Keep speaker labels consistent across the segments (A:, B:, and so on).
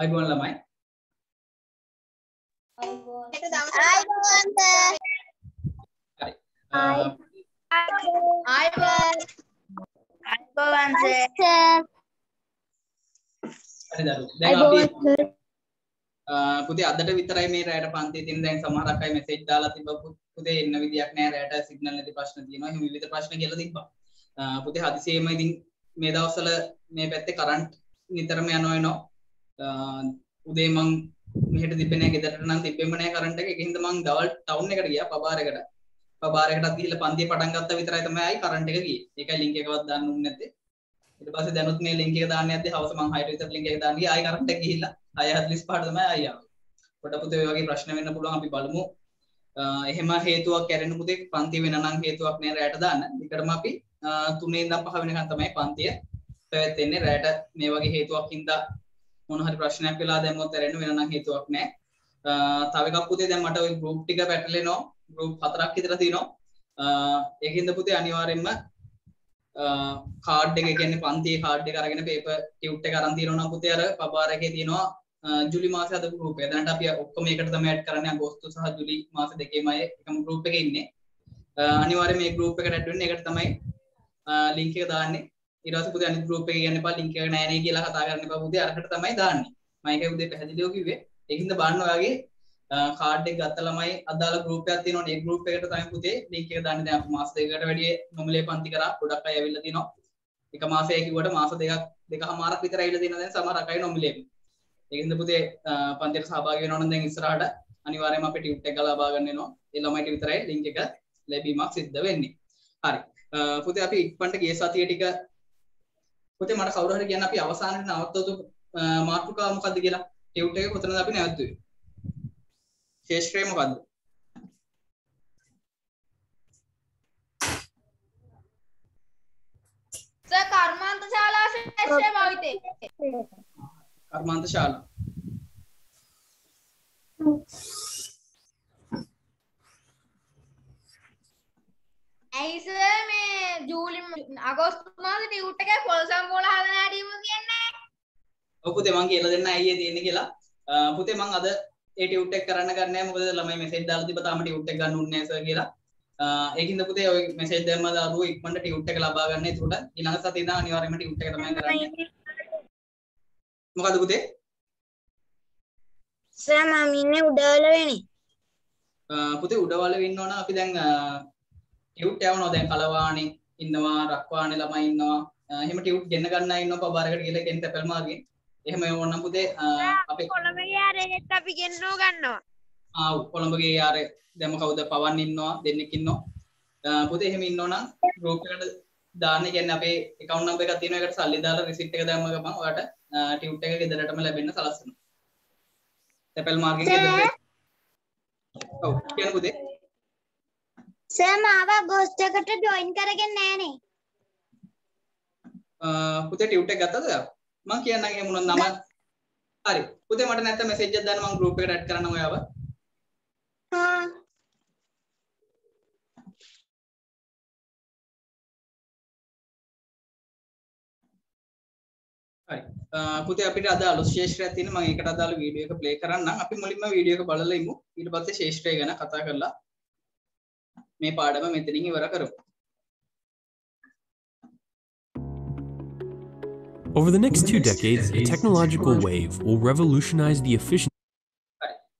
A: අයිබෝන් ළමයි. හරි. හරි. දරුවෝ දැන් අපි පුතේ අදට විතරයි මේ රැයට පන්තියේ තියෙන දැන් සමහරක් අය මෙසේජ් දාලා තිබ්බ. පුතේ එන්න විදියක් නැහැ රැයට සිග්නල් නැති ප්‍රශ්න තියෙනවා. එහෙම විවිධ ප්‍රශ්න කියලා තිබ්බා. පුතේ හදිසියෙම ඉතින් මේ දවස්වල මේ පැත්තේ කරන්ට් නිතරම යනවා එනවා උදේ මං මෙහෙට තිබ්බේ නැහැ ගෙදරට නම් තිබ්බෙම නැහැ කරන්ට් එක. ඒකින්ද මං දවල් ටවුන් එකට ගියා පබාරයකට පබාරයකටත් ගිහිල්ලා පන්තිය පටන් ගත්තා විතරයි තමයි ආයි කරන්ට් එක ගියේ. ඒකයි ලින්ක් එකවත් දාන්න උන්නේ නැත්තේ. ඊට පස්සේ දැනුත් මේ ලින්ක් එක දාන්න යද්දි හවස මං 6ට විතර ලින්ක් එක දාන්න ගියා. ආයි කරන්ට් එක ගිහිල්ලා. 6:45 තමයි ආයි ආවේ. පොඩ පුතේ ඔය වගේ ප්‍රශ්න වෙන්න පුළුවන් අපි බලමු. එහෙම හේතුවක් කැරෙන්න පුතේ පන්ති වෙන නම් හේතුවක් නෑ රැයට දාන්න. ඊකටම අපි 3 ඉඳන් 5 වෙනකන් තමයි පන්තිය පැවැත්වෙන්නේ. රැයට මේ වගේ හේතුවක් හින්දා මොන හරි ප්‍රශ්නයක් වෙලා දැම්මොත් ඇරෙන්න වෙන නම් හේතුවක් නෑ. තව එකක් පුතේ දැන් මට ওই group ටික පැටලෙනවා. group හතරක් විතර තියෙනවා. ඒකින්ද පුතේ අනිවාර්යෙන්ම කාඩ් එක කියන්නේ පන්තියේ කාඩ් එක අරගෙන පේපර් ටියුට් එක අරන් තියෙනවා නම් පුතේ අර පබාර එකේ තියෙනවා ජුලි මාසේ හදපු ගෲප් එක. දැනට අපි ඔක්කොම එකට තමයි ඇඩ් කරන්නේ අගෝස්තු සහ ජුලි මාස දෙකේම අය එකම ගෲප් එකේ ඉන්නේ. අනිවාර්යයෙන් මේ ගෲප් එකට ඇඩ් වෙන්න ඒකට තමයි ලින්ක් එක දාන්නේ. ඊට පස්සේ පුතේ අනිත් ගෲප් එකේ යන්න එපා ලින්ක් එක නෑ නේ කියලා කතා කරන්න එපා පුතේ අරකට තමයි දාන්නේ. මම ඒකයි උදේ පැහැදිලිව කිව්වේ. ඒකින්ද බලන්න ඔයාගේ කාඩ් එක ගත්ත ළමයි අදාළ ගෲප් එකක් තියෙනවනේ ඒ ගෲප් එකට තමයි පුතේ ලින්ක් එක දාන්නේ. දැන් අපි මාස දෙකකට වැඩි නොමිලේ පන්ති කරා ගොඩක් අය ඇවිල්ලා තිනවා. එක මාසයක් කිව්වට මාස දෙකක් දෙකමාරක් විතර ඇවිල්ලා තියෙනවා දැන් සමහර අය නොමිලේ. ඒකද පුතේ පන්තියට සහභාගී වෙනවා නම් දැන් ඉස්සරහට අනිවාර්යයෙන්ම අපිට ටියුට් එක ලබා ගන්න වෙනවා. ඒ ළමයිට විතරයි ලින්ක් එක ලැබීමක් සිද්ධ වෙන්නේ. හරි. පුතේ අපි ඉක්මනට ගිය සතියේ ටික පුතේ මට කවුරු හරි කියන්න අපි අවසානයේ නවත්තතු මාතෘකාව මොකද්ද කියලා ටියුට් එක කොතනද අපි නැවතුවේ? ශේෂ්ත්‍රය මොකද්ද?
B: සර් කර්මාන්ත ශාලා ශේෂ්ත්‍රය භාවිතේ.
A: කර්මාන්ත ශාලා
B: ඇයි සර් මේ ජූලි අගෝස්තු මාසේ ටියුට් එකේ පොල් සම්බෝල හදන හැටිම කියන්නේ
A: ඔව් පුතේ මං කියලා දෙන්න අයියේ තියෙන්නේ කියලා පුතේ මං අද ඒ ටියුට් එක කරන්න ගන්නෑ මොකද ළමයි මෙසේජ් දාලා තිබ්බ තාම ටියුට් එක ගන්න උන්නේ නැහැ සර් කියලා ඒකින්ද පුතේ ඔය මෙසේජ් දැම්ම දාරුව ඉක්මනට ටියුට් එක ලබා ගන්න. ඒකට ඊළඟ සතියේ ඉඳන් අනිවාර්යයෙන්ම ටියුට් එක තමයි කරන්නේ. මොකද පුතේ?
C: සර් මම ඉන්නේ උඩවල වෙන්නේ.
A: පුතේ උඩවල වෙන්න ඕන අපි දැන් ටියුට් යවනවා දැන් කලවාණේ ඉන්නවා රක්වාණේ ළමයි ඉන්නවා. එහෙම ටියුට් ගෙන්න ගන්න ඉන්නවා පබාරකට ගිහලා කෙන් තැපල් මාර්ගේ. එහෙම ඕනනම් පුතේ
C: අපි කොළඹ යාරේත් අපි ගෙන්නෝ ගන්නවා.
A: ආ කොළඹගේ යාරේ දැම කවුද පවන් ඉන්නවා දෙන්නෙක් ඉන්නවා පුතේ එහෙම ඉන්නවනම් ගෲප් එකට දාන්න කියන්නේ අපේ account number එකක් තියෙනවා ඒකට සල්ලි දාලා receipt එක දැම්ම ගමන් ඔයාලට ටියුට් එක ගෙදරටම ලැබෙන්න සලස්වනවා. තැපල් මාර්ගෙන් ගෙදරට. ඔව් කියන්න පුතේ.
C: සර් මාව ගෝස්ට් එකට ජොයින් කරගෙන නෑනේ.
A: පුතේ ටියුට් එක ගත්තද? මම කියන්නම් එහෙම මොනවද නම. හරි. පුතේ මට නැත්නම් මෙසේජ් එකක් දාන්න මම ගෲප් එකට ඇඩ් කරන්නම් ඔයාව.
C: හා.
A: හරි. පුතේ අපිට අද අලුත් ශේෂ්ත්‍රයක් තියෙන මම ඒකට අදාළ වීඩියෝ එක ප්ලේ කරන්නම්. අපි මුලින්ම වීඩියෝ එක බලලා ඉමු. ඊට පස්සේ ශේෂ්ත්‍රය ගැන කතා කරලා මේ පාඩම මෙතනින් ඉවර කරමු.
D: Over the next two decades, a technological wave will revolutionize the efficiency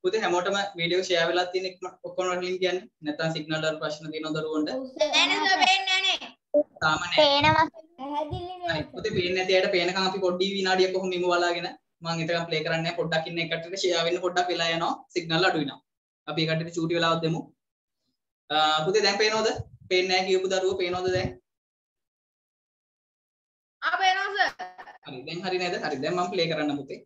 A: පුතේ හැමෝටම වීඩියෝ ෂෙයා වෙලා තියෙන ඔක්කොම ලින්ක් කියන්නේ. නැත්නම් සිග්නල් වල ප්‍රශ්න තියෙනවද දරුවන්ට
B: දැන් සර් වෙන්නේ නැහැ.
A: තාම නැහැ.
C: පේනවා.
A: පුතේ පේන්නේ නැති අයට පේනකම් අපි පොඩ්ඩි විනාඩියක් කොහොම ඉමු බලාගෙන මම එතකම් ප්ලේ කරන්නේ. පොඩ්ඩක් ඉන්න එකට ෂෙයා වෙන්න පොඩ්ඩක් වෙලා යනවා. සිග්නල් අඩු වෙනවා. අපි ඒකට චූටි වෙලාවක් දෙමු පුතේ දැන් පේනවද පේන්නේ නැහැ කියපු දරුවෝ පේනවද දැන්
B: ආ වෙනවා සර්.
A: හරි දැන් හරි නේද හරි දැන් මම ප්ලේ කරන්න පුතේ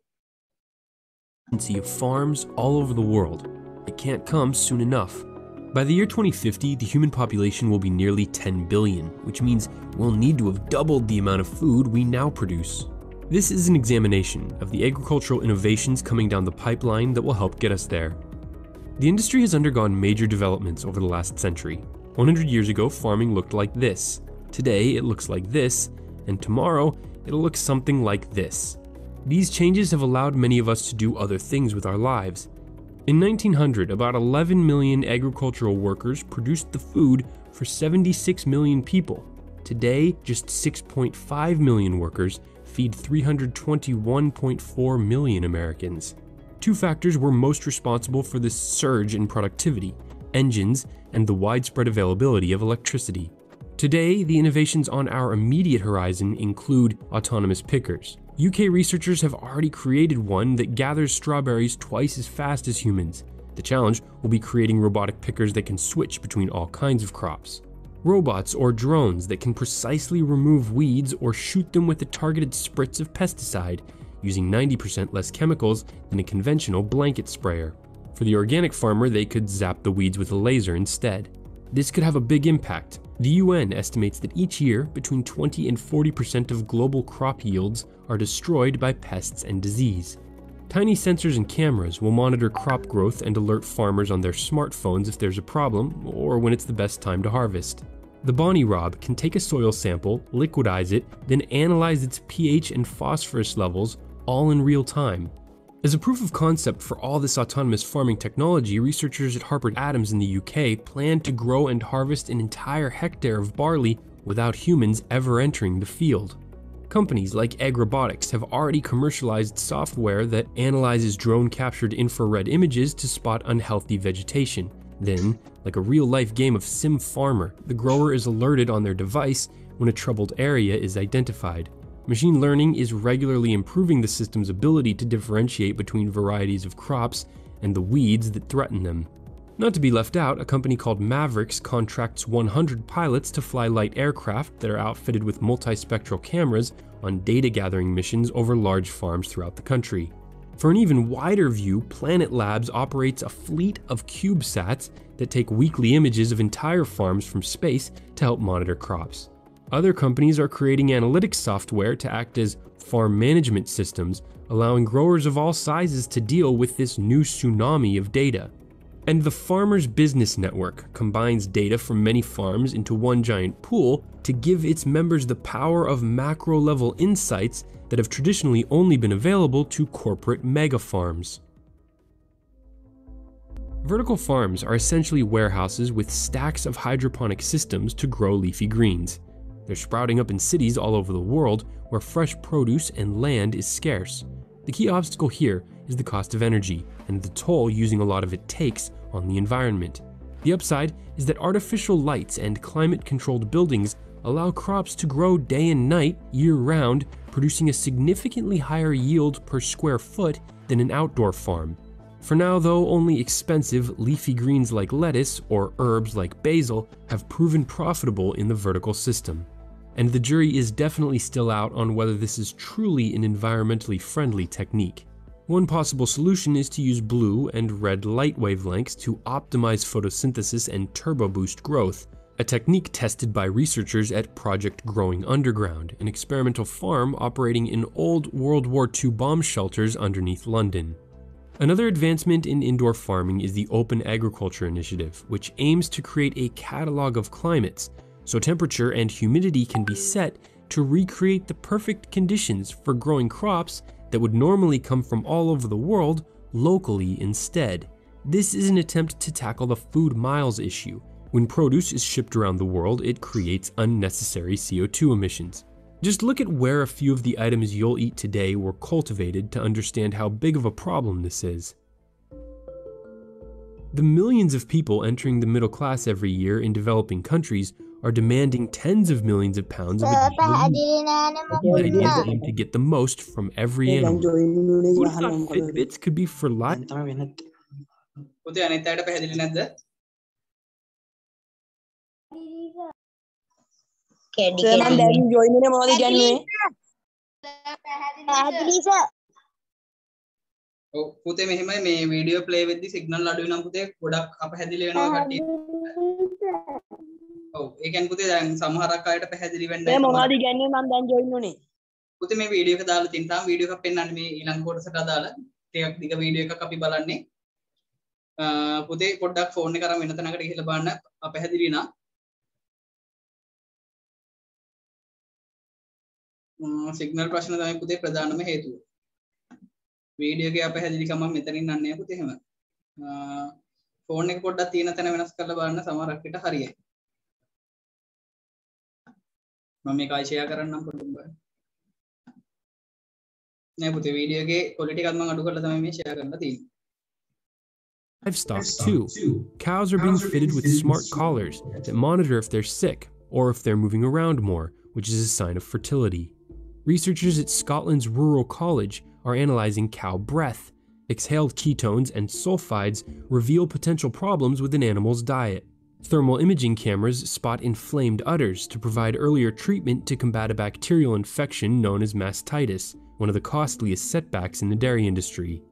D: of farms all over the world. It can't come soon enough. By the year 2050, the human population will be nearly 10 billion, which means we'll need to have doubled the amount of food we now produce. This is an examination of the agricultural innovations coming down the pipeline that will help get us there. The industry has undergone major developments over the last century. 100 years ago, farming looked like this. Today, it looks like this, and tomorrow, it'll look something like this. These changes have allowed many of us to do other things with our lives. In 1900, about 11 million agricultural workers produced the food for 76 million people. Today, just 6.5 million workers feed 321.4 million Americans. Two factors were most responsible for this surge in productivity engines and the widespread availability of electricity. Today, the innovations on our immediate horizon include autonomous pickers. UK researchers have already created one that gathers strawberries twice as fast as humans. The challenge will be creating robotic pickers that can switch between all kinds of crops. Robots or drones that can precisely remove weeds or shoot them with a targeted spritz of pesticide, using 90% less chemicals than a conventional blanket sprayer. For the organic farmer, they could zap the weeds with a laser instead. This could have a big impact. The UN estimates that each year, between 20 and 40% of global crop yields are destroyed by pests and disease. Tiny sensors and cameras will monitor crop growth and alert farmers on their smartphones if there's a problem or when it's the best time to harvest. The Bonnie Rob can take a soil sample, liquidize it, then analyze its pH and phosphorus levels all in real time. As a proof of concept for all this autonomous farming technology, researchers at Harper Adams in the UK plan to grow and harvest an entire hectare of barley without humans ever entering the field. Companies like Agrobotics have already commercialized software that analyzes drone captured infrared images to spot unhealthy vegetation. Then, like a real life game of Sim Farmer, the grower is alerted on their device when a troubled area is identified. Machine learning is regularly improving the system's ability to differentiate between varieties of crops and the weeds that threaten them. Not to be left out, a company called Mavericks contracts 100 pilots to fly light aircraft that are outfitted with multispectral cameras on data gathering missions over large farms throughout the country. For an even wider view, Planet Labs operates a fleet of CubeSats that take weekly images of entire farms from space to help monitor crops. Other companies are creating analytics software to act as farm management systems, allowing growers of all sizes to deal with this new tsunami of data. And the Farmers Business Network combines data from many farms into one giant pool to give its members the power of macro level insights that have traditionally only been available to corporate mega farms. Vertical farms are essentially warehouses with stacks of hydroponic systems to grow leafy greens. They're sprouting up in cities all over the world where fresh produce and land is scarce. The key obstacle here is the cost of energy and the toll using a lot of it takes on the environment. The upside is that artificial lights and climate controlled buildings allow crops to grow day and night year round, producing a significantly higher yield per square foot than an outdoor farm. For now, though, only expensive leafy greens like lettuce or herbs like basil have proven profitable in the vertical system and the jury is definitely still out on whether this is truly an environmentally friendly technique. One possible solution is to use blue and red light wavelengths to optimize photosynthesis and turbo boost growth, a technique tested by researchers at Project Growing Underground, an experimental farm operating in old World War II bomb shelters underneath London. Another advancement in indoor farming is the Open Agriculture Initiative, which aims to create a catalog of climates so temperature and humidity can be set to recreate the perfect conditions for growing crops that would normally come from all over the world locally instead. This is an attempt to tackle the food miles issue. When produce is shipped around the world, it creates unnecessary CO2 emissions. Just look at where a few of the items you'll eat today were cultivated to understand how big of a problem this is. The millions of people entering the middle class every year in developing countries are demanding tens of millions of pounds of additional meat. The idea being to get the most from every animal. Who thought Fitbits could be for life?
A: පුතේ අනිත් අයට පැහැදිලි නැද්ද?
C: කෙඩි
E: sir මම දැන් join වෙන්නේ මොනවද කියන්නේ
C: පැහැදිලි සර්
A: ඔව් පුතේ මෙහෙමයි මේ වීඩියෝ ප්ලේ වෙද්දි සිග්නල් අඩු වෙනම් පුතේ ගොඩක් අපැහැදිලි වෙනවා කට්ටිය. ඔව් ඒ කියන්නේ පුතේ දැන් සමහරක් අයට පැහැදිලි වෙන්නේ.
E: මොනවද කියන්නේ මම දැන් ජොයින් වුනේ
A: පුතේ මේ වීඩියෝ එක දාලා තියෙන තාම වීඩියෝ එකක් පෙන්වන්නේ මේ ඊළඟ කොටසට අදාළ ටිකක් දිග වීඩියෝ එකක් අපි බලන්නේ. පුතේ පොඩ්ඩක් ෆෝන් එක අරන් වෙන තැනකට ගිහලා බලන්න අපැහැදිලි නා. සිග්නල් ප්‍රශ්න තමයි පුතේ ප්‍රධානම හේතුව. වීඩියෝ එක පැහැදිලිකම මෙතනින් අන්නේ පුතේ එහෙම ෆෝන් එක පොඩ්ඩක් තියෙන තැන වෙනස් කරලා බලන්න සමහරක් විට හරියයි මම මේක ආයි ෂෙයා කරන්නම් පොඩ්ඩක් බලන්න නෑ පුතේ වීඩියෝ එකේ ක්වොලිටි එකත් මම අඩු කරලා තමයි මේ ෂෙයා කරලා තියෙන්නේ
D: Livestock, too. Cows are being fitted with smart collars that monitor if they're sick or if they're moving around more, which is a sign of fertility. Researchers at Scotland's Rural College are analyzing cow breath. Exhaled ketones and sulfides reveal potential problems with an animal's diet. Thermal imaging cameras spot inflamed udders to provide earlier treatment to combat a bacterial infection known as mastitis, one of the costliest setbacks in the dairy industry.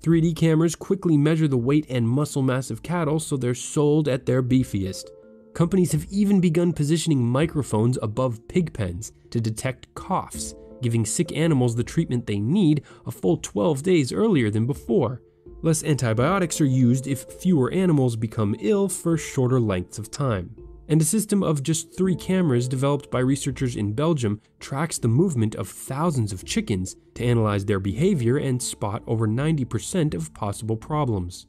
D: 3D cameras quickly measure the weight and muscle mass of cattle so they're sold at their beefiest. Companies have even begun positioning microphones above pig pens to detect coughs, giving sick animals the treatment they need a full 12 days earlier than before. Less antibiotics are used if fewer animals become ill for shorter lengths of time. And a system of just three cameras developed by researchers in Belgium tracks the movement of thousands of chickens to analyze their behavior and spot over 90% of possible problems.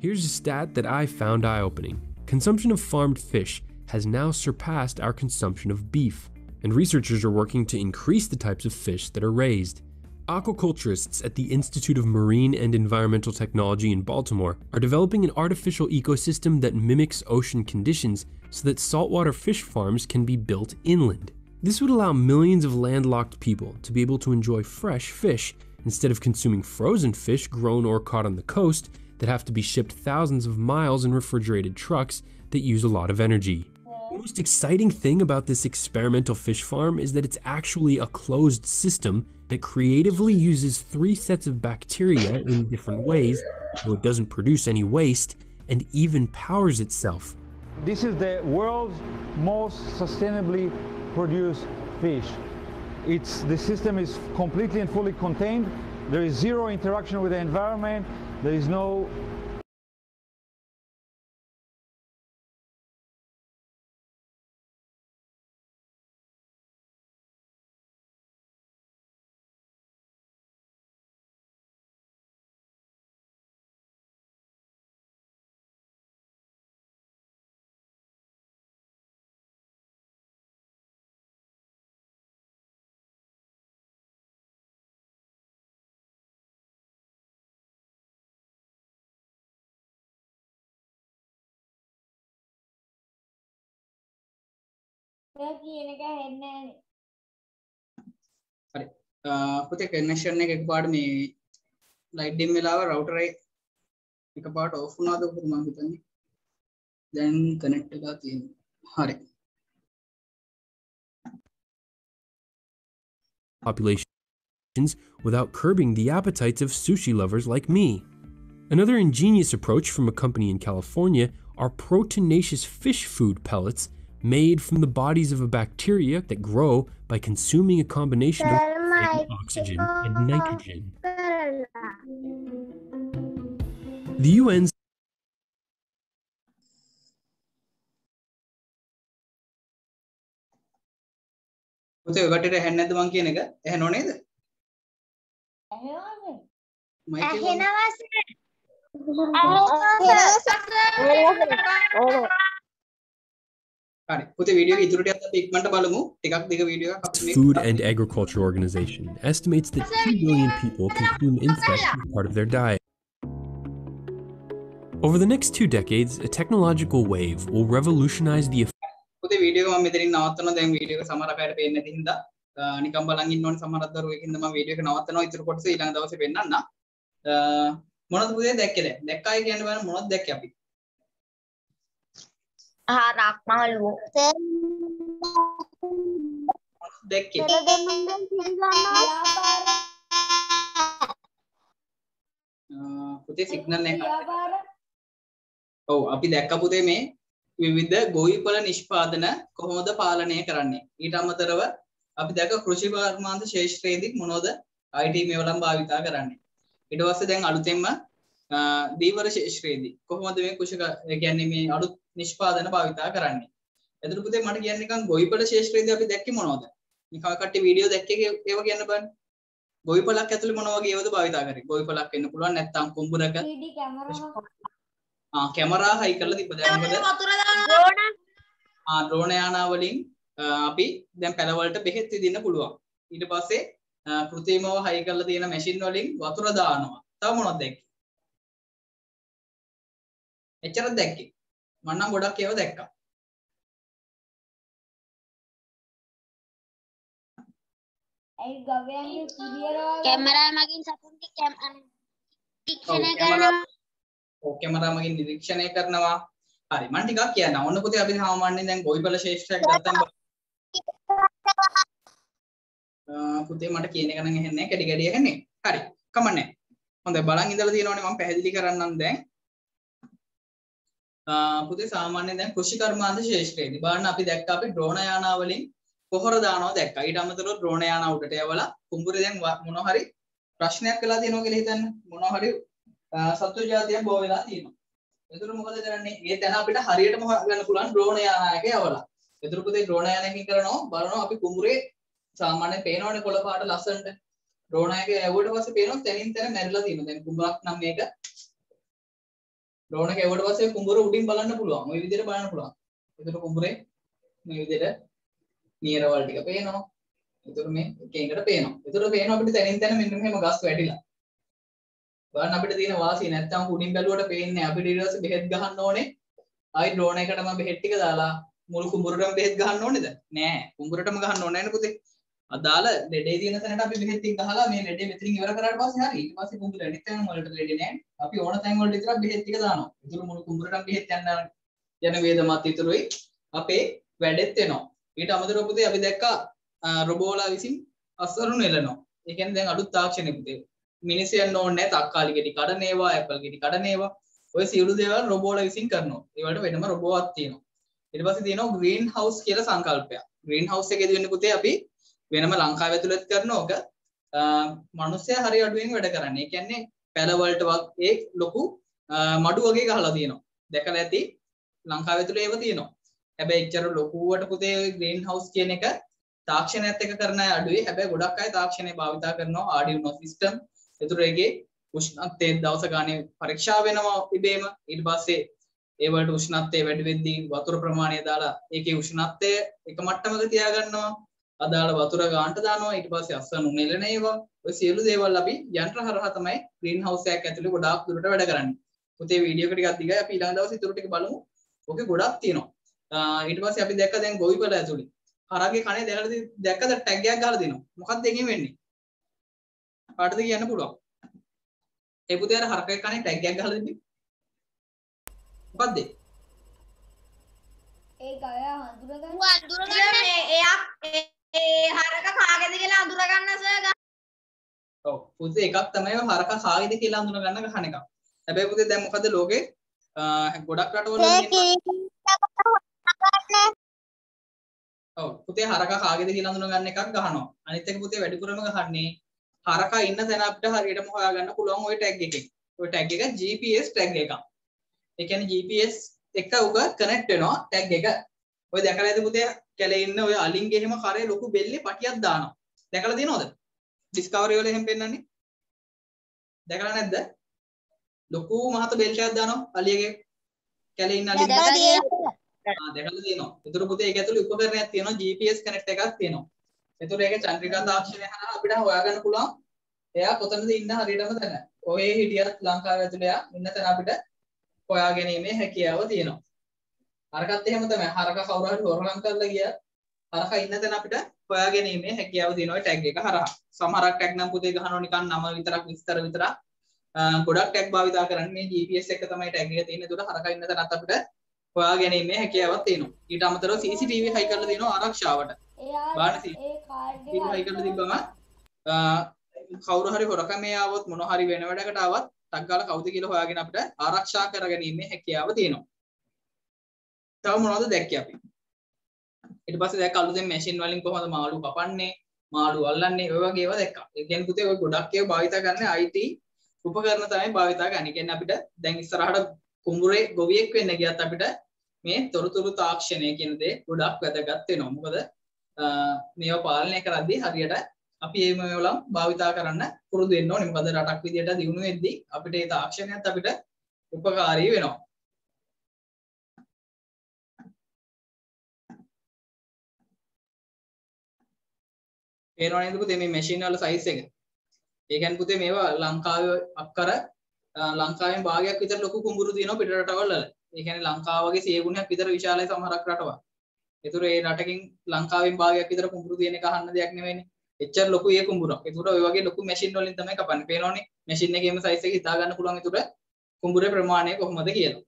D: Here's a stat that I found eye opening consumption of farmed fish has now surpassed our consumption of beef, and researchers are working to increase the types of fish that are raised. Aquaculturists at the Institute of Marine and Environmental Technology in Baltimore are developing an artificial ecosystem that mimics ocean conditions so that saltwater fish farms can be built inland. This would allow millions of landlocked people to be able to enjoy fresh fish instead of consuming frozen fish grown or caught on the coast that have to be shipped thousands of miles in refrigerated trucks that use a lot of energy. The most exciting thing about this experimental fish farm is that it's actually a closed system that creatively uses three sets of bacteria in different ways, so it doesn't produce any waste, and even powers itself.
F: This is the world's most sustainably produced fish. It's, the system is completely and fully contained. There is zero interaction with the environment. There is no
B: කියන එක හෙන්නේ
A: හරි පුතේ connection එක එකපාරට මේ light dim වෙලාව router එක එකපාරට ඔෆ් වුණාද පුතේ මම හිතන්නේ දැන් කනෙක්ට් වෙලා තියෙනවා හරි
D: populations without curbing the appetites of sushi lovers like me. Another ingenious approach from a company in California are proteinaceous fish food pellets made from the bodies of a bacteria that grow by consuming a combination of methane, oxygen and nitrogen. The UN's
A: පුතේ ඔයගොල්ලෝ ඇහෙන්නේ නැද්ද මං කියන එක ඇහෙනව නේද mic එක on-
C: ඇහෙනවා සර්.
A: හරි පුතේ
D: Food and Agriculture Organization estimates that 2 billion people consume insects as part of their diet. Over the next two decades, a technological wave will revolutionize the
A: පුතේ වීඩියෝ මම මෙතනින් නවත්තනවා. දැන් වීඩියෝ එක සමහර අයට පේන්නේ නැති හින්දා නිකන් බලන් ඉන්න ඕනේ සමහර දරුවෙකින්ද මම වීඩියෝ එක නවත්තනවා. ඉතුරු කොටස ඊළඟ දවසේ පෙන්නන්න මොනවද පුතේ දැක්කේ දැන්? දැක්කයි කියන්නේ බලන්න මොනවද දැක්කේ අපි
C: හරක්
A: දැක්කේ අ, පුතේ සිග්නල් එක ඔව් අපි දැක්ක පුතේ මේ විවිධ ගොවිපළ නිෂ්පාදන කොහොමද පාලනය කරන්නේ? ඊට අමතරව අපි දැක්ක කෘෂි කර්මාන්ත ශේෂ්ත්‍රයේදී මොනවද IT මේවලම් භාවිතා කරන්නේ? ඊට පස්සේ දැන් අලුතෙන්ම දීවර ශේෂ්ත්‍රයේදී කොහොමද මේ කෘෂි ක- ඒ කියන්නේ මේ අලුත් නිෂ්පාදන භාවිතා කරන්නේ. එතකොට පුතේ මට කියන්න නිකන් ගොවිපළ ශේෂ්ත්‍රයේදී අපි දැක්කේ මොනවද? නිකන් කට්ටිය වීඩියෝ දැක්කේ ඒව කියන්න බලන්න. ගොවිපලක් ඇතුළේ මොන වගේ ඒවාද භාවිතා කරේ? ගොවිපලක් වෙන්න පුළුවන් නැත්නම් කුඹුරක?
B: 3D කැමරා
A: ආ කැමරා හයි කරලා තිබ්බ දැන් මොකද?
B: වතුර දානවා.
A: ආ ඩ්‍රෝන යානා වලින් අපි දැන් පැලවලට බෙහෙත් විදින්න පුළුවන්. ඊට පස්සේ අ, කෘත්‍රිමව හයි කරලා තියෙන මැෂින් වලින් වතුර දානවා. තව මොනවද දැක්කේ? එච්චරක් දැක්කේ මම නම් ගොඩක් ඒවා දැක්කා.
B: ඒ ගවයන්ගේ පිළියරවා
C: කැමරා මගින් සතුන්ගේ
A: ඔව්,
C: කරනවා.
A: ඔව් කැමරා මගින් නිරීක්ෂණය කරනවා. හරි මම ටිකක් කියන්න. ඕන පුතේ අපි සාමාන්‍යයෙන් දැන් ගොවිපල ශේෂ්ත්‍රයක් ගත්තම පුතේ මට කියන එක නම් ඇහෙන්නේ නැහැ කැඩි කැඩි ඇහෙන්නේ. හරි කමන්නේ. හොඳයි බලන් ඉඳලා තියෙනවනේ මම පැහැදිලි කරන්නම් දැන් පුතේ සාමාන්‍යයෙන් දැන් කෘෂි කර්මාන්ත ශේෂ්ත්‍රයේදී බලන්න අපි දැක්ක අපි ඩ්‍රෝන යානා වලින් පොහොර දානවා දැක්කා ඊට අමතරව ඩ්‍රෝන යානා උඩට යවලා කුඹුරේ දැන් ව- මොනවා හරි ප්‍රශ්නයක් වෙලා තියෙනවා කියලා හිතන්න මොනවා හරි අ, සත්තු ජාතියක් බෝ වෙලා තියෙනවා එතකොට මොකද කරන්නේ? ඒ තැන අපිට හරියටම හොයාගන්න පුළුවන් ඩ්‍රෝන යානයක යවලා. එතකොට පුතේ ඩ්‍රෝන යානයකින් කරනවා බලනවා අපි කුඹුරේ සාමාන්‍යයෙන් පේනවනේ කොළ පාට ලස්සනට. ඩ්‍රෝන එක යවුවට පස්සේ පේනවා තැනින් තැන මැරිලා තියෙනවා. දැන් කුඹරක් නම් මේක ඩ්‍රෝන එක යවුවට පස්සේ කුඹුර උඩින් බලන්න පුළුවන්. ওই විදිහට බලන්න පුළුවන්. එතකොට කුඹුරේ මේ විදිහට නියරවල් ටික පේනවා. එතකොට මේ එක එකට පේනවා. එතකොට පේනවා අපිට තැනින් තැන මෙන්න මෙහෙම ගස් වැටිලා. බලන්න අපිට තියෙන වාසිය නැත්තම් උඩින් බැලුවට පේන්නේ නැහැ. අපිට ඊට පස්සේ බෙහෙත් ගහන්න ඕනේ. ආයි ඩ්‍රෝන් එකටම බෙහෙත් ටික දාලා මුළු කුඹුරටම බෙහෙත් ගහන්න ඕනේද? නෑ. කුඹුරටම ගහන්න ඕනේ නෑනේ පුතේ. අදාළ ලෙඩේ තියෙන තැනට අපි බෙහෙත් ටික ගහලා මේ ලෙඩේ මෙතනින් ඉවර කරාට පස්සේ හරි. ඊට පස්සේ කුඹුර අනිත් තැන වලට ලෙඩේ නෑ. අපි ඕන තැන් වලට විතරක් බෙහෙත් ටික දානවා. ඒතුළු මුළු කුඹුරටම බෙහෙත් යන්න යන වේදමත් ඉතුරුයි අපේ වැඩෙත් වෙනවා. ඊට අමතරව පුතේ අපි දැක්කා අ, රොබෝලා විසින් අස්වරුන් එලනවා. ඒ කියන්නේ දැන් අලුත් තාක්ෂණය පුතේ. මිනිස්සු යන්න ඕනේ නැහැ තක්කාලි ගෙඩි කඩන ඒවා ඇපල් ගෙඩි කඩන ඒවා ඔය සියලු දේවල් රොබෝලා විසින් කරනවා ඒ වලට වෙනම රොබෝවක් තියෙනවා ඊට පස්සේ තියෙනවා ග්‍රීන් හවුස් කියලා සංකල්පයක් ග්‍රීන් හවුස් එකේදී වෙන්නේ පුතේ අපි වෙනම ලංකාව ඇතුළත් කරන ඕක. මනුස්සයා හරි අඩුවෙන් වැඩ කරන්නේ. ඒ කියන්නේ පැල වලට වගේ ලොකු අ, මඩු වගේ ගහලා තියෙනවා. දැකලා ඇති ලංකාව ඇතුළේ ඒව තියෙනවා. හැබැයි එච්චර ලොකුවට පුතේ ග්‍රීන් හවුස් කියන එක තාක්ෂණයත් එක්ක කරන අය අඩුයි. හැබැයි ගොඩක් අය තාක්ෂණය භාවිතා කරනවා. ආඩියුනෝ සිස්ටම් එතුර ඒගේ උෂ්ණත්වය දවස ගානේ පරීක්ෂා වෙනවා ඉබේම. ඊට පස්සේ ඒවට උෂ්ණත්වය වැඩි වෙද්දී වතුර ප්‍රමාණය දාලා ඒකේ උෂ්ණත්වය එක මට්ටමක තියාගන්නවා. අදාළ වතුර ගාන්ට දානවා ඊට පස්සේ අස්වනු නෙලන ඒවා ඔය සියලු දේවල් අපි යන්ත්‍ර හරහා තමයි ග්‍රීන් හවුස් එකක් ඇතුලේ ගොඩාක් දුරට වැඩ කරන්නේ. පුතේ වීඩියෝ එක ටිකක් දිගයි අපි ඊළඟ දවසේ ඊටු ටික බලමු. ඕකේ ගොඩක් තියෙනවා. ඊට පස්සේ අපි දැක්ක දැන් ගොවිපළ ඇතුලේ හරගේ කනේ දැකලා දැක්කද ටැග් එකක් ගහලා දෙනවා. මොකක්ද එකෙන් වෙන්නේ? කාටද කියන්න පුළුවන්? ඒ පුතේ අර හරකේ කනේ ටැග් එකක් ගහලා දෙන්නේ. මොකද්ද? ඒ?
B: ඒ ගවයා හඳුනගන්න මේ එයා ඒ හරක කාගේද කියලා අඳුරගන්න සර්
A: ඔව් පුතේ එකක් තමයි හරක කාගේද කියලා අඳුනගන්න ගහන එක. හැබැයි පුතේ දැන් මොකද ලෝකේ ගොඩක් රටවල ඔව් පුතේ හරක කාගේද කියලා අඳුනගන්න එකක් ගහනවා. අනිත් එක පුතේ වැඩිපුරම ගහන්නේ හරකා ඉන්න තැන අපිට හරියටම හොයාගන්න පුළුවන් ওই ටැග් එකෙන්. ඔය ටැග් එක GPS ටැග් එකක්. ඒ කියන්නේ GPS එක උග කනෙක්ට් වෙනවා ටැග් එක. ඔය දැකලාද පුතේ කැලේ ඉන්න ඔය අලින්ගේ එහෙම කරේ ලොකු බෙල්ලේ පටියක් දානවා. දැකලා තියෙනවද? ඩිස්කවරි වල එහෙම පෙන්නන්නේ. දැකලා නැද්ද? ලොකු මහත බෙල් එකක් දානවා අලියගේ කැලේ ඉන්න
C: තියෙනවා.
A: ආ දැකලා තියෙනවා. ඒතර පුතේ ඒක ඇතුළේ උපකරණයක් තියෙනවා GPS කනෙක්ට් එකක් තියෙනවා. ඒතර ඒක චන්ද්‍රිකා තාක්ෂණය හරහා අපිට හොයාගන්න පුළුවන්. එයා කොතනද ඉන්න හරියටම තැන. ඔය හිටියත් ලංකාව ඇතුළේ ඉන්න තැන අපිට හොයා ගැනීමේ හැකියාව තියෙනවා. හරකත් එහෙම තමයි. හරක කවුරු හරි හොරකම් කරලා ගියා. හරක ඉන්න තැන අපිට හොයා ගැනීමේ හැකියාව තියෙනවා ටැග් එක හරහා. සමහරක් ටැග් නම් පුතේ ගහනවා නිකන් නම විතරක් විස්තර විතරක්. ගොඩක් ටැග් භාවිතා කරන්නේ මේ GPS එක තමයි ටැග් එක තියෙන්නේ. ඒකට හරක ඉන්න තැනත් අපිට හොයා ගැනීමේ හැකියාවක් තියෙනවා. ඊට අමතරව CCTV හයි කරලා තියෙනවා ආරක්ෂාවට.
B: කාඩ්
A: CCTV හයි කරලා තිබ්බම කවුරු හරි හොරකමේ ආවොත් මොන හරි වෙන වැඩකට ආවත් ටක් ගාලා කවුද කියලා හොයාගෙන අපිට ආරක්ෂා කරගැනීමේ හැකියාව තියෙනවා. තව මොනවද දැක්කේ අපි? ඊට පස්සේ දැක්ක අලුතෙන් මැෂින් වලින් කොහොමද මාළු කපන්නේ, මාළු අල්ලන්නේ ඔය වගේ ඒවා දැක්කා. ඒ කියන්නේ පුතේ ඔය ගොඩක් ඒවා භාවිතා කරන්නේ IT උපකරණ තමයි භාවිතා කරන්නේ. ඒ කියන්නේ අපිට දැන් ඉස්සරහට කුඹුරේ ගොවියෙක් වෙන්න ගියත් අපිට මේ තොරතුරු තාක්ෂණය කියන දේ ගොඩක් වැදගත් වෙනවා. මොකද අ, මේවා පාලනය කරද්දී හරියට අපි ඒ මේවලම් භාවිතා කරන්න පුරුදු වෙන්න ඕනේ මොකද රටක් විදියට දියුණු වෙද්දී අපිට ඒ තාක්ෂණයත් අපිට උපකාරී වෙනවා පේනවා නේද පුතේ මේ මැෂින් වල සයිස් එක. ඒ කියන්නේ පුතේ මේවා ලංකාවේ අක්කර ලංකාවෙන් භාගයක් විතර ලොකු කුඹුරු තියෙනවා පිට රටවල් වල. ඒ කියන්නේ ලංකාව වගේ සිය ගුණයක් විතර විශාලයි සමහරක් රටවල්. ඒතර ඒ රටකින් ලංකාවෙන් භාගයක් විතර කුඹුරු තියෙන එක අහන්න දෙයක් නෙවෙයිනේ. එච්චර ලොකු ඒ කුඹුරක්. ඒතර ඔය වගේ ලොකු මැෂින් වලින් තමයි කපන්නේ. පේනවනේ මැෂින් එකේම සයිස් එක හිතා ගන්න පුළුවන් ඒතර කුඹුරේ ප්‍රමාණය කොහොමද කියලා.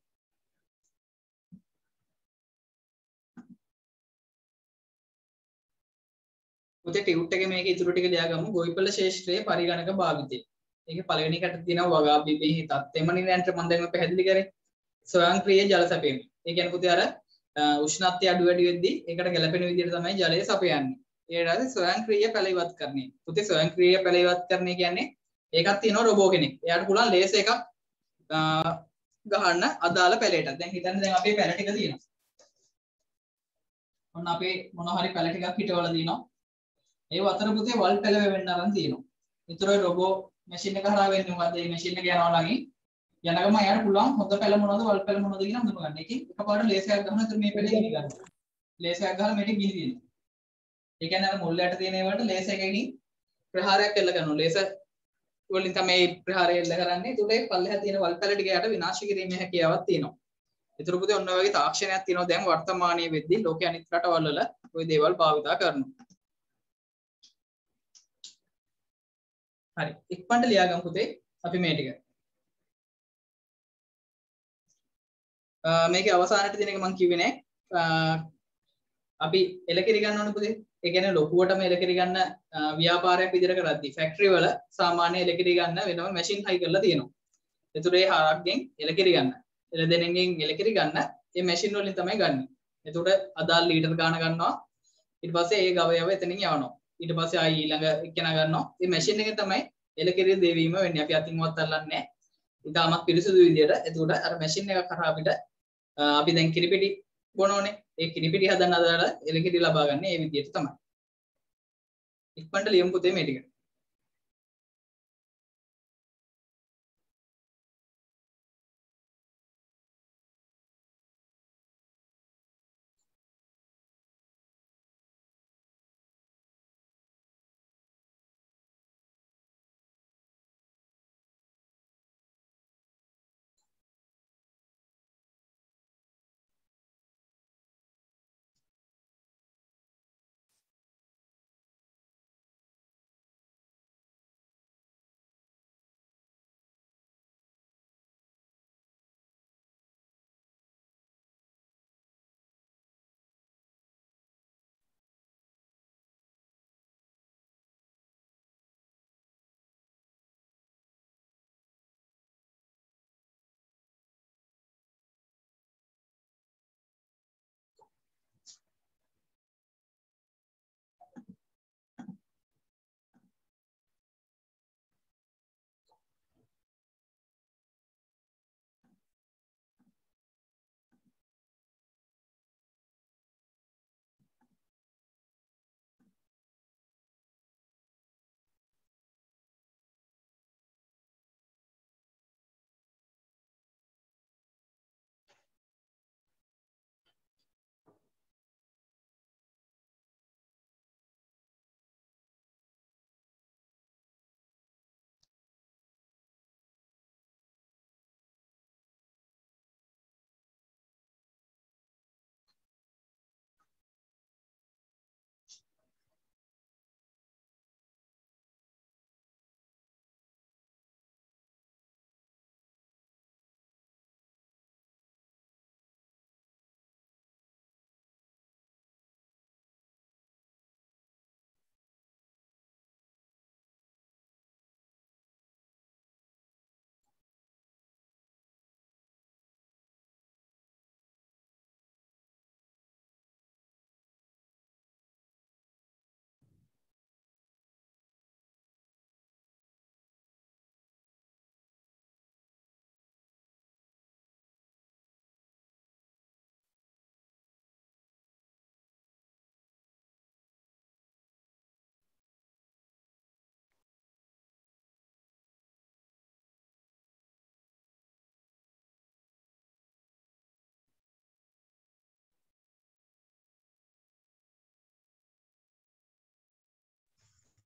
A: පුතේ ටියුට් එකේ මේක ඉතුරු ටික ලියාගමු ගොවිපළ ශාස්ත්‍රයේ පරිගණක භාවිතය. ඒකේ පළවෙනි එකට තියෙනවා වගා බිබෙහි තත්ත්වෙම නිරන්තර මම දැන් පැහැදිලි කරේ. ස්වයංක්‍රීය ජල සැපීම. ඒ කියන්නේ පුතේ අර උෂ්ණත්වය අඩු වැඩි වෙද්දී ඒකට ගැළපෙන විදිහට තමයි ජලය සපයන්නේ. ඊට පස්සේ ස්වයංක්‍රීය පැල ඉවත් කරන්නේ. පුතේ ස්වයංක්‍රීය පැල ඉවත් කරන්නේ කියන්නේ ඒකත් තියෙනවා රොබෝ කෙනෙක්. එයාට පුළුවන් ලේස් එකක් ගහන්න අදාළ පැලේට. දැන් හිතන්න දැන් අපේ පැල ටික තියෙනවා. ඔන්න අපේ මොන හරි පැල ටිකක් හිටවල දිනවා. ඒ අතර පුතේ වල් පැල වෙන්න අරන් තියෙනවා. ඒතර රොබෝ මැෂින් එක හරහා වෙන්නේ මොකද්ද? මේ මැෂින් එක යනවා ළඟින් යන ගම එයාට පුළුවන් හොඳ පැල මොනවද වල් පැල මොනවද කියලා හඳුනගන්න. ඒකේ එකපාරට ලේසයක් ගන්න ඒතර මේ පැලේ ගිනි ගන්න. ලේසයක් ගහලා මේක ගිනි දෙනවා. ඒ කියන්නේ අර මුල් යට තියෙන ඒවාට ලේස එකකින් ප්‍රහාරයක් එල්ල කරනවා. ලේස වලින් තමයි ප්‍රහාරය එල්ල කරන්නේ. ඒකට ඒ පල්ලෙහා තියෙන වල් පැල ටික යට විනාශ කිරීමේ හැකියාවක් තියෙනවා. ඒතර පුතේ ඔන්න ඔය වගේ තාක්ෂණයක් තියෙනවා දැන් වර්තමානයේ වෙද්දී ලෝකයේ අනිත් රටවල් වල ওই දේවල් භාවිතා කරනවා. හරි ඉක්මනට ලියාගමු පුතේ අපි මේ ටික. මේකේ අවසානට තියෙන එක මම කිව්වේ නෑ. අපි එලකිරි ගන්න ඕනේ පුතේ. ඒ කියන්නේ ලොකුවටම එලකිරි ගන්න ව්‍යාපාරයක් විදිහට කරද්දී ෆැක්ටරි වල සාමාන්‍ය එලකිරි ගන්න වෙනම මැෂින් හයි කරලා තියෙනවා. ඒතර ඒ හරක්ගෙන් එලකිරි ගන්න. එළදෙනෙන්ගෙන් එලකිරි ගන්න ඒ මැෂින් වලින් තමයි ගන්න. එතකොට අදාළ ලීටර් ගාන ගන්නවා. ඊට පස්සේ ඒ ගවයව එතනින් යවනවා. ඊට පස්සේ ආයි ඊළඟ එක්කෙනා ගන්නවා. මේ මැෂින් එකෙන් තමයි එලකිරි දෙවීම වෙන්නේ. අපි අතින්වත් අල්ලන්නේ නැහැ. ඉතාමත් පිරිසුදු විදියට. එතකොට අර මැෂින් එක කරා අපිට අපි දැන් කිරිපිටි බොනෝනේ. ඒ කිරිපිටි හදන්න අදාළ එලකිරි ලබා ගන්න ඒ විදියට තමයි. ඉක්මනට ලියමු පුතේ මේ ටික.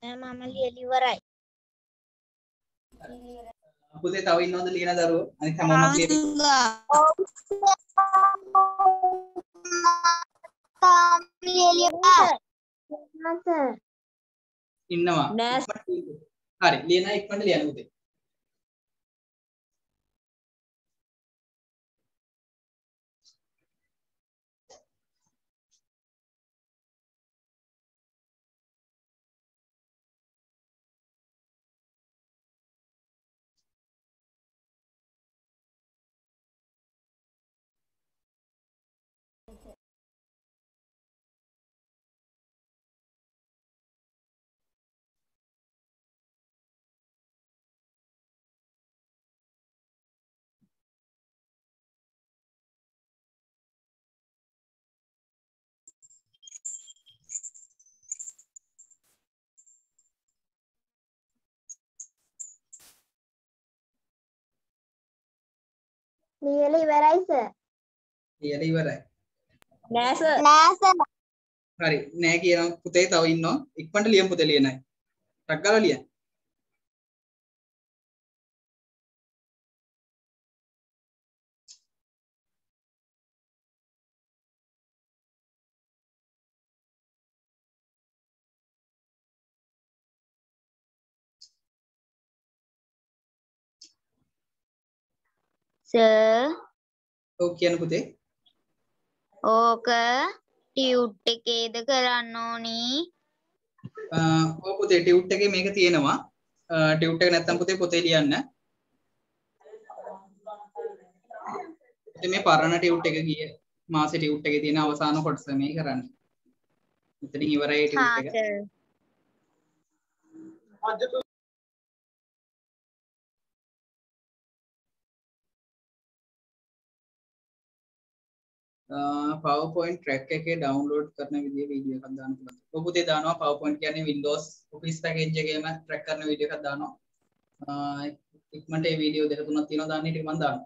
C: මම ලියලා ඉවරයි.
A: පුතේ තව ඉන්නවද ලියන දරුවෝ? අනිත් හැමෝම ලියලා ඉන්නවා.
E: නෑ.
A: හරි ලියන ඉක්මනට ලියන්න පුතේ
C: ලියලා ඉවරයි සර්.
A: ලියලා ඉවරයි
E: නෑ සර්
C: නෑ සර්.
A: හරි නෑ කියන පුතේ තව ඉන්නවා ඉක්මනට ලියමු පුතේ ලියනයි ටක් ගාලා ලියන්න
C: සර්
A: ඔව් කියන්න පුතේ.
C: ඕක ටියුට් එකේද කරන්න ඕනි?
A: ඔව් පුතේ ටියුට් එකේ මේක තියෙනවා. ටියුට් එක නැත්තම් පුතේ පොතේ ලියන්න. මේ පරණ ටියුට් එක ගිය මාසේ ටියුට් එකේ තියෙන අවසාන කොටස මේ කරන්නේ. මෙතනින් ඉවරයි ටියුට් එක
C: සර්.
A: PowerPoint track එකේ download කරන විදිය වීඩියෝ එකක් දාන්න පුළුවන්. ඔය පුතේ දානවා PowerPoint කියන්නේ Windows Office package එකේම track කරන වීඩියෝ එකක් දානවා. අ ඉක්මනට මේ වීඩියෝ දෙක තුනක් තියෙනවා දාන්න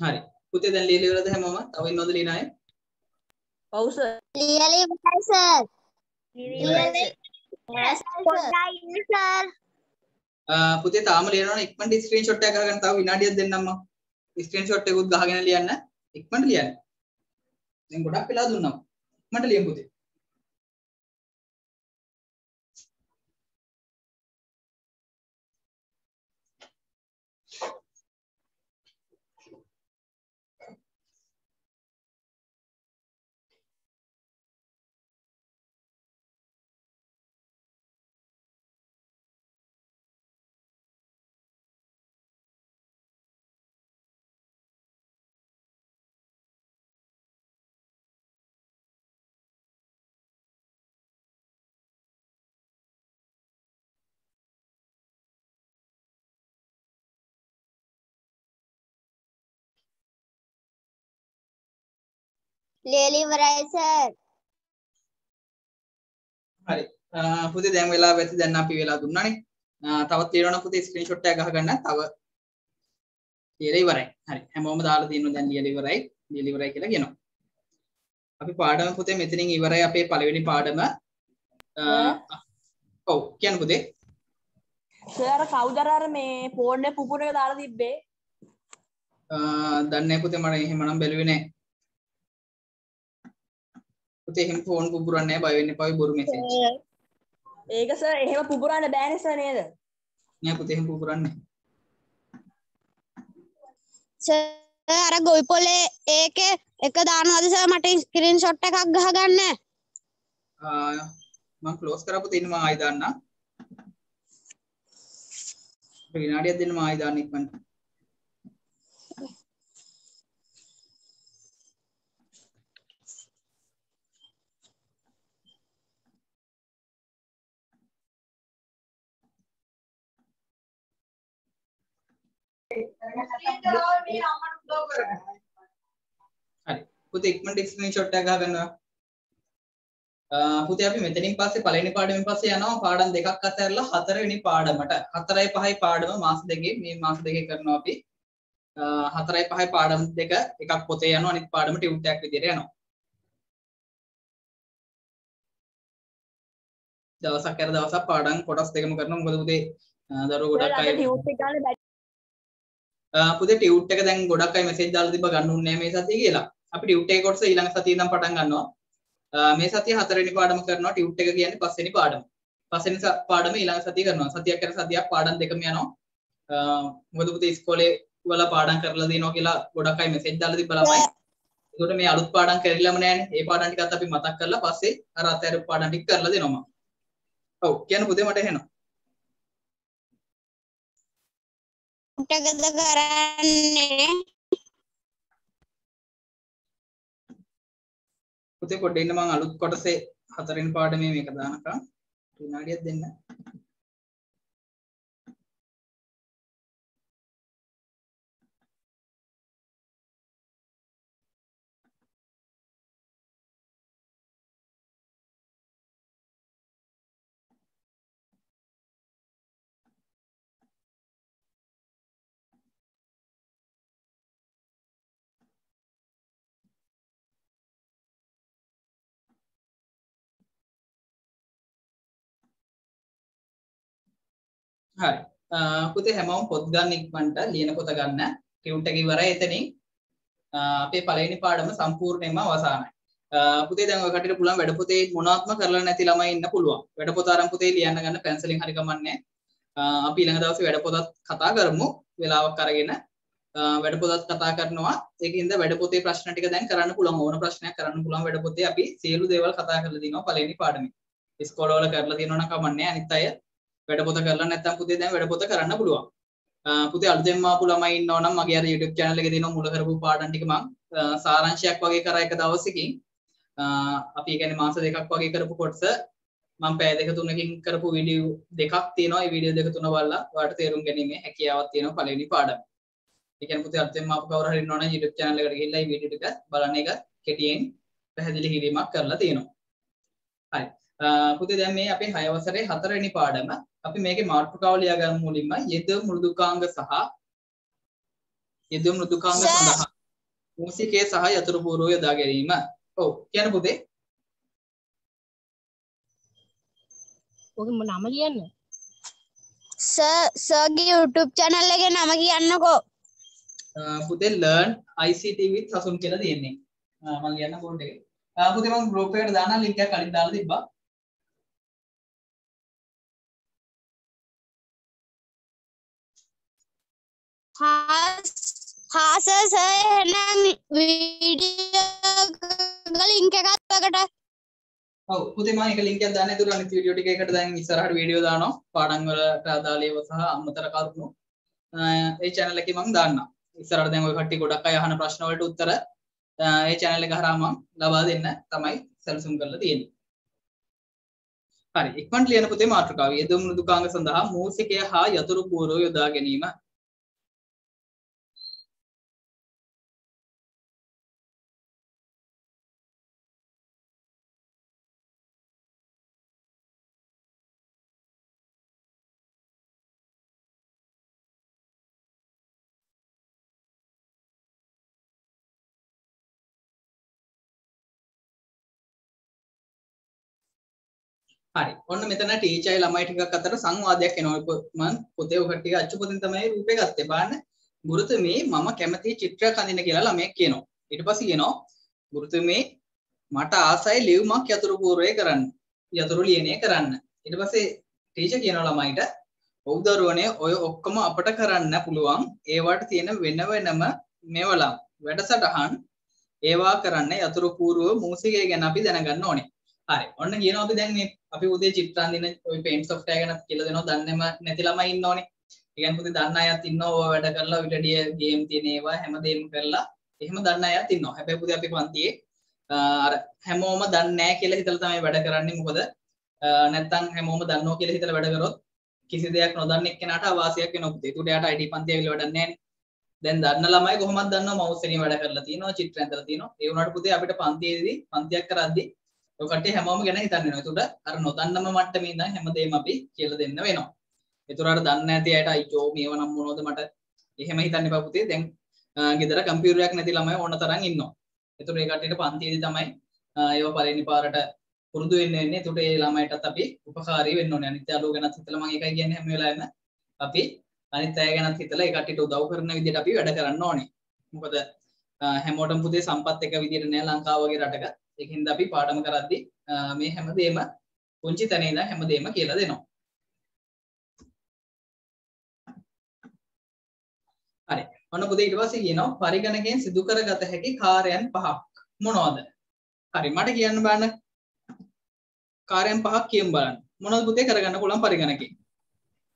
A: හරි. පුතේ දැන් ලියලා ඉවරද හැමෝම? තව ඉන්නවද ලියන අය?
E: ඔව් සර්
C: ලියලා ඉවරයි සර්.
A: පුතේ තාම ලියනවනේ ඉක්මනට ස්ක්‍රීන්ෂොට් එකක් ගන්න තව විනාඩියක් දෙන්නම් මම. ස්ක්‍රීන්ෂොට් එකකුත් ගහගෙන ලියන්න. ඉක්මනට ලියන්න. දැන් ගොඩක් වෙලා දුන්නා. ඉක්මනට ලියමු පුතේ.
C: ලියලා ඉවරයි සර්.
A: හරි. පුතේ දැන් වෙලා ඇති දැන් අපි වෙලා දුන්නානේ. තවත් තියෙනවා පුතේ ස්ක්‍රීන්ෂොට් එකක් ගහගන්න. තව ලියලා ඉවරයි. හරි. හැමෝම දාලා තියෙනවා දැන් ලියලා ඉවරයි. ලියලා ඉවරයි කියලා කියනවා. අපි පාඩම පුතේ මෙතනින් ඉවරයි අපේ පළවෙනි පාඩම. ඔව් කියන්න පුතේ.
E: සර් කවුද අර මේ ෆෝන් එක පුපුර එක දාලා තිබ්බේ
A: අ දන්නේ නැහැ පුතේ මම එහෙමනම් බැලුවේ නැහැ. පුතේ එහෙම ෆෝන් පුපුරන්නේ නැහැ බය වෙන්න එපා බොරු මෙසේජ්.
E: ඒක සර් එහෙම පුපුරන්න බෑනේ සර් නේද
A: නෑ පුතේ එහෙම පුපුරන්නේ
C: සර් අර ගොවි පොලේ ඒකේ එක දානවද සර් මට ස්ක්‍රීන්ෂොට් එකක් ගහගන්න.
A: මම ක්ලෝස් කරපු තින්න මම ආයි දාන්න. විනාඩියක් දෙන්න මම ආයි දාන්න ඉක්මනට. හරි. පුතේ ඉක්මනට ස්ක්‍රීන්ෂොට් එක ගහගන්නවා. පුතේ අපි මෙතනින් පස්සේ පළවෙනි පාඩමෙන් පස්සේ යනවා. පාඩම් දෙකක් අතරලා හතරවෙනි පාඩමට. හතරයි පහයි පාඩම මාස දෙකේ. මේ මාස දෙකේ කරනවා අපි. හතරයි පහයි පාඩම් දෙක එකක් පොතේ යනවා. අනිත් පාඩම ටියුට් එකක් විදිහට යනවා. දවසක් කර දවසක් පාඩම් කොටස් දෙකම කරනවා. මොකද පුතේ දරුවෝ ගොඩක් අය
E: ටියුට් එක ගන්න බැරි
A: පුතේ ටියුට් එක දැන් ගොඩක් අය මෙසේජ් දාලා තිබ්බ ගන්න උන්නේ මේ සතියේ කියලා අපි ටියුට් එක කොටස ඊළඟ සතියේ ඉඳන් පටන් ගන්නවා මේ සතිය හතරවෙනි පාඩම කරනවා ටියුට් එක කියන්නේ පස්වෙනි පාඩම. පස්වෙනි පාඩම ඊළඟ සතිය කරනවා. සතියක් කර සතියක් පාඩම් දෙකම යනවා. මොකද පුතේ ඉස්කෝලේ වල පාඩම් කරලා දෙනවා කියලා ගොඩක් අය මෙසේජ් දාලා තිබ්බ ළමයි. ඒකට මේ අලුත් පාඩම් කරලම නැහැනේ. ඒ පාඩම් ටිකත් අපි මතක් කරලා පස්සේ අර අතර පාඩම් ටික කරලා දෙනවා මම. ඔව් කියන්න පුතේ මට එහෙනම්.
C: ටකද කරන්නේ
A: පුතේ පොඩ්ඩ ඉන්න මං අලුත් කොටසේ හතරෙන් පාඩමේ මේක දානකම් විනාඩියක් දෙන්න. හරි. පුතේ හැමෝම පොත් ගන්න ඉක්මනට ලියන පොත ගන්න. ටියුට් එක ඉවරයි එතනින්. අපේ පළවෙනි පාඩම සම්පූර්ණයෙන්ම අවසానයි. පුතේ දැන් ඔය කටියට පුළුවන් වැඩ පොතේ මොනවත්ම කරලා නැති ළමයි ඉන්න පුළුවන්. වැඩ පොත අරන් පුතේ ලියන්න ගන්න පැන්සලෙන් හරි කමන්නේ අපි ඊළඟ දවසේ වැඩ පොතත් කතා කරමු වෙලාවක් අරගෙන. වැඩ පොතත් කතා කරනවා. ඒකින්ද වැඩ පොතේ ප්‍රශ්න ටික දැන් කරන්න පුළුවන් ඕන ප්‍රශ්නයක් කරන්න පුළුවන් වැඩ පොතේ. අපි සියලු දේවල් කතා කරලා දිනවා පළවෙනි පාඩමේ. ඉස්කෝලවල කරලා තියෙනවා නම් කමන්නේ අනිත් අය වැඩ පොත කරලා නැත්නම් පුතේ දැන් වැඩ පොත කරන්න පුළුවන්. පුතේ අලුතෙන්ම ආපු ළමයි ඉන්නවා නම් මගේ අර YouTube channel එකේ දෙනවා මුල කරපු පාඩම් ටික මම සාරාංශයක් වගේ කරා එක දවසකින් අපි කියන්නේ මාස දෙකක් වගේ කරපු කොටස මම පැය දෙක තුනකින් කරපු වීඩියෝ දෙකක් තියෙනවා. ඒ වීඩියෝ දෙක තුන බලලා ඔයාලට තේරුම් ගැනීමේ හැකියාවක් තියෙනවා පළවෙනි පාඩම. ඒ කියන්නේ පුතේ අලුතෙන්ම ආපු කවුරු හරි ඉන්නවා නම් YouTube channel එකට ගිහිල්ලා මේ වීඩියෝ ටික බලන්න එක කෙටියෙන් පැහැදිලි කිරීමක් කරලා තියෙනවා. හරි. පුතේ දැන් මේ අපේ 6 වසරේ 4 වෙනි පාඩම අපි මේකේ මාතෘකාව ලියා ගන්න මුලින්ම යෙද මෘදුකාංග සහ යෙද මෘදුකාංග. සඳහා මූසිකයේ සහ යතුරු පූර්ව යොදා ගැනීම. ඔව් කියන්න පුතේ.
G: ඔගේ නම ලියන්න
C: සර් සර්ගේ YouTube channel එකේ නම කියන්නකෝ.
A: පුතේ learn ICT with සසුන් කියලා තියෙන්නේ. මම ලියන්න බෝඩ් එකේ. පුතේ මම group එකට දාන link එක කලින් දාලා තිබ්බා.
C: හා හා සර් සර් එහෙනම් වීඩියෝ ලින්ක් එකක් ඔකට
A: ඔව් පුතේ මම එක link එකක් දාන්න ඒතර අනිත් වීඩියෝ ටික එකට දැන් ඉස්සරහට වීඩියෝ දානවා. පාඩම් වලට අදාළ ඒවා සහ අමතර කරුණු. අ, ඒ channel එකේ මම දාන්නම්. ඉස්සරහට දැන් ඔය කට්ටිය ගොඩක් අය අහන ප්‍රශ්න වලට උත්තර අ, ඒ channel එක හරහා මම ලබා දෙන්න තමයි සැලසුම් කරලා තියෙන්නේ. හරි ඉක්මනට ලියන පුතේ මාතෘකාව යෙදුම් මෘදුකාංග සඳහා මූසිකය හා යතුරු පූර්ව යොදා ගැනීම හරි. ඔන්න මෙතන ටීචර්යි ළමයි ටිකක් අතර සංවාදයක් එනවා. ඔය මම පොතේ ඔය ටික අච්චු පොතෙන් තමයි රූපේ ගත්තේ. බලන්න. ගුරුතුමී මම කැමති චිත්‍රයක් අඳින්න කියලා ළමයෙක් කියනවා. ඊට පස්සේ කියනවා ගුරුතුමී මට ආසයි ලියුමක් යතුරු පූර්වය කරන්න. යතුරු ලියනය කරන්න. ඊට පස්සේ ටීචර් කියනවා ළමයිට ඔව් දරුවනේ ඔය ඔක්කොම අපට කරන්න පුළුවන්. ඒවට තියෙන වෙන වෙනම මෙවලම්. වැඩසටහන් ඒවා කරන්න යතුරු පූර්ව මූසිකය ගැන අපි දැනගන්න ඕනේ. හරි ඔන්න කියනවා අපි දැන් මේ අපි උදේ චිත්‍ර අඳින ওই පේන්ට් software ගැන කියලා දෙනවා දන්නේම නැති ළමයි ඉන්නෝනේ. ඒ කියන්නේ පුතේ දන්න අයත් ඉන්නවා ඔය වැඩ කරලා විඩිය ගේම් තියෙන ඒවා හැමදේම කරලා එහෙම දන්න අයත් ඉන්නවා. හැබැයි පුතේ අපි පන්තියේ අර හැමෝම දන්නේ නැහැ කියලා හිතලා තමයි වැඩ කරන්නේ. මොකද නැත්තම් හැමෝම දන්නවා කියලා හිතලා වැඩ කරොත් කිසි දෙයක් නොදන්න එක්කෙනාට අවාසියක් වෙනවා පුතේ. ඒකට යාට ID පන්තිය ඇවිල්ලා වැඩක් නැහැ දැන් දන්න ළමයි කොහොමද දන්නවා මවුස් එකෙන් වැඩ කරලා තියෙනවා චිත්‍ර ඇඳලා තියෙනවා. ඒ වුණාට පුතේ අපිට පන්තියේදී පන්තියක් කරද්දී ඔය කට්ටිය හැමෝම ගැන හිතන්න වෙනවා. ඒකට අර නොදන්නම මට්ටමේ ඉඳන් හැමදේම අපි කියලා දෙන්න වෙනවා. ඒතර අර දන්නේ නැති අයට අයියෝ මේව නම් මොනවද මට එහෙම හිතන්න එපා පුතේ. දැන් ගෙදර කම්පියුටරයක් නැති ළමයි ඕන තරම් ඉන්නවා. ඒතර ඒ කට්ටියට පන්තියේදී තමයි ඒව පළවෙනි පාරට පුරුදු වෙන්න වෙන්නේ. ඒකට ඒ ළමයිටත් අපි උපකාරී වෙන්න ඕනේ. අනිත් යාළුවෝ ගැනත් හිතලා මම ඒකයි කියන්නේ හැම වෙලාවෙම අපි අනිත් අය ගැනත් හිතලා ඒ කට්ටියට උදව් කරන විදිහට අපි වැඩ කරන්න ඕනේ. මොකද හැමෝටම පුතේ සම්පත් එක විදිහට නෑ ලංකාව වගේ රටක. ඒකින්ද අපි පාඩම කරද්දී මේ හැමදේම පුංචි තැන ඉඳන් හැමදේම කියලා දෙනවා. හරි. ඔන්න පුතේ ඊට පස්සේ කියනවා පරිගණකයෙන් සිදු කරගත හැකි කාර්යයන් පහක් මොනවද? හරි මට කියන්න බෑන කාර්යයන් පහක් කියමු බලන්න. මොනවද පුතේ කරගන්න පුළුවන් පරිගණකයෙන්?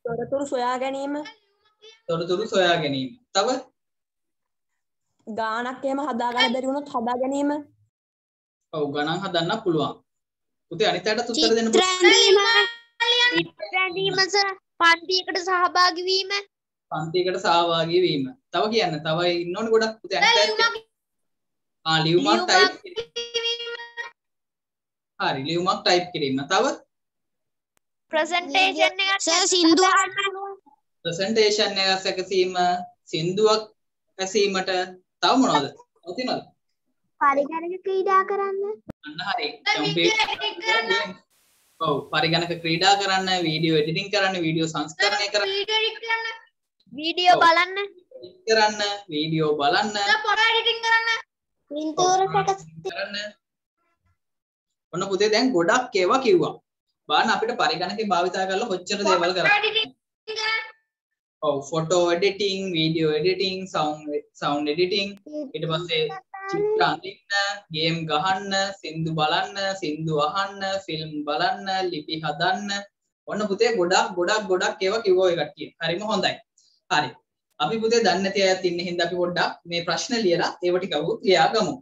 E: තොරතුරු සොයා ගැනීම
A: තොරතුරු සොයා ගැනීම. තව
E: ගානක් එහෙම හදාගන්න බැරි වුණොත් හදා ගැනීම
A: ඔව් ගණන් හදන්න පුළුවන්. පුතේ අනිත් අයට උත්තර දෙන්න
C: සර් පන්තියකට සහභාගී වීම
A: පන්තියකට සහභාගී වීම. තව කියන්න. තව ඉන්නෝනේ ගොඩක් පුතේ අනිත් අයට. ආ ලියුමක් ටයිප් හරි ලියුමක් ටයිප් කිරීම. තව
C: ප්‍රසන්ටේෂන් එක සර් සින්දු
A: ප්‍රසන්ටේෂන් එක සැකසීම සින්දුවක් ඇසීමට තව මොනවද? තව තියෙනවද?
C: පරිගණක ක්‍රීඩා කරන්න
A: අන්න හරි. ඔව් පරිගණක ක්‍රීඩා කරන්න, වීඩියෝ එඩිටින් කරන්න, වීඩියෝ සංස්කරණය කරන්න,
B: වීඩියෝ.
C: බලන්න
A: කරන්න, වීඩියෝ බලන්න,
B: ෆොටෝ එඩිටින් කරන්න
C: පින්තූර
A: කරන්න. ඔන්න පුතේ දැන් ගොඩක් ඒවා කිව්වා. බලන්න අපිට පරිගණකේ භාවිතා කරලා කොච්චර දේවල් කරා.
B: එඩිටින් කරන්න
A: ඔව් photo editing, video editing, sound sound editing, ඊට පස්සේ චිත්‍ර අඳින්න, ගේම් ගහන්න, සින්දු බලන්න, සින්දු අහන්න, ෆිල්ම් බලන්න, ලිපි හදන්න. ඔන්න පුතේ ගොඩක් ගොඩක් ගොඩක් ඒවා කිව්වා ඔය කට්ටිය. හරිම හොඳයි. හරි. අපි පුතේ දන්නේ නැති අයත් ඉන්න හින්දා අපි පොඩ්ඩක් මේ ප්‍රශ්න ලියලා ඒව ටික අවුත් ලියා ගමු.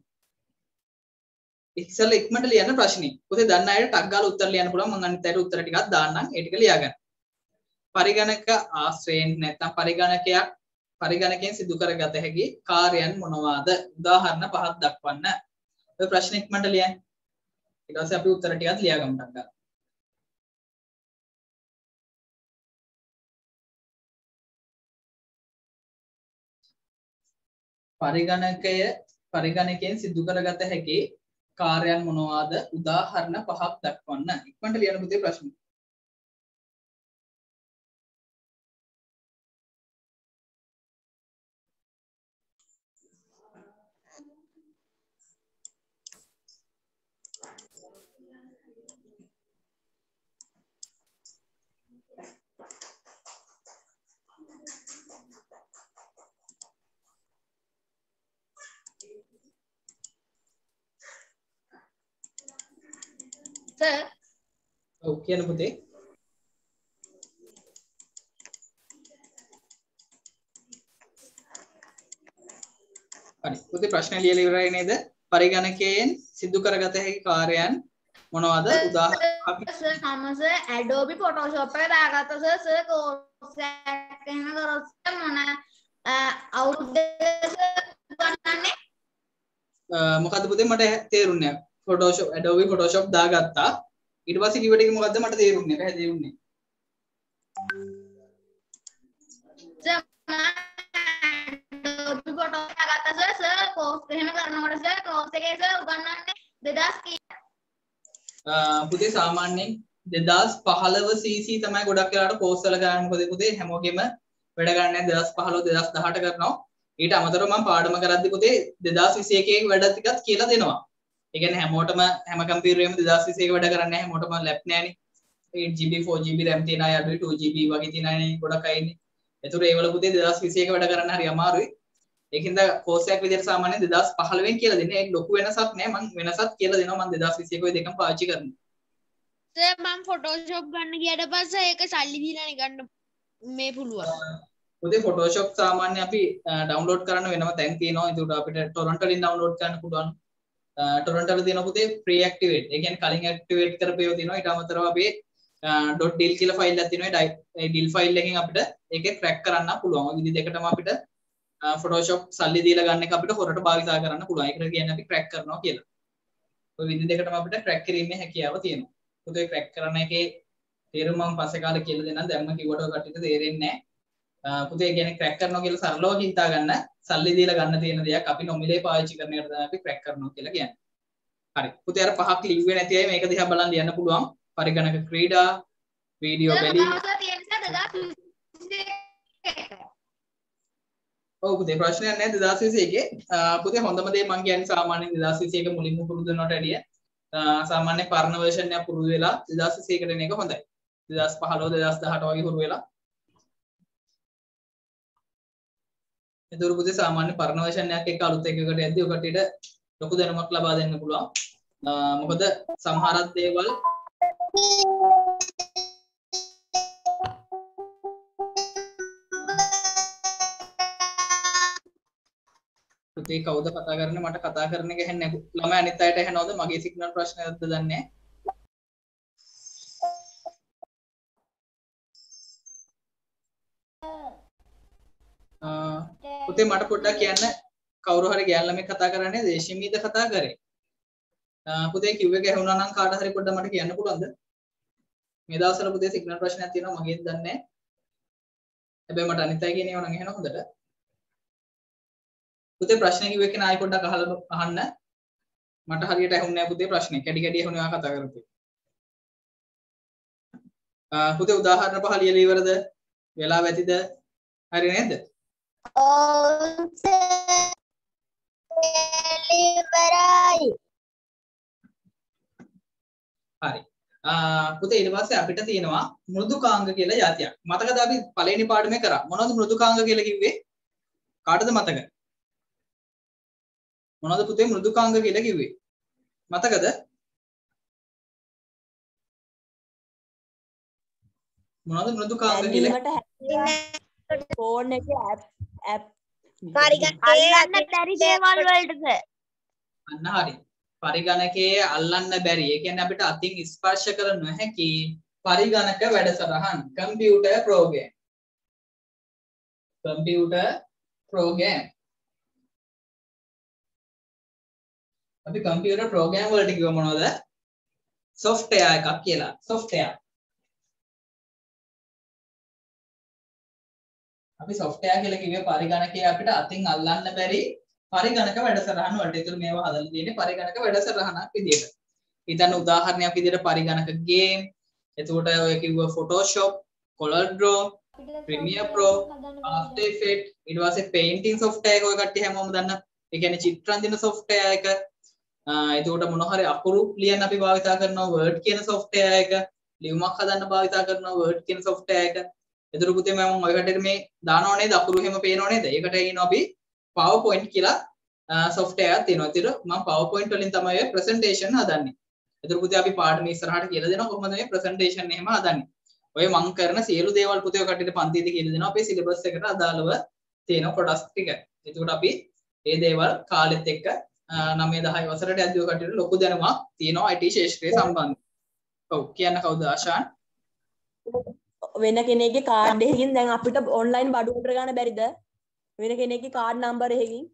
A: ඉස්සෙල්ලා ඉක්මනට ලියන්න ප්‍රශ්නේ. පුතේ දන්න අයට ටක් ගාලා උත්තර ලියන්න පුළුවන්. මම අනිත් අයට උත්තර ටිකක් දාන්නම්. ඒ ටික ලියාගන්න. පරිගණක ආශ්‍රයෙන් නැත්නම් පරිගණකයක් පරිගණකයෙන් සිදු කරගත හැකි කාර්යයන් මොනවාද? උදාහරණ පහක් දක්වන්න. ඔය ප්‍රශ්න ඉක්මනට ලියන්න. ඊට පස්සේ අපි උත්තර ටිකත් ලියාගමු ටක් ගාලා. පරිගණකය පරිගණකයෙන් සිදු කරගත හැකි කාර්යයන් මොනවාද? උදාහරණ පහක් දක්වන්න. ඉක්මනට ලියන්න පුතේ ප්‍රශ්න.
B: සර්
A: ඔව් කියන්න පුතේ. හරි. පුතේ ප්‍රශ්න ලියලා ඉවරයි නේද? පරිගණකයෙන් සිදු කරගත හැකි කාර්යයන් මොනවද? උදාහරණ අපි
B: සර් මම සර් Adobe Photoshop එක දාගත්තා සර් සර් කෝස් එකක් එහෙම කරොත් සර් මොන අවුරුද්ද ගන්නන්නේ
A: අ, මොකද්ද පුතේ මට තේරුන්නේ නැහැ. Photoshop Adobe Photoshop දාගත්තා. ඊට පස්සේ කිව්වට ඒක මොකද්ද මට තේරුන්නේ නැහැ. පැහැදිලි වුණේ.
B: සර් මම Adobe Photoshop දාගත්තා සර් සර් කෝස් එහෙම කරනකොට සර් කෝස් එකේ සර් උගන්වන්නේ 2000 කීයක්
A: අ, පුතේ සාමාන්‍යයෙන් 2015 CC තමයි ගොඩක් වල ගන්න මොකද පුතේ හැමෝගෙම වැඩ ගන්න 2015 2018 කරනවා. ඊට අමතරව මම පාඩම කරද්දි පුතේ 2021 වැඩ ටිකක් කියලා දෙනවා. කියන්නේ හැමෝටම හැම කම්පියුටරේම 2021 වැඩ කරන්නේ හැමෝටම ලැප් නැහැනේ. 8GB 4GB RAM තියෙන අය අඩුයි 2GB වගේ තියෙන අය ගොඩක් අය ඉන්නේ. ඒතර ඒවල පුතේ 2021 වැඩ කරන්න හරි අමාරුයි. ඒකින්ද කෝස් එකක් විදිහට සාමාන්‍යයෙන් 2015 කියලා දෙන්නේ. ඒක ලොකු වෙනසක් නෑ. මම වෙනසක් කියලා දෙනවා මම 2021 ඔය දෙකම පාවිච්චි කරනවා.
C: සර් මම ෆොටෝෂොප් ගන්න ගියට පස්සේ ඒක සල්ලි දීලානේ ගන්න මේ පුළුවන්
A: පුතේ Photoshop සාමාන්‍ය අපි ඩවුන්ලෝඩ් කරන්න වෙනම තැන් තියෙනවා. ඒකට අපිට වලින් ඩවුන්ලෝඩ් කරන්න පුළුවන්. Torrent වල තියෙන පුතේ free activate. ඒ කියන්නේ කලින් activate කරපේව තියෙනවා. ඊට අමතරව අපි .dil කියලා ෆයිල් එකක් තියෙනවා. ඒ dil ෆයිල් එකෙන් අපිට ඒකේ crack කරන්න පුළුවන්. ඔය විදි දෙකටම අපිට Photoshop සල්ලි දීලා ගන්න එක අපිට හොරට භාවිතා කරන්න පුළුවන්. ඒකට කියන්නේ අපි crack කරනවා කියලා. ඔය විදි දෙකටම අපිට ක්‍රැක් කිරීමේ හැකියාව තියෙනවා. පුතේ ක්‍රැක් කරන එකේ තේරුම මම පස්සේ කාලේ කියලා දෙන්නම්. දැම්ම කිව්වට ඔය කට්ටියට තේරෙන්නේ නැහැ. පුතේ කියන්නේ ක්‍රැක් කරනවා කියලා සරලව හිතා ගන්න සල්ලි දීලා ගන්න තියෙන දෙයක් අපි නොමිලේ පාවිච්චි කරන එකට තමයි අපි ක්‍රැක් කරනවා කියලා කියන්නේ. හරි. පුතේ අර පහක් ලිව්වේ නැති අය මේක දිහා බලන් ලියන්න පුළුවන්. පරිගණක ක්‍රීඩා, වීඩියෝ බැලීම. ඔව් පුතේ ප්‍රශ්නයක් නැහැ 2021 පුතේ හොඳම දේ මම කියන්නේ සාමාන්‍යයෙන් 2021 මුලින්ම පුරුදු වෙනවට වැඩිය සාමාන්‍ය පරණ version එක පුරුදු වෙලා 2021කට එන එක හොඳයි 2015 2018 වගේ හුරු වෙලා එතකොට පුතේ සාමාන්‍ය පරණ version එකක් එක්ක අලුත් එකකට යද්දී ඔය කට්ටියට ලොකු දැනුමක් ලබා දෙන්න පුළුවන්. මොකද සමහරක් දේවල් පුතේ කවුද කතා කරන්නේ? මට කතා කරන එක ඇහෙන්නේ නැහැ ළමයි අනිත් අයට ඇහෙනවද? මගේ සිග්නල් ප්‍රශ්නයක්ද දන්නේ නැහැ. පුතේ මට පොඩ්ඩක් කියන්න. කවුරු හරි ගෑල් ළමෙක් කතා කරන්නේ දේශීමීද කතා කරේ. පුතේ කිව්ව එක ඇහුණා නම් කාට හරි පොඩ්ඩක් මට කියන්න පුළුවන්ද? මේ දවස්වල පුතේ සිග්නල් ප්‍රශ්නයක් තියෙනවා මගේත් දන්නේ නැහැ. හැබැයි මට අනිත් අය කියන ඒවා නම් ඇහෙනවා හොඳට. පුතේ ප්‍රශ්න කිව්ව එක නායි පොඩ්ඩක් අහලා අහන්න. මට හරියට ඇහුන්නේ නැහැ පුතේ ප්‍රශ්නේ. කැඩි කැඩි ඇහුනේ ආ කතා කරපු පුතේ උදාහරණ පහ ලියලා ඉවරද? වෙලාව ඇතිද? හරි නේද?
C: ඉවරයි
A: හරි. පුතේ ඊට පස්සේ අපිට තියෙනවා මෘදුකාංග කියලා જાතියක්. මතකද අපි පළවෙනි පාඩමේ කරා. මොනවද මෘදුකාංග කියලා කිව්වේ? කාටද මතක? මොනවද පුතේ මෘදුකාංග කියලා කිව්වේ? මතකද? මොනවද මෘදුකාංග කියලා?
E: ෆෝන් එකේ ඇප්
B: අල්ලන්න බැරි දේවල් වලටද?
A: අන්න හරි. පරිගණකයේ අල්ලන්න බැරි. ඒ කියන්නේ අපිට අතින් ස්පර්ශ කර නොහැකි පරිගණක වැඩසටහන්. කම්පියුටර් ප්‍රෝග්‍රෑම් කම්පියුටර් ප්‍රෝග්‍රෑම් අපි කම්පියුටර් ප්‍රෝග්‍රෑම් වලට කිව්ව මොනවද? software එකක් කියලා. software අපි software කියලා කිව්වේ පරිගණකයේ අපිට අතින් අල්ලන්න බැරි පරිගණක වැඩසටහන් වලට. ඒතුළු මේවා හදලා තියෙන්නේ පරිගණක වැඩසටහනක් විදියට. හිතන්න උදාහරණයක් විදියට පරිගණක ගේම්, එතකොට ඔය කිව්ව Photoshop, CorelDRAW, Premiere Pro, After Effects, ඊට පස්සේ painting software එක ඔය කට්ටිය හැමෝම දන්න. ඒ කියන්නේ චිත්‍ර අඳින software එක. එතකොට මොන හරි අකුරු ලියන්න අපි භාවිතා කරනවා Word කියන software එක. ලියුමක් හදන්න භාවිතා කරනවා Word කියන software එක. එතකොට පුතේ මම ඔය කටට මේ දානව නේද අකුරු එහෙම පේනව නේද? ඒකට කියනවා අපි PowerPoint කියලා software එකක් තියෙනවා. ඒතර මම PowerPoint වලින් තමයි ඔය presentation හදන්නේ. ඒතර පුතේ අපි පාඩම ඉස්සරහට කියලා දෙනවා කොහොමද මේ presentation එහෙම හදන්නේ. ඔය මම කරන සියලු දේවල් පුතේ ඔය කටට පන්තියේදී කියලා දෙනවා අපේ syllabus එකට අදාළව තියෙන කොටස් ටික. එතකොට අපි මේ දේවල් කාලෙත් එක්ක 9 10 වසරට යද්දී ඔය කටට ලොකු දැනුමක් තියෙනවා IT ශාස්ත්‍රයේ සම්බන්ධ. ඔව් කියන්න කවුද ආශාන්?
E: වෙන කෙනෙක්ගේ කාඩ් එකකින් දැන් අපිට ඔන්ලයින් බඩු ඔඩර් ගන්න බැරිද? වෙන කෙනෙක්ගේ කාඩ් නම්බර් එකකින්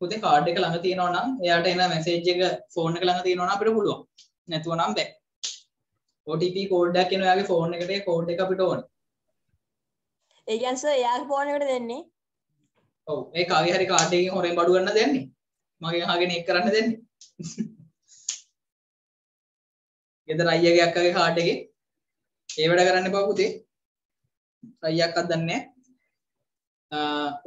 A: පුතේ කාඩ් එක ළඟ තියෙනවා නම් එයාට එන මැසේජ් එක ෆෝන් එක ළඟ තියෙනවා නම් අපිට පුළුවන්. නැතුව නම් බෑ. OTP කෝඩ් එකක් එන ඔයාගේ ෆෝන් එකට කෝඩ් එක අපිට ඕනේ.
E: ඒ කියන්නේ සර් එයාගේ ෆෝන් එකට දෙන්නේ
A: ඔව් ඒ කාගේ හරි කාඩ් එකකින් හොරෙන් බඩු ගන්න දෙන්නේ. මගෙන් අහගෙන එක් කරන්න දෙන්නේ. ගෙදර අයියාගේ අක්කගේ කාඩ් එකේ ඒ වැඩ කරන්න එපා පුතේ. අයියාක්වත් දන්නේ නැහැ.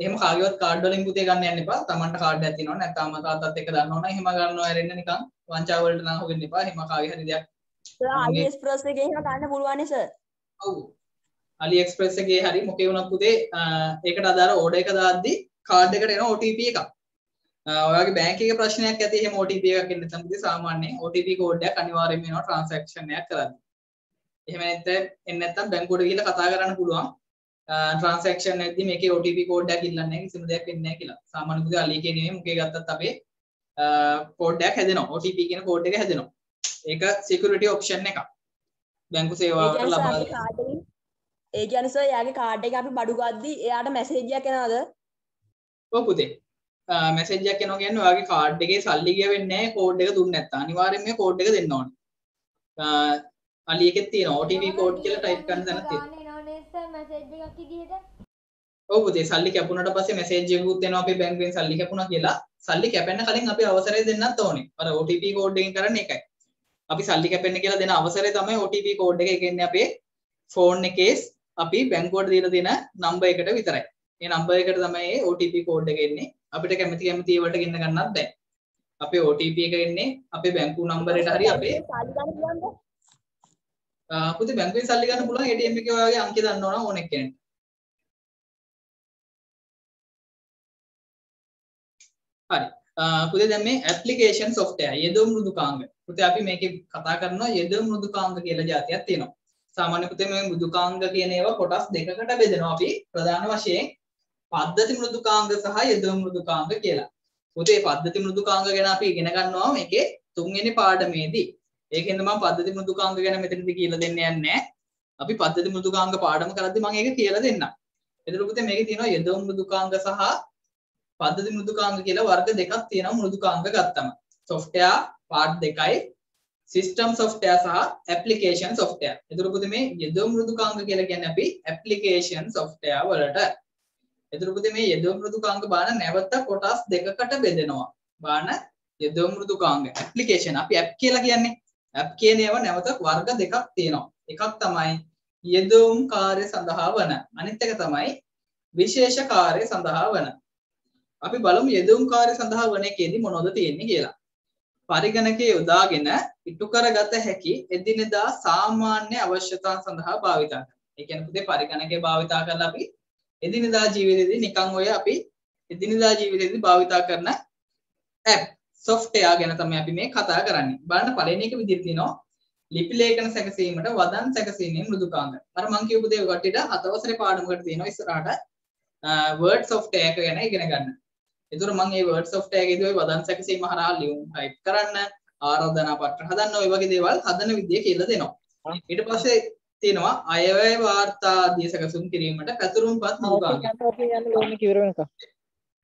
A: එහෙම කාගේවත් කාඩ් වලින් පුතේ ගන්න යන්න එපා. Tamanට කාඩ් එකක් තියෙනවා නැත්නම් අම්මා තාත්තත් එක්ක දන්නවනම් එහෙම ගන්නවා ඇරෙන්න නිකන් වංචාව වලට නම් හොගෙන්න එපා. එහෙම කාගේ හරි දෙයක්.
E: සර් AliExpress එකේ එහෙම ගන්න පුළුවන් නේ සර්
A: ඔව්. AliExpress එකේ හරි මොකේ වුණත් පුතේ ඒකට අදාළ ඕඩර් එක දාද්දි කාඩ් එකට එන OTP එකක්. ඔයාගේ බැංක් එකේ ප්‍රශ්නයක් ඇති එහෙම OTP එකක් එන්න නැත්නම් පුතේ සාමාන්‍යයෙන් OTP කෝඩ් එකක් අනිවාර්යයෙන්ම එනවා ට්‍රාන්සැක්ෂන් එකක් කරද්දී. එහෙම නැත්නම් එන්න නැත්නම් බැංකුවට ගිහලා කතා කරන්න පුළුවන්. ට්‍රාන්සැක්ෂන් එකදී මේකේ OTP කෝඩ් එකක් ඉල්ලන්නේ නැහැ කිසිම දෙයක් වෙන්නේ නැහැ කියලා. සාමාන්‍ය පුතේ අලි එකේ නෙමෙයි මුකේ ගත්තත් අපේ කෝඩ් එකක් හැදෙනවා. OTP කියන කෝඩ් එක හැදෙනවා. ඒක සිකියුරිටි ඔප්ෂන් එකක්. බැංකු සේවාවට ලබා දෙන.
E: ඒ කියන්නේ සර් යාගේ කාඩ් එක අපි බඩු ගද්දි එයාට මැසේජ් එකක් එනවද?
A: ඔව් පුතේ. මැසේජ් එකක් එනවා කියන්නේ ඔයාගේ කාඩ් එකේ සල්ලි ගිය වෙන්නේ නැහැ කෝඩ් එක දුන්නේ නැත්නම් අනිවාර්යෙන්ම මේ කෝඩ් එක දෙන්න ඕනේ. අලි එකෙත් තියෙනවා OTP කෝඩ් කියලා ටයිප් කරන්න දැනත් තියෙනවා. ඔව් පුතේ සල්ලි කැපුණට පස්සේ මැසේජ් එකකුත් එනවා අපේ බැංකුවෙන් සල්ලි කැපුණා කියලා. සල්ලි කැපෙන්න කලින් අපි අවසරය දෙන්නත් ඕනේ. අර OTP කෝඩ් එකෙන් කරන්නේ ඒකයි. අපි සල්ලි කැපෙන්න කියලා දෙන අවසරය තමයි OTP කෝඩ් එක. ඒ කියන්නේ අපේ ෆෝන් එකේ අපි බැංකුවට දීලා දෙන නම්බර් එකට විතරයි. ඒ නම්බර් එකට තමයි ඒ OTP කෝඩ් එක එන්නේ. අපිට කැමති කැමති ඒවට ගෙන්න ගන්නත් බෑ. අපේ OTP එක එන්නේ අපේ බැංකු නම්බරයට හරි අපේ පුතේ බැංකුවෙන් සල්ලි ගන්න පුළුවන් ATM එකේ ඔයාගේ අංකය දන්න ඕන ඕනෙක් කෙනෙක්. හරි. පුතේ දැන් මේ ඇප්ලිකේෂන් software යෙදුම් මෘදුකාංග. පුතේ අපි මේකේ කතා කරනවා යෙදුම් මෘදුකාංග කියලා જાතියක් තියෙනවා. සාමාන්‍ය පුතේ මේ මෘදුකාංග කියන ඒවා කොටස් දෙකකට බෙදෙනවා අපි ප්‍රධාන වශයෙන් පද්ධති මෘදුකාංග සහ යෙදුම් මෘදුකාංග කියලා. පුතේ පද්ධති මෘදුකාංග ගැන අපි ඉගෙන ගන්නවා මේකේ තුන්වෙනි පාඩමේදී. ඒකෙන්ද මම පද්ධති මෘදුකාංග ගැන මෙතනදී කියලා දෙන්න යන්නේ අපි පද්ධති මෘදුකාංග පාඩම කරද්දි මම ඒක කියලා දෙන්නම්. එතකොට පුතේ මේකේ තියෙනවා යෙදුම් මෘදුකාංග සහ පද්ධති මෘදුකාංග කියලා වර්ග දෙකක් තියෙනවා මෘදුකාංග ගත්තම. software part දෙකයි system software සහ application software. එතකොට පුතේ මේ යෙදුම් මෘදුකාංග කියලා කියන්නේ අපි application software වලට. එතකොට පුතේ මේ යෙදුම් මෘදුකාංග බාන නැවත කොටස් දෙකකට බෙදෙනවා. බාන යෙදුම් මෘදුකාංග application අපි app කියලා කියන්නේ. App කියන ඒවා නැවත වර්ග දෙකක් තියෙනවා. එකක් තමයි යෙදුම් කාර්ය සඳහා වන. අනිත් එක තමයි විශේෂ කාර්ය සඳහා වන. අපි බලමු යෙදුම් කාර්ය සඳහා වන එකේදී මොනවද තියෙන්නේ කියලා. පරිගණකයේ යොදාගෙන ඉටු කරගත හැකි එදිනෙදා සාමාන්‍ය අවශ්‍යතා සඳහා භාවිතා කරනවා. ඒ කියන්නේ පුතේ පරිගණකය භාවිතා කරලා අපි එදිනෙදා ජීවිතේදී නිකන් ඔය අපි එදිනෙදා ජීවිතේදී භාවිතා කරන ඇප් software ගැන තමයි අපි මේ කතා කරන්නේ. බලන්න පළවෙනි එක විදිහට තියෙනවා ලිපි ලේඛන සැකසීමට වදන් සැකසීමේ මෘදුකාංග. අර මම කියපු දේ කට්ටියට හතවසරේ පාඩමකට තියෙනවා ඉස්සරහට word software එක ගැන ඉගෙන ගන්න. එතුර මං ඒ වර්ඩ් software එකේදී ওই වදන් සැකසීම හරහා ලියුම් ටයිප් කරන්න ආරාධනා පත්‍ර හදන්න ඔය වගේ දේවල් හදන විදිය කියලා දෙනවා. ඊට පස්සේ තියෙනවා අයවැය වාර්තා ආදී සැකසුම් කිරීමට පැතුරුම්පත් මෘදුකාංගය.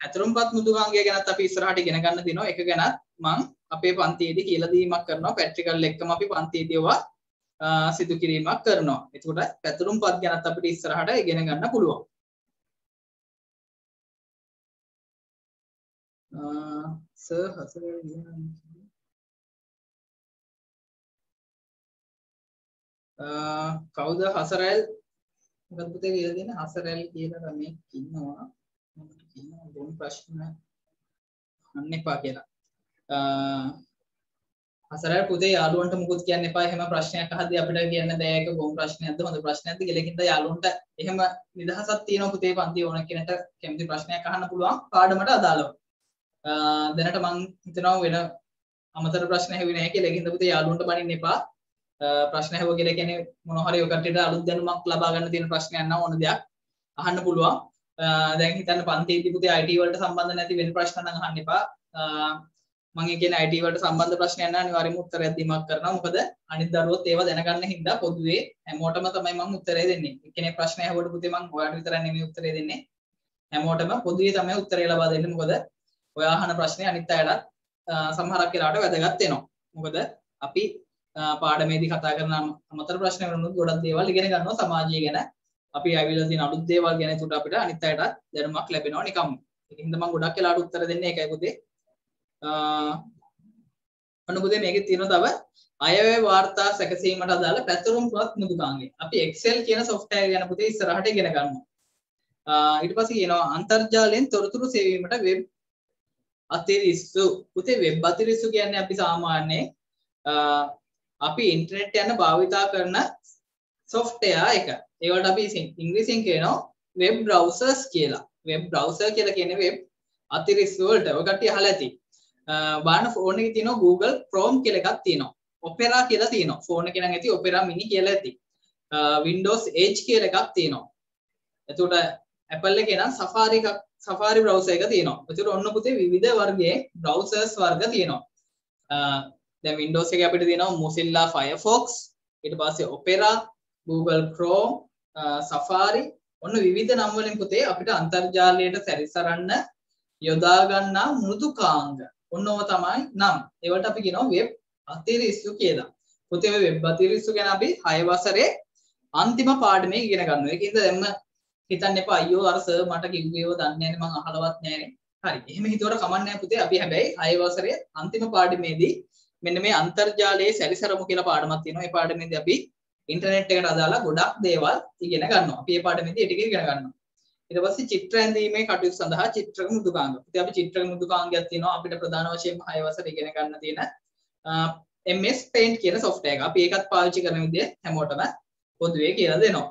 A: පැතුරුම්පත් මෘදුකාංගය ගැනත් අපි ඉස්සරහට ඉගෙන ගන්න තියෙනවා. ඒක ගැනත් මං අපේ පන්තියේදී කියලා දීමක් කරනවා. පැට්‍රිකල් එක්කම අපි පන්තියේදී ඒවා සිදු කිරීමක් කරනවා. එතකොට පැතුරුම්පත් ගැනත් අපිට ඉස්සරහට ඉගෙන ගන්න පුළුවන්. සර් හසරල් කවුද හසරල් මොකද පුතේ කියලා දෙන හසරල් කියලා ළමෙක් ඉන්නවා මට කියනවා බොන් ප්‍රශ්න අහන්න එපා කියලා. හසරල් පුතේ යාළුවන්ට මුකුත් කියන්න එපා. එහෙම ප්‍රශ්නයක් අහද්දී අපිට කියන්න බෑ. ඒක බොන් ප්‍රශ්නයක්ද? හොඳ ප්‍රශ්නයක්ද කියලා. කින්ද යාළුවන්ට එහෙම නිදහසක් තියෙනවා පුතේ පන්ති ඕන කෙනෙක්ට කැමති ප්‍රශ්නයක් අහන්න පුළුවන්. පාඩමට අදාළව. දැනට මං හිතනවා වෙන අමතර ප්‍රශ්න හැවි නැහැ කියලා. ඒකින්ද පුතේ යාළුවන්ට බනින්න එපා. ප්‍රශ්න හැව කියලා කියන්නේ මොන හරි ඔය කට්ටියට අලුත් දැනුමක් ලබා ගන්න තියෙන ප්‍රශ්නයක් නම් ඕන දෙයක් අහන්න පුළුවන්. දැන් හිතන්න පන්තියේදී පුතේ IT වලට සම්බන්ධ නැති වෙන ප්‍රශ්න නම් අහන්න එපා. මම කියන්නේ IT වලට සම්බන්ධ ප්‍රශ්නයක් නම් අනිවාර්යයෙන්ම උත්තරයක් දීමක් කරනවා. මොකද අනිත් දරුවෝත් ඒවා දැනගන්න හින්දා පොදුවේ හැමෝටම තමයි මම උත්තරය දෙන්නේ. එක්කෙනෙක් ප්‍රශ්න ඇහුවට පුතේ මම ඔයාලට විතරක් නෙමෙයි උත්තරය දෙන්නේ. හැමෝටම පොදුවේ තමයි උත්තරය ලබා දෙන්නේ. මොකද ඔයා අහන ප්‍රශ්නේ අනිත් අයටත් සමහරක් වෙලාවට වැදගත් වෙනවා. මොකද අපි පාඩමේදී කතා කරන අමතර ප්‍රශ්න වලුත් ගොඩක් දේවල් ඉගෙන ගන්නවා සමාජය ගැන. අපි ඇවිල්ලා තියෙන අලුත් දේවල් ගැන උට අපිට අනිත් අයටත් දැනුමක් ලැබෙනවා නිකම්ම. ඒකින්ද මම ගොඩක් වෙලාවට උත්තර දෙන්නේ ඒකයි පුතේ. අන්න පුතේ මේකේ තියෙන තව අයවැය වාර්තා සැකසීමට අදාළ පැතුරුම්පත් මෘදුකාංගය. අපි Excel කියන software ගැන පුතේ ඉස්සරහට ඉගෙන ගන්නවා. ඊට පස්සේ කියනවා අන්තර්ජාලයෙන් තොරතුරු සෙවීමට වෙබ් අතිරිස්සු පුතේ වෙබ් අතිරිස්සු කියන්නේ අපි සාමාන්‍යයෙන් අපි ඉන්ටර්නෙට් යන භාවිතා කරන software එක. ඒවට අපි ඉංග්‍රීසියෙන් කියනවා web browsers කියලා. web browser කියලා කියන්නේ web අතිරිස්සු වලට. ඔය කට්ටිය අහලා ඇති. බාන ෆෝන් එකේ තියෙනවා Google Chrome කියලා එකක් තියෙනවා. Opera කියලා තියෙනවා. ෆෝන් එකේ නම් ඇති Opera mini කියලා ඇති. Windows Edge කියලා එකක් තියෙනවා. එතකොට Apple එකේ නම් Safari එකක් සෆාරි බ්‍රවසර් එක තියෙනවා. ඒතර ඔන්න පුතේ විවිධ වර්ගයේ බ්‍රවසර්ස් වර්ග තියෙනවා. දැන් Windows එකේ අපිට තියෙනවා Mozilla Firefox, ඊට පස්සේ Opera, Google Chrome, Safari ඔන්න විවිධ නම් වලින් පුතේ අපිට අන්තර්ජාලයට සැරිසරන්න යොදා ගන්නා මෘදුකාංග. ඔන්න ඕව තමයි නම්. ඒවට අපි කියනවා වෙබ් අතිරිස්සු කියලා. පුතේ වෙබ් අතිරිස්සු ගැන අපි 6 වසරේ අන්තිම පාඩමේ ඉගෙන ගන්නවා. ඒකින්ද දැම්ම හිතන්න එපා අයියෝ අර සර් මට කිව්වේව දන්නේ නැහැ මං අහලවත් නැහැ හරි. එහෙම හිතුවට කමක් නැහැ පුතේ. අපි හැබැයි 6 වසරේ අන්තිම පාඩමේදී මෙන්න මේ අන්තර්ජාලයේ සැරිසරමු කියලා පාඩමක් තියෙනවා. ඒ පාඩමේදී අපි ඉන්ටර්නෙට් එකට අදාළ ගොඩක් දේවල් ඉගෙන ගන්නවා. අපි මේ පාඩමේදී ඒ ටික ඉගෙන ගන්නවා. ඊට පස්සේ චිත්‍ර ඇඳීමේ කටයුතු සඳහා චිත්‍රක මෘදුකාංග. ඉතින් අපි චිත්‍රක මෘදුකාංගයක් තියෙනවා අපිට ප්‍රධාන වශයෙන්ම 6 වසර ඉගෙන ගන්න තියෙන MS Paint කියන software එක. අපි ඒකත් පාවිච්චි කරන විදිය හැමෝටම පොදුවේ කියලා දෙනවා.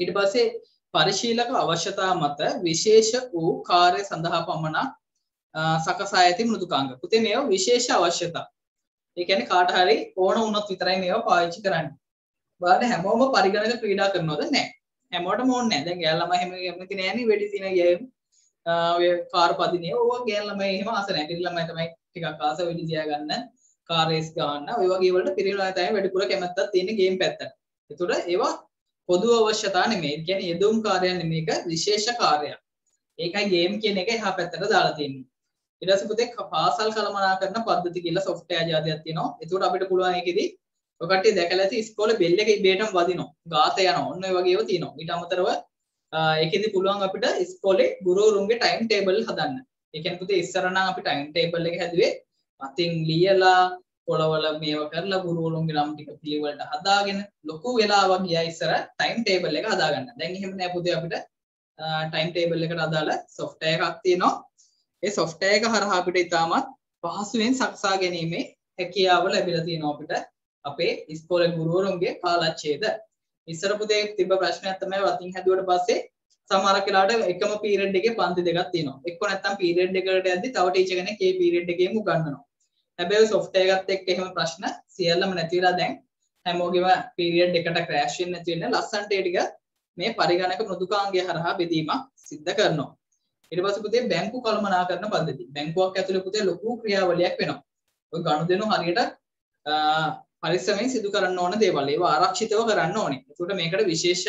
A: ඊට පස්සේ පරිශීලක අවශ්‍යතා මත විශේෂ වූ කාර්ය සඳහා පමණක් සකසා ඇති මෘදුකාංග. පුතේ මේවා විශේෂ අවශ්‍යතා. ඒ කියන්නේ කාට හරි ඕන වුණොත් විතරයි මේවා පාවිච්චි කරන්නේ. බලන්න හැමෝම පරිගණක ක්‍රීඩා කරනවද නැහැ. හැමෝටම ඕනේ නැහැ. දැන් ගෑල් ළමයි හැම කැමති නෑනේ වෙඩි තින ගේම්. ඔය කාර් පදිනේ ඕවා ගෑල් ළමයි එහෙම ආස නැහැ. පිරි ළමයි තමයි ටිකක් ආස වෙඩි තියා ගන්න. කාර් රේස් ගන්න. ඔය වගේ වලට පිරි ළමයි තමයි වැඩිපුර කැමැත්තක් තියෙන ගේම් පැත්තට. ඒතකොට ඒවා පොදු අවශ්‍යතා නෙමෙයි. ඒ කියන්නේ යෙදුම් කාර්යයක් නෙමෙයි. ඒක විශේෂ කාර්යයක්. ඒකයි ගේම් කියන එක එහා පැත්තට දාලා තියෙන්නේ. ඊට පස්සේ පුතේ පාසල් කළමනාකරන පද්ධති කියලා සොෆ්ට්වෙයාර් జాතියක් තියෙනවා. ඒකට අපිට පුළුවන් ඒකෙදි ඔය කට්ටිය දැකලා ඇති ඉස්කෝලේ බෙල් එක ඉබේටම වදිනවා. ගාත යනවා. ඔන්න ඔය වගේ ඒවා තියෙනවා. ඊට අමතරව ඒකෙදි පුළුවන් අපිට ඉස්කෝලේ ගුරුවරුන්ගේ ටයිම් ටේබල් හදන්න. ඒ කියන්නේ පුතේ ඉස්සර නම් අපි ටයිම් ටේබල් එක හැදුවේ අතින් ලියලා පොළවල මේව කරලා ගුරුවරුන්ගේ නම් ටික පිළිවෙලට හදාගෙන ලොකු වෙලාවක් ගියා ඉස්සර ටයිම් ටේබල් එක හදාගන්න. දැන් එහෙම නෑ පුතේ අපිට ටයිම් ටේබල් එකට අදාළ සොෆ්ට්වෙයාර් එකක් තියෙනවා. ඒ සොෆ්ට්වෙයාර් එක හරහා අපිට ඉතාමත් පහසුවෙන් සකසා ගැනීමේ හැකියාව ලැබිලා තියෙනවා අපිට අපේ ඉස්කෝලේ ගුරුවරුන්ගේ කාලච්ඡේද. ඉස්සර පුතේ තිබ්බ ප්‍රශ්නයක් තමයි වතින් හැදුවට පස්සේ සමහර වෙලාවට එකම පීරියඩ් එකේ පන්ති දෙකක් තියෙනවා. එක්ක නැත්තම් පීරියඩ් එකකට යද්දි තව ටීචර් කෙනෙක් ඒ පීරියඩ් එකේම උගන්වනවා. හැබැයි සොෆ්ට්වෙයාර් එකත් එක්ක එහෙම ප්‍රශ්න සියල්ලම නැති වෙලා දැන් හැමෝගෙම පීරියඩ් එකට ක්‍රෑෂ් වෙන්නේ නැති වෙන ලස්සන්ට ඒ ටික මේ පරිගණක මෘදුකාංගය හරහා බෙදීමක් සිද්ධ කරනවා. ඊට පස්සේ පුතේ බැංකු කළමනාකරන පද්ධති. බැංකුවක් ඇතුලේ පුතේ ලොකු ක්‍රියාවලියක් වෙනවා. ඔය ගනුදෙනු හරියට පරිස්සමෙන් සිදු කරන්න ඕන දේවල්. ඒවා ආරක්ෂිතව කරන්න ඕනේ. ඒකට මේකට විශේෂ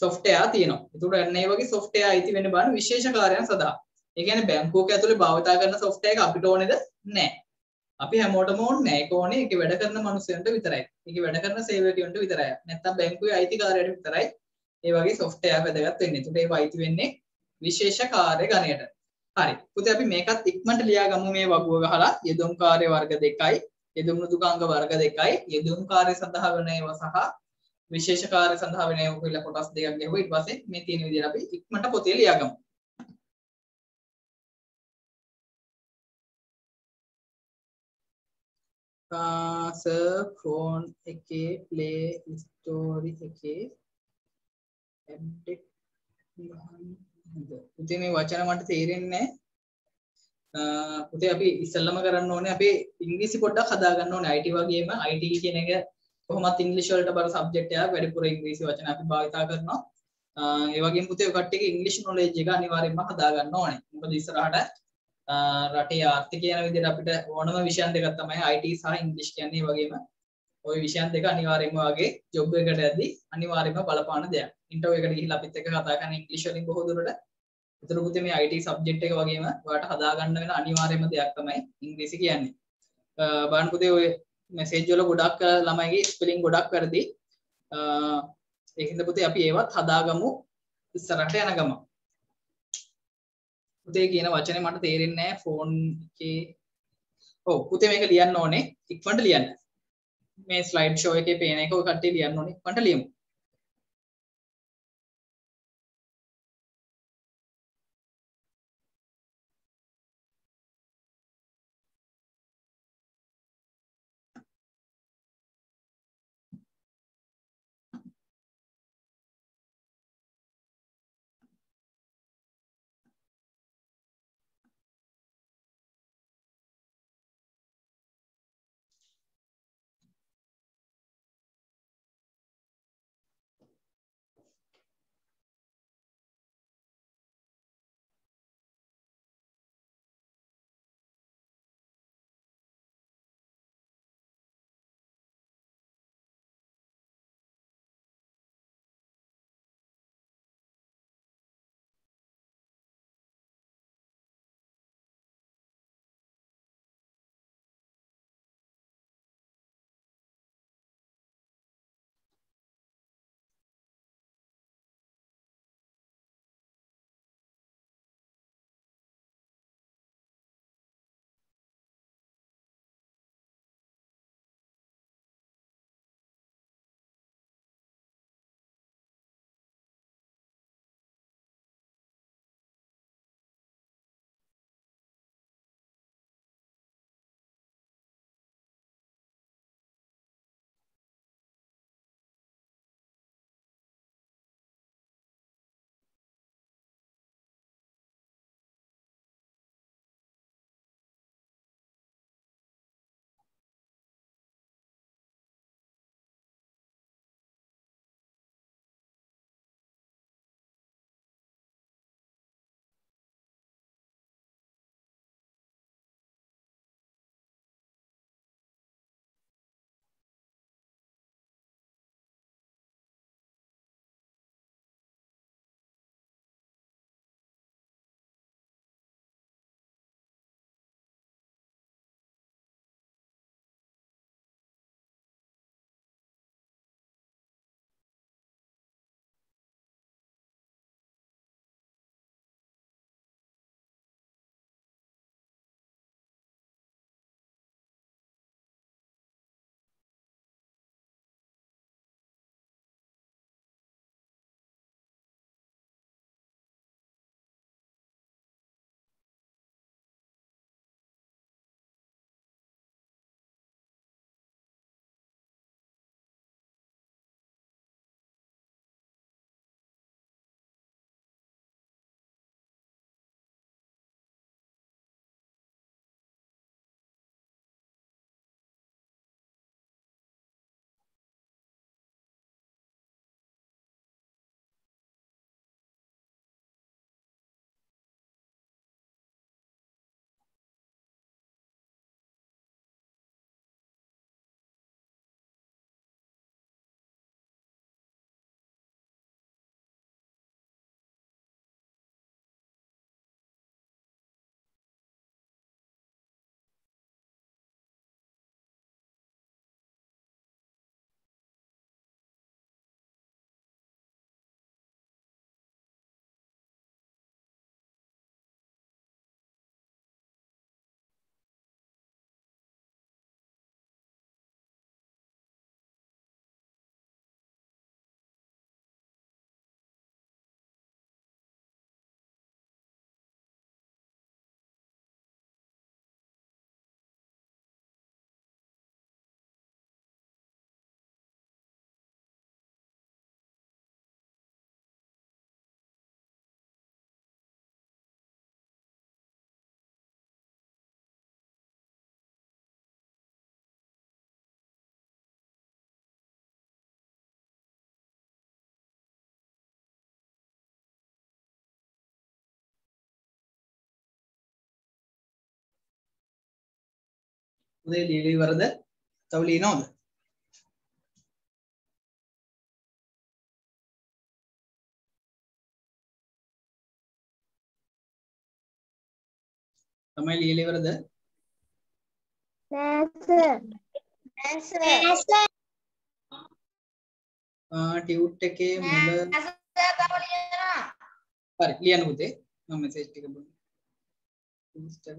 A: සොෆ්ට්වෙයාර් තියෙනවා. ඒකට එන්න මේ වගේ සොෆ්ට්වෙයාර් අයිති වෙන්න බලන විශේෂ කාර්යයන් සඳහා. ඒ කියන්නේ බැංකුවක ඇතුලේ භාවිතා කරන සොෆ්ට්වෙයාර් එක අපිට ඕනේද? නැහැ. අපි හැමෝටම ඕනේ නැහැ. ඒක ඕනේ ඒක වැඩ කරන මිනිස්සුන්ට විතරයි. ඒක වැඩ කරන සේවකයන්ට විතරයි. නැත්තම් බැංකුවේ අයිතිකාරයට විතරයි ඒ වගේ සොෆ්ට්වෙයාර් වැදගත් වෙන්නේ. ඒකට ඒව අයිති වෙන්නේ විශේෂ කාර්ය ගණයට. හරි. පුතේ අපි මේකත් ඉක්මනට ලියා ගමු මේ වගුව ගහලා යෙදුම් කාර්ය වර්ග දෙකයි යෙදුම් මෘදුකාංග වර්ග දෙකයි යෙදුම් කාර්ය සඳහා වෙන ඒවා සහ විශේෂ කාර්ය සඳහා වෙන ඒවා කියලා කොටස් දෙකක් ගෙවුවා. ඊට පස්සේ මේ තියෙන විදිහට අපි ඉක්මනට පොතේ ලියා ගමු. සර් ෆෝන් එකේ ප්ලේ ස්ටෝරි එකේ ඇඩ්ඩෙක් පුතේ මේ වචන මට තේරෙන්නේ නැහැ. පුතේ අපි ඉස්සෙල්ලම කරන්න ඕනේ අපේ ඉංග්‍රීසි පොඩ්ඩක් හදා ගන්න ඕනේ. IT වගේම IT කියන එක කොහොමත් ඉංග්‍රීසි වලට බර සබ්ජෙක්ට් එකක් වැඩිපුර ඉංග්‍රීසි වචන අපි භාවිතා කරනවා. ඒ වගේම පුතේ ඔය කට්ටියගේ ඉංග්‍රීසි නොලෙජ් එක අනිවාර්යෙන්ම හදා ගන්න ඕනේ. මොකද ඉස්සරහට රටේ ආර්ථිකය යන විදිහට අපිට ඕනම විෂයන් දෙකක් තමයි IT සහ ඉංග්‍රීසි කියන්නේ. ඒ වගේම ওই විෂයන් දෙක අනිවාර්යෙන්ම වගේ ජොබ් එකකට යද්දි අනිවාර්යෙන්ම බලපාන දෙයක්. ඉන්ටර්විව් එකට ගිහිල්ලා අපිත් එක්ක කතා කරන ඉංග්‍රීසි වලින් බොහෝ දුරට ඒතර පුතේ මේ IT සබ්ජෙක්ට් එක වගේම ඔයාලට හදා ගන්න වෙන අනිවාර්යම දෙයක් තමයි ඉංග්‍රීසි කියන්නේ. බලන්න පුතේ ඔය මැසේජ් වල ගොඩක් ළමයිගේ ස්පෙලිං ගොඩක් වැරදි. ඒකින්ද පුතේ අපි ඒවත් හදාගමු ඉස්සරහට යන ගම. පුතේ කියන වචනේ මට තේරෙන්නේ නැහැ ෆෝන් එකේ. ඔව් පුතේ මේක ලියන්න ඕනේ ඉක්මනට ලියන්න. මේ ස්ලයිඩ් ෂෝ එකේ පේන එක ඔය කට්ටිය ලියන්න ඕනේ ඉක්මනට ලියමු. පුතේ ලියලා ඉවරද? තව ලියනවද? තමයි ලියලා ඉවරද? ආ ටියුට් එකේ මුල හරි ලියන්න පුතේ මම මෙසේජ් ටික බලන්න ඔව් පුතේ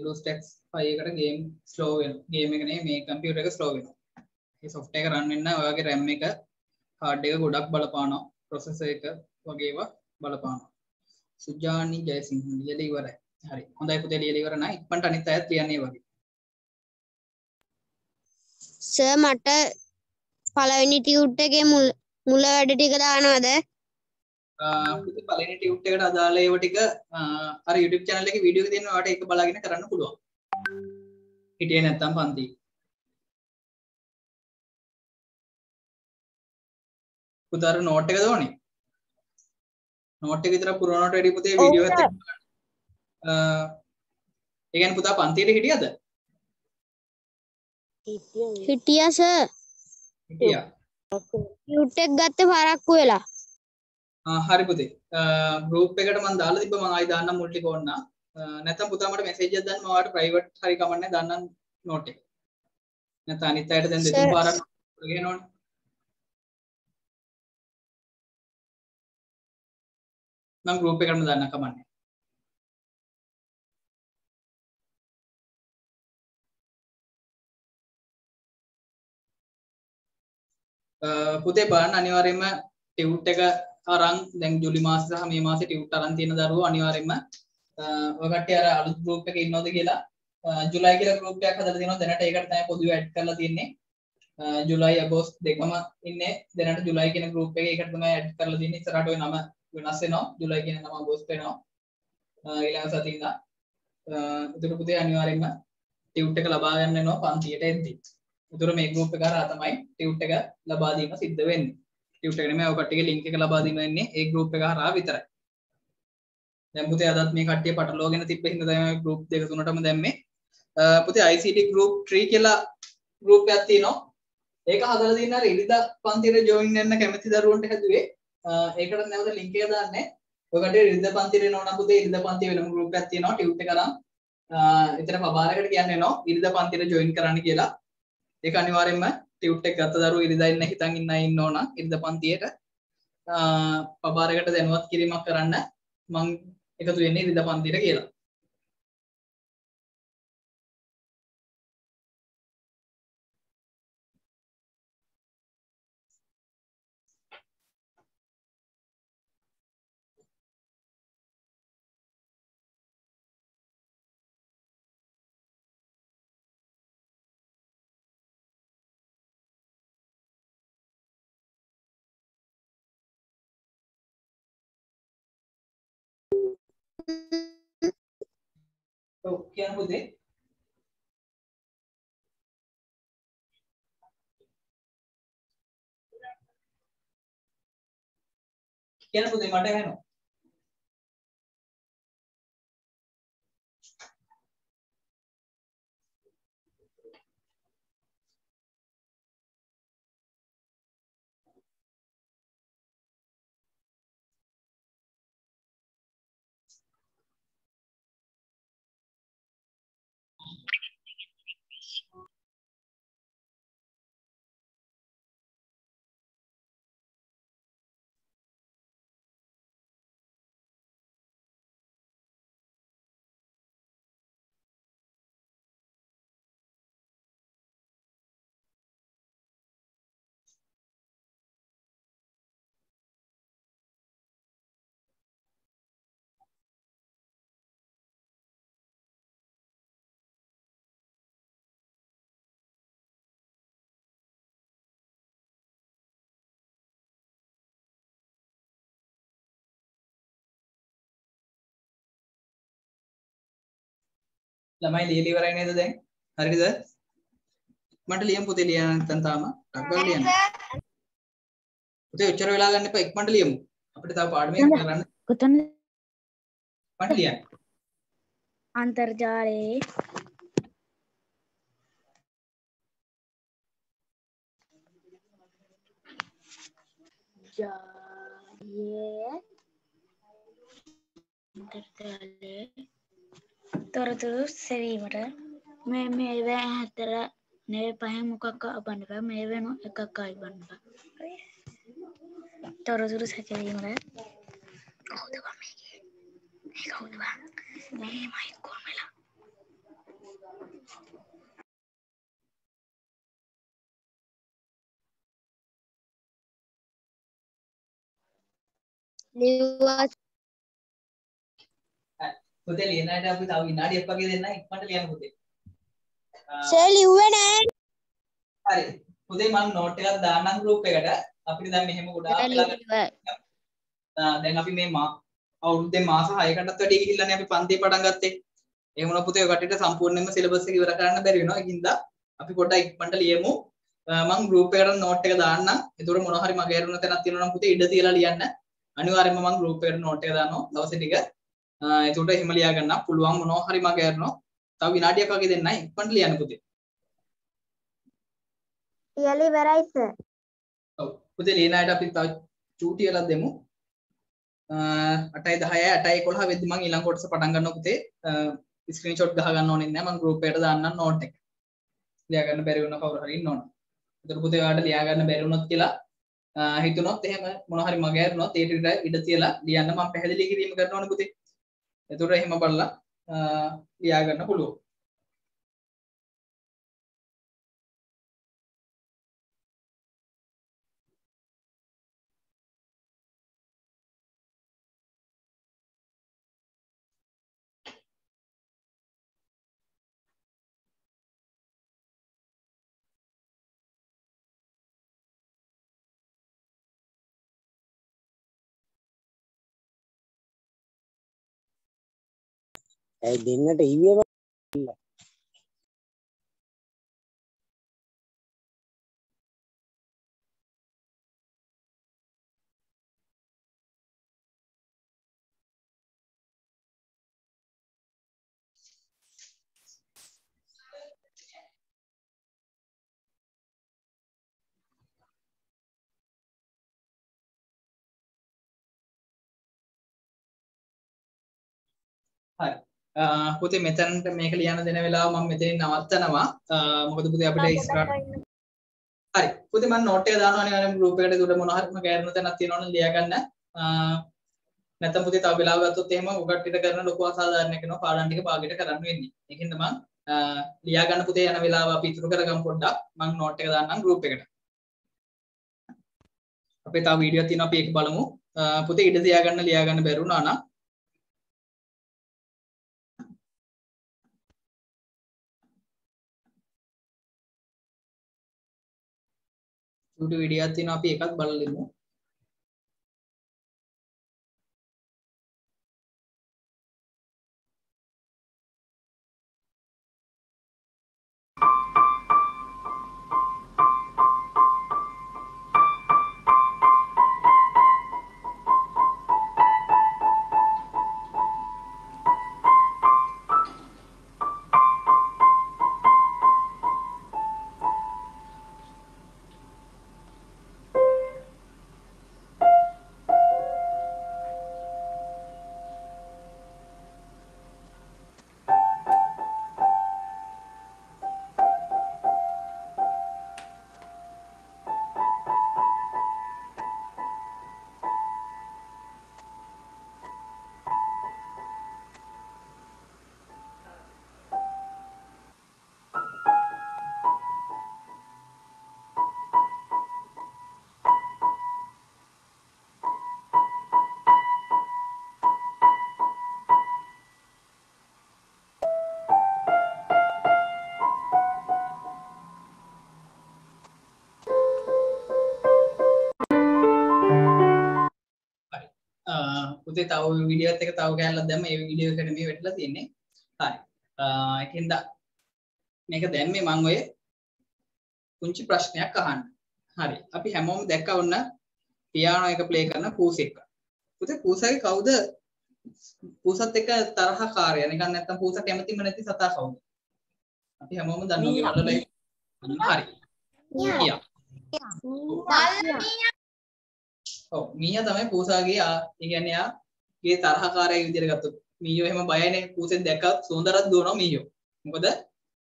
A: BlueStacks 5 එකට ගේම් ස්ලෝ වෙනවා. ගේම් එක නේ මේ කම්පියුටර් එක ස්ලෝ වෙනවා. ඒ software එක run වෙන්න ඔයාගේ RAM එක hard එක ගොඩක් බලපානවා. processor එක වගේ ඒවා බලපානවා. සුජානි ජයසිංහ ලියලා ඉවරයි. හරි. හොඳයි පුතේ ලියලා ඉවර නම් ඉක්මනට අනිත් අයත් ලියන්නේ වගේ.
C: සර් මට පළවෙනි ටියුට් එකේ මුල මුල වැඩ ටික දානවද?
A: පුතේ පළවෙනි ටියුට් එකට අදාළ ඒවා ටික අර YouTube channel එකේ වීඩියෝ එක තියෙනවා ඔයාලට ඒක බලාගෙන කරන්න පුළුවන්. හිටියේ නැත්තම් පන්ති. පුතා අර නෝට් එකද ඕනේ? නෝට් එක විතර පුරවනට වැඩි පුතේ වීඩියෝ එකත් එක්ක. අ ඒ කියන්නේ පුතා පන්තියට හිටියද?
C: හිටියා සර්.
A: හිටියා.
C: ටියුට් එක ගත්තේ පරක්කු වෙලා.
A: ආ හරි පුතේ. ගෲප් එකට මම දාලා තිබ්බ මම ආයි දාන්නම් මුල් ටික ඕන්න. නැත්නම් පුතා මට මෙසේජ් එකක් දාන්න ඔයාලට ප්‍රයිවට් හරි කමන්නේ දාන්නම් නෝට් එක. නැත්නම් අනිත් අයට දැන් දෙතුන්. පාරක් ගේනවනේ. මම ගෲප් එකටම දාන්න කමන්නේ. පුතේ බලන්න අනිවාර්යයෙන්ම ටියුට් එක අරන් දැන් ජුලි මාසේ සහ මේ මාසේ ටියුට් අරන් තියෙන දරුවෝ අනිවාර්යයෙන්ම අ, ඔය කට්ටිය අර අලුත් ගෲප් එකේ ඉන්නවද කියලා අ, ජුලයි කියලා ගෲප් එකක් හදලා තියෙනවා. දැනට ඒකට තමයි පොදුවේ ඇඩ් කරලා තියෙන්නේ. අ, ජුලයි අගෝස්ට් දෙකම ඉන්නේ. දැනට ජුලයි කියන ගෲප් එකේ ඒකට තමයි ඇඩ් කරලා තියෙන්නේ. ඉස්සරහට ඔය නම වෙනස් වෙනවා. ජුලයි කියන නම අගෝස්ට් වෙනවා. අ, ඊළඟ සතියේ ඉඳන් ඒතර පුතේ අනිවාර්යයෙන්ම ටියුට් එක ලබා ගන්න වෙනවා පන්තියට එද්දී. උතුර මේ ගෲප් එක කරා තමයි ටියුට් එක ලබා දීම සිද්ධ වෙන්නේ. ටියුට් එක නෙමෙයි ඔය කට්ටියගේ ලින්ක් එක ලබා දීම වෙන්නේ ඒ ගෲප් එක හරහා විතරයි. දැන් පුතේ අදත් මේ කට්ටිය පටලවාගෙන තිබ්බ හින්දා තමයි ගෲප් දෙක තුනටම දැම්මේ. අ, පුතේ ICT group 3 කියලා ගෲප් එකක් තියෙනවා. ඒක හදලා තියෙන අර ඉරිදා පන්තියට ජොයින් වෙන්න කැමති දරුවන්ට හැදුවේ. අ, ඒකට නැවත ලින්ක් එක දාන්නේ. ඔය කට්ටිය ඉරිදා පන්තියට එනවා නම් පුතේ ඉරිදා පන්තිය වෙනම ගෲප් එකක් තියෙනවා ටියුට් එක අරන්. අ, එතන පබාරකට කියන්නේ එනවා ඉරිදා පන්තියට ජොයින් කරන්න කියලා. ඒක අනිවාර්යෙන්ම ටියුට් එක ගත්ත දරුවෝ ඉරිදා ඉන්න හිතන් ඉන්න අය ඉන්න ඕන ඉරිදා පන්තියට පබාරකට දැනුවත් කිරීමක් කරන්න මං එකතු වෙන්නේ ඉරිදා පන්තියට කියලා. ඔව් කියන්න පුතේ. කියන්න පුතේ මට ඇහෙනවා. ළමයි ලියලා ඉවරයි නේද දැන්? හරිද? මට ලියමු පුතේ ලියන්න නැත්නම් තාම. ටක් ගාලා ලියන්න. පුතේ ඔච්චර වෙලා ගන්න එපා ඉක්මනට ලියමු. අපිට තව පාඩමක් කරන්න.
B: කොතනද
A: මට ලියන්න.
B: අන්තර්ජාලයේ ජාලයේ අන්තර්ජාලයේ තොරතුරු සෙවීමට මේ මේවා හතර නේ පහෙන් මොකක් අබන්න බෑ මේ වෙන එකක් අයිබන්න බෑ තොරතුරු සැකරීමට කවුද බං මේකේ මේ කවුද බං මේ මයික් කොන් වෙලා
C: ලිව්වා
A: පුතේ ලියනට අපි තව විනාඩියක් වගේ දෙන්න ඉක්මනට ලියන්න පුතේ.
C: සර් ලිව්වේ නෑ
A: හරි. පුතේ මම නෝට් එකක් දාන්නම් ගෲප් එකට. අපිට දැන් මෙහෙම ගොඩාක් දැන් අපි මේ මා අවුරුද්දේ මාස 6කටත් වැඩි ගිහිල්ලානේ අපි පන්තිය පටන් ගත්තේ. ඒ වුණා පුතේ ඔය කට්ටියට සම්පූර්ණයෙන්ම සිලබස් එක ඉවර කරන්න බැරි වෙනවා. ඒකින්ද අපි පොඩ්ඩක් ඉක්මනට ලියමු. මම ගෲප් එකට නෝට් එක දාන්නම්. ඒතකොට මොනවා හරි මගේ අරුණ තැනක් තියෙනවා නම් පුතේ ඉඩ තියලා ලියන්න. අනිවාර්යයෙන්ම මම ගෲප් එකට නෝට් එක දානවා දවසේ ටික. ඒතකොට එහෙම ලියා ගන්න පුළුවන් මොනවා හරි මගේ අරුණ තව විනාඩියක් වගේ දෙන්නයි ඉක්මනට ලියන්න පුතේ.
C: ලියලා ඉවරයි සර්
A: ඔව් පුතේ ලියන අයට අපි තව චූටි වෙලා දෙමු. අ 8යි 10යි 8යි 11 වෙද්දි මම ඊළඟ කොටස පටන් ගන්නවා පුතේ. ස්ක්‍රීන්ෂොට් ගහ ගන්න ඕනේ නැහැ මම ගෲප් එකට දාන්නම් නෝට් එක. ලියා ගන්න බැරි වුණා කවුරු හරි ඉන්නවනේ. ඒතර පුතේ ඔයාලට ලියා ගන්න බැරි වුණොත් කියලා හිතුනොත් එහෙම මොන හරි මගේ අරුණොත් ඒ ටිකට ඉඩ තියලා ලියන්න මම පැහැදිලි කිරීම කරනවා නේ පුතේ. ඒතර එහෙම බලලා අ, ලියා
H: ඇයි දෙන්නට ඉවේ
A: හරි. පුතේ මෙතනට මේක ලියන්න දෙන වෙලාව මම මෙතනින් නවත්තනවා. මොකද පුතේ අපිට ඉස්සරහට හරි. පුතේ මම නෝට් එක දානවා අනිවාර්යයෙන්ම ගෲප් එකට උඩ මොනවා හරි ගෑනුන තැනක් තියෙනවනේ ලියා ගන්න. අ, නැත්නම් පුතේ තව වෙලාව ගත්තොත් එහෙම උගට්ටිට කරන ලොකු අසාධාරණයක් වෙනවා පාඩම් ටික පාගෙට කරන්න වෙන්නේ. ඒකින්ද මම ලියා ගන්න පුතේ යන වෙලාව අපි ඉතුරු කරගමු පොඩ්ඩක්. මම නෝට් එක දාන්නම් ගෲප් එකට. අපේ තව වීඩියෝ තියෙනවා අපි ඒක බලමු. පුතේ ඉඩ තියාගන්න ලියා ගන්න බැරුණා නම් චූටි වීඩියෝයක් තියෙනවා අපි එකක් බලලා පුතේ තව වීඩියෝත් එක තව කෑල්ලක් දැම්ම ඒ වීඩියෝ එකට මේ වැටලා තියෙන්නේ. හරි. ඒකෙන්ද මේක දැම්මේ මම ඔය පුංචි ප්‍රශ්නයක් අහන්න. හරි. අපි හැමෝම දැක්ක වුණ පියානෝ එක ප්ලේ කරන පූසෙක් පුතේ පූසගේ කවුද? පූසත් එක්ක තරහකාරය නිකන් නැත්තම් පූස කැමතිම නැති සතා කවුද? අපි හැමෝම දන්නවා වල හරි. මීයා. ඔව්. මීයා තමයි පූසාගේ ඒ කියන්නේ යාගේ තරහකාරය විදිහට ගත්තොත් මීයෝ එහෙම බයනේ පූසෙන් දැක්කත් සුන්දරත් දුවනවා මීයෝ. මොකද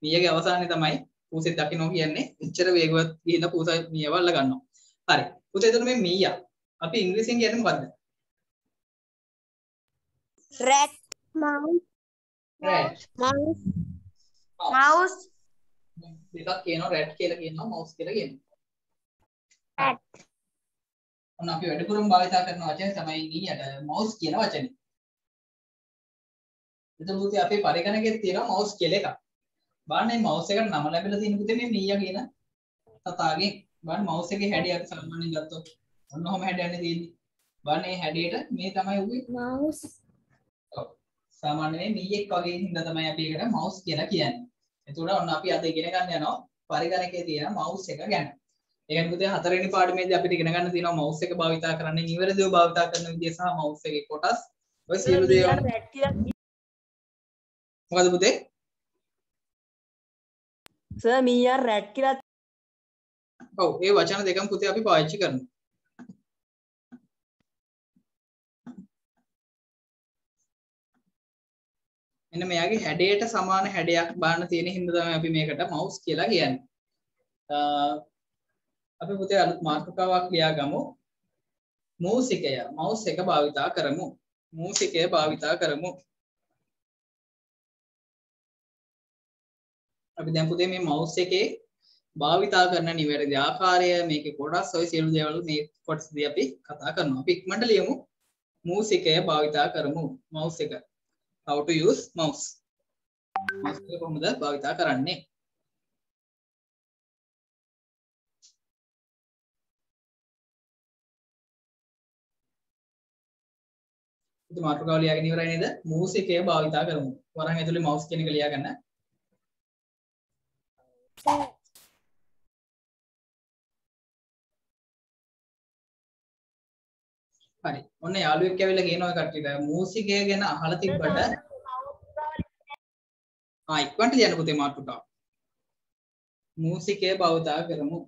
A: මීයාගේ අවසානයේ තමයි පූසෙත් දකින්න කියන්නේ එච්චර වේගවත් ගිහිල්ලා පූසා මීයව අල්ල ගන්නවා. හරි. පුතේ එතන මේ මීයා අපි ඉංග්‍රීසියෙන් කියන්නේ මොකද්ද?
C: rat mouse
A: rat.
C: mouse
A: mouse. දෙකක් කියනවා rat කියලා කියනවා mouse කියලා කියනවා.
C: rat
A: ඔන්න අපි වැඩිපුරම භාවිතා කරන වචනේ තමයි මීයට mouse කියන වචනේ. එතකොට පුතේ අපේ පරිගණකයේ තියෙනවා mouse කියලා එකක්. බලන්න මේ mouse එකට නම ලැබිලා තියෙන පුතේ මේ මීයා කියන සතාගේ. බලන්න mouse එකේ හැඩය අපි සාමාන්‍යයෙන් ගත්තොත් ඔන්න ඔහම හැඩයන්නේ තියෙන්නේ. බලන්න මේ හැඩයට මේ තමයි උගේ
C: mouse
A: ඔව්. සාමාන්‍යයෙන් මීයෙක් වගේ හින්දා තමයි අපි ඒකට mouse කියලා කියන්නේ. එතකොට ඔන්න අපි අද ඉගෙන ගන්න යනවා පරිගණකයේ තියෙන mouse එක ගැන. ඒ කියන්නේ පුතේ හතරවෙනි පාඩමේදී අපිට ඉගෙන ගන්න තියෙනවා mouse එක භාවිතා කරන්නේ නිවැරදිව භාවිතා කරන විදිය සහ mouse එකේ කොටස්. ඔය සියලු දේවල් මොකද පුතේ?
E: සර් මීයා රැට් කියලා
A: ඔව් ඒ වචන දෙකම පුතේ අපි පාවිච්චි කරනවා. මෙන්න මෙයාගේ හැඩයට සමාන හැඩයක් බාන්න තියෙන හින්දා තමයි අපි මේකට mouse කියලා කියන්නේ. අ, අපි පුතේ අලුත් මාතෘකාවක් ලියාගමු. මූසිකය mouse එක භාවිතා කරමු. මූසිකය භාවිතා කරමු. අපි දැන් පුතේ මේ mouse එකේ භාවිතා කරන නිවැරදි ආකාරය මේකේ කොටස් ඔය සියලු දේවල් මේ කොටසදී අපි කතා කරනවා. අපි ඉක්මනට ලියමු. මූසිකය භාවිතා කරමු. mouse එක. how to use mouse. mouse එක කොහොමද භාවිතා කරන්නේ? ඉතින් මාතෘකාව ලියාගෙන ඉවරයි නේද? මූසිකය භාවිතා කරමු. වරන් ඇතුලේ mouse කියන එක ලියා ගන්න. හරි. ඔන්න යාළුවෙක් ඇවිල්ලා කියනවා කට්ටියට මූසිකය ගැන අහලා තිබ්බට ආ ඉක්මනට ලියන්න පුතේ මාතෘකාව. මූසිකය භාවිතා කරමු.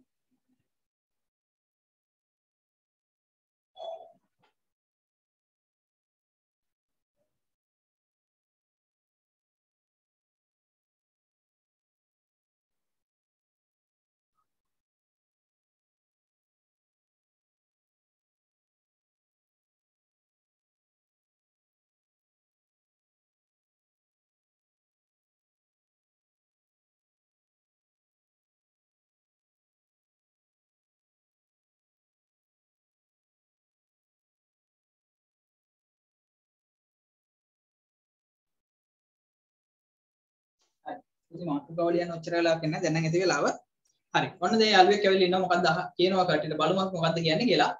A: ඉතින් මාතෘකාව ලියන්න ඔච්චර වෙලාවක් නැහැ දැන් නම් ඇති වෙලාව. හරි. ඔන්න දැන් යාළුවෙක් ඇවිල්ලා ඉන්නවා මොකක්ද අහ- කියනවා කට්ටියට බලමු මොකක්ද කියන්නේ කියලා.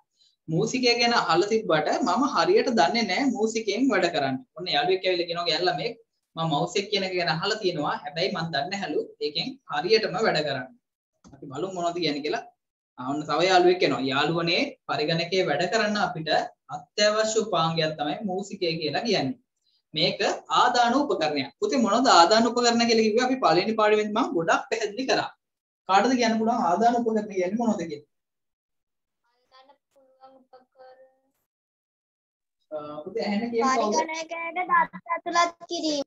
A: මූසිකය ගැන අහලා තිබ්බට මම හරියට දන්නේ නැහැ මූසිකයෙන් වැඩ කරන්න. ඔන්න යාළුවෙක් ඇවිල්ලා කියනවා ගැල්ලා මේ මම මවුස් එක කියන එක ගැන අහලා තියෙනවා. හැබැයි මම දන්නේ නැහැලු ඒකෙන් හරියටම වැඩ කරන්න. අපි බලමු මොනවද කියන්නේ කියලා. ආ, ඔන්න තව යාළුවෙක් එනවා. යාළුවනේ පරිගණකයේ වැඩ කරන්න අපිට අත්‍යවශ්‍ය උපාංගයක් තමයි මූසිකය කියලා කියන්නේ. මේක ආදාන උපකරණයක්. පුතේ මොනවද ආදාන උපකරණ කියලා කිව්වේ අපි පළවෙනි පාඩමේදී මම ගොඩක් පැහැදිලි කරා. කාටද කියන්න පුළුවන් ආදාන උපකරණ කියන්නේ මොනවද කියලා? පුතේ ඇහෙන කියන්නේ කවුද?
C: පරිගණකයට දත් ඇතුළත් කිරීම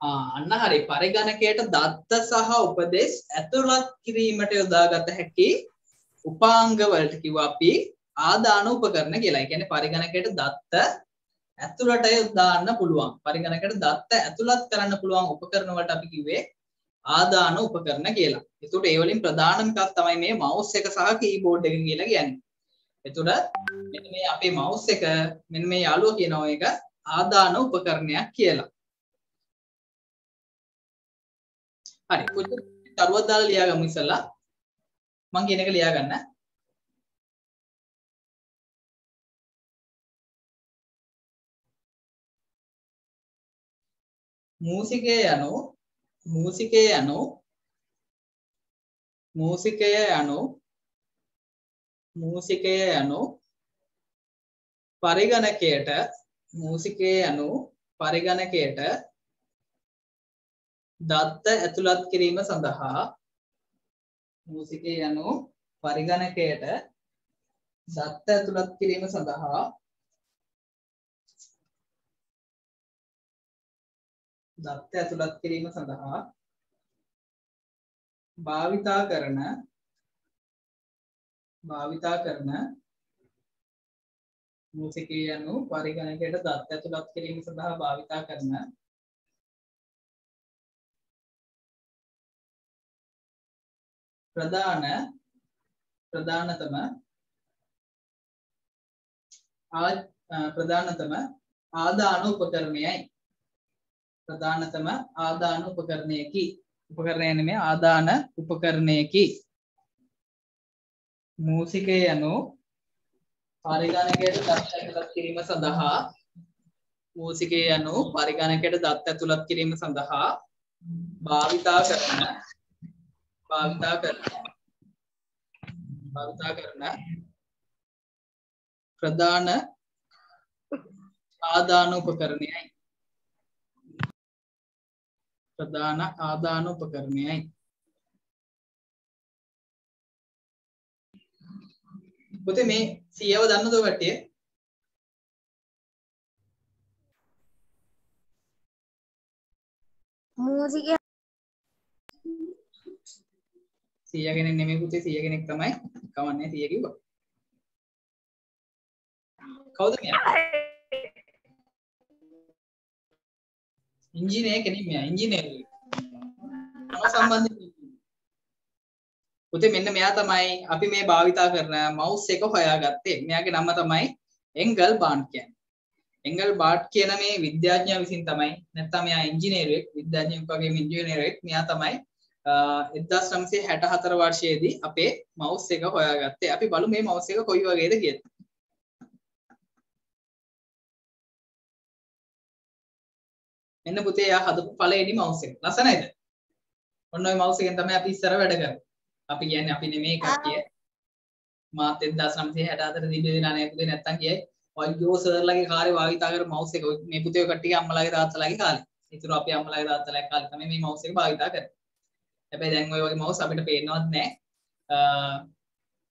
A: ආ අන්න හරි පරිගණකයට දත්ත සහ උපදේශ ඇතුළත් කිරීමට යොදාගත හැකි උපාංග වලට කිව්වා අපි ආදාන උපකරණ කියලා. ඒ කියන්නේ පරිගණකයට දත්ත ඇතුළට දාන්න පුළුවන්. පරිගණකයට දත්ත ඇතුළත් කරන්න පුළුවන් උපකරණ වලට අපි කිව්වේ ආදාන උපකරණ කියලා. ඒකට ඒ වලින් ප්‍රධානම එකක් තමයි මේ mouse එක සහ keyboard එක කියලා කියන්නේ. එතකොට මෙන්න මේ අපේ mouse එක මෙන්න මේ යාළුවා කියනවා එක ආදාන උපකරණයක් කියලා. හරි පුතේ දරුවක් දාලා ලියාගමු ඉස්සලා මං කියන එක ලියා මූසිකය යනු මූසිකය යනු මූසිකය යනු මූසිකය යනු පරිගණකයට මූසිකය යනු පරිගණකයට දත්ත ඇතුළත් කිරීම සඳහා මූසිකය යනු පරිගණකයට දත්ත ඇතුළත් කිරීම සඳහා දත්ත ඇතුළත් කිරීම සඳහා භාවිතා කරන භාවිතා කරන මූසිකය යනු පරිගණකයට දත්ත ඇතුළත් කිරීම සඳහා භාවිතා කරන ප්‍රධාන ප්‍රධානතම ප්‍රධානතම ආදාන උපකරණයයි. ප්‍රධානතම ආදාන උපකරණයකි. උපකරණය නෙමෙයි ආදාන උපකරණයකි. මූසිකය යනු පරිගණකයට දත්ත ඇතුළත් කිරීම සඳහා මූසිකය යනු පරිගණකයට දත්ත ඇතුළත් කිරීම සඳහා භාවිතා කරන භාවිතා කරන භාවිතා කරන ප්‍රධාන ආදාන උපකරණයයි. ප්‍රධාන ආදාන උපකරණයයි. පුතේ මේ සියව දන්නද ඔය කට්ටිය?
B: මූසිකය
A: සිය කෙනෙක් නෙමෙයි පුතේ සිය කෙනෙක් තමයි. කවන්නේ සිය කිව්වා. කවුද මෙයා ඉංජිනේර කෙනෙක් මෙයා ඉංජිනේර මොන සම්බන්ධද පුතේ මෙන්න මෙයා තමයි අපි මේ භාවිතා කරන මවුස් එක හොයාගත්තේ මෙයාගේ නම තමයි එංගල් බාන්ඩ් කියන්නේ එංගල් බාට් කියන මේ විද්‍යාඥයා විසින් තමයි නැත්නම් මෙයා ඉංජිනේරුවෙක් විද්‍යාඥයෙක් වගේම ඉංජිනේරුවෙක් මෙයා තමයි 1964 වර්ෂයේදී අපේ මවුස් එක හොයාගත්තේ. අපි බලමු මේ මවුස් එක කොයි වගේද කියලා. මෙන්න පුතේ එයා හදපු පළවෙනි මවුස් එක. ලස්සනයිද? ඔන්න ඔය මවුස් එකෙන් තමයි අපි ඉස්සර වැඩ කරන්නේ. අපි කියන්නේ අපි නෙමෙයි කට්ටිය. මාත් 1964 දිබ්බේ දිනා නේ පුතේ නැත්තම් කියයි. අයියෝ සර්ලගේ කාර්ය භාවිතා කර මවුස් එක මේ පුතේ කට්ටිය අම්මලාගේ තාත්තලාගේ කාලේ. ඒතර අපි අම්මලාගේ තාත්තලාගේ කාලේ තමයි මේ මවුස් එක භාවිතා කරන්නේ. හැබැයි දැන් ඔය වගේ මවුස් අපිට පේන්නවත් නැහැ.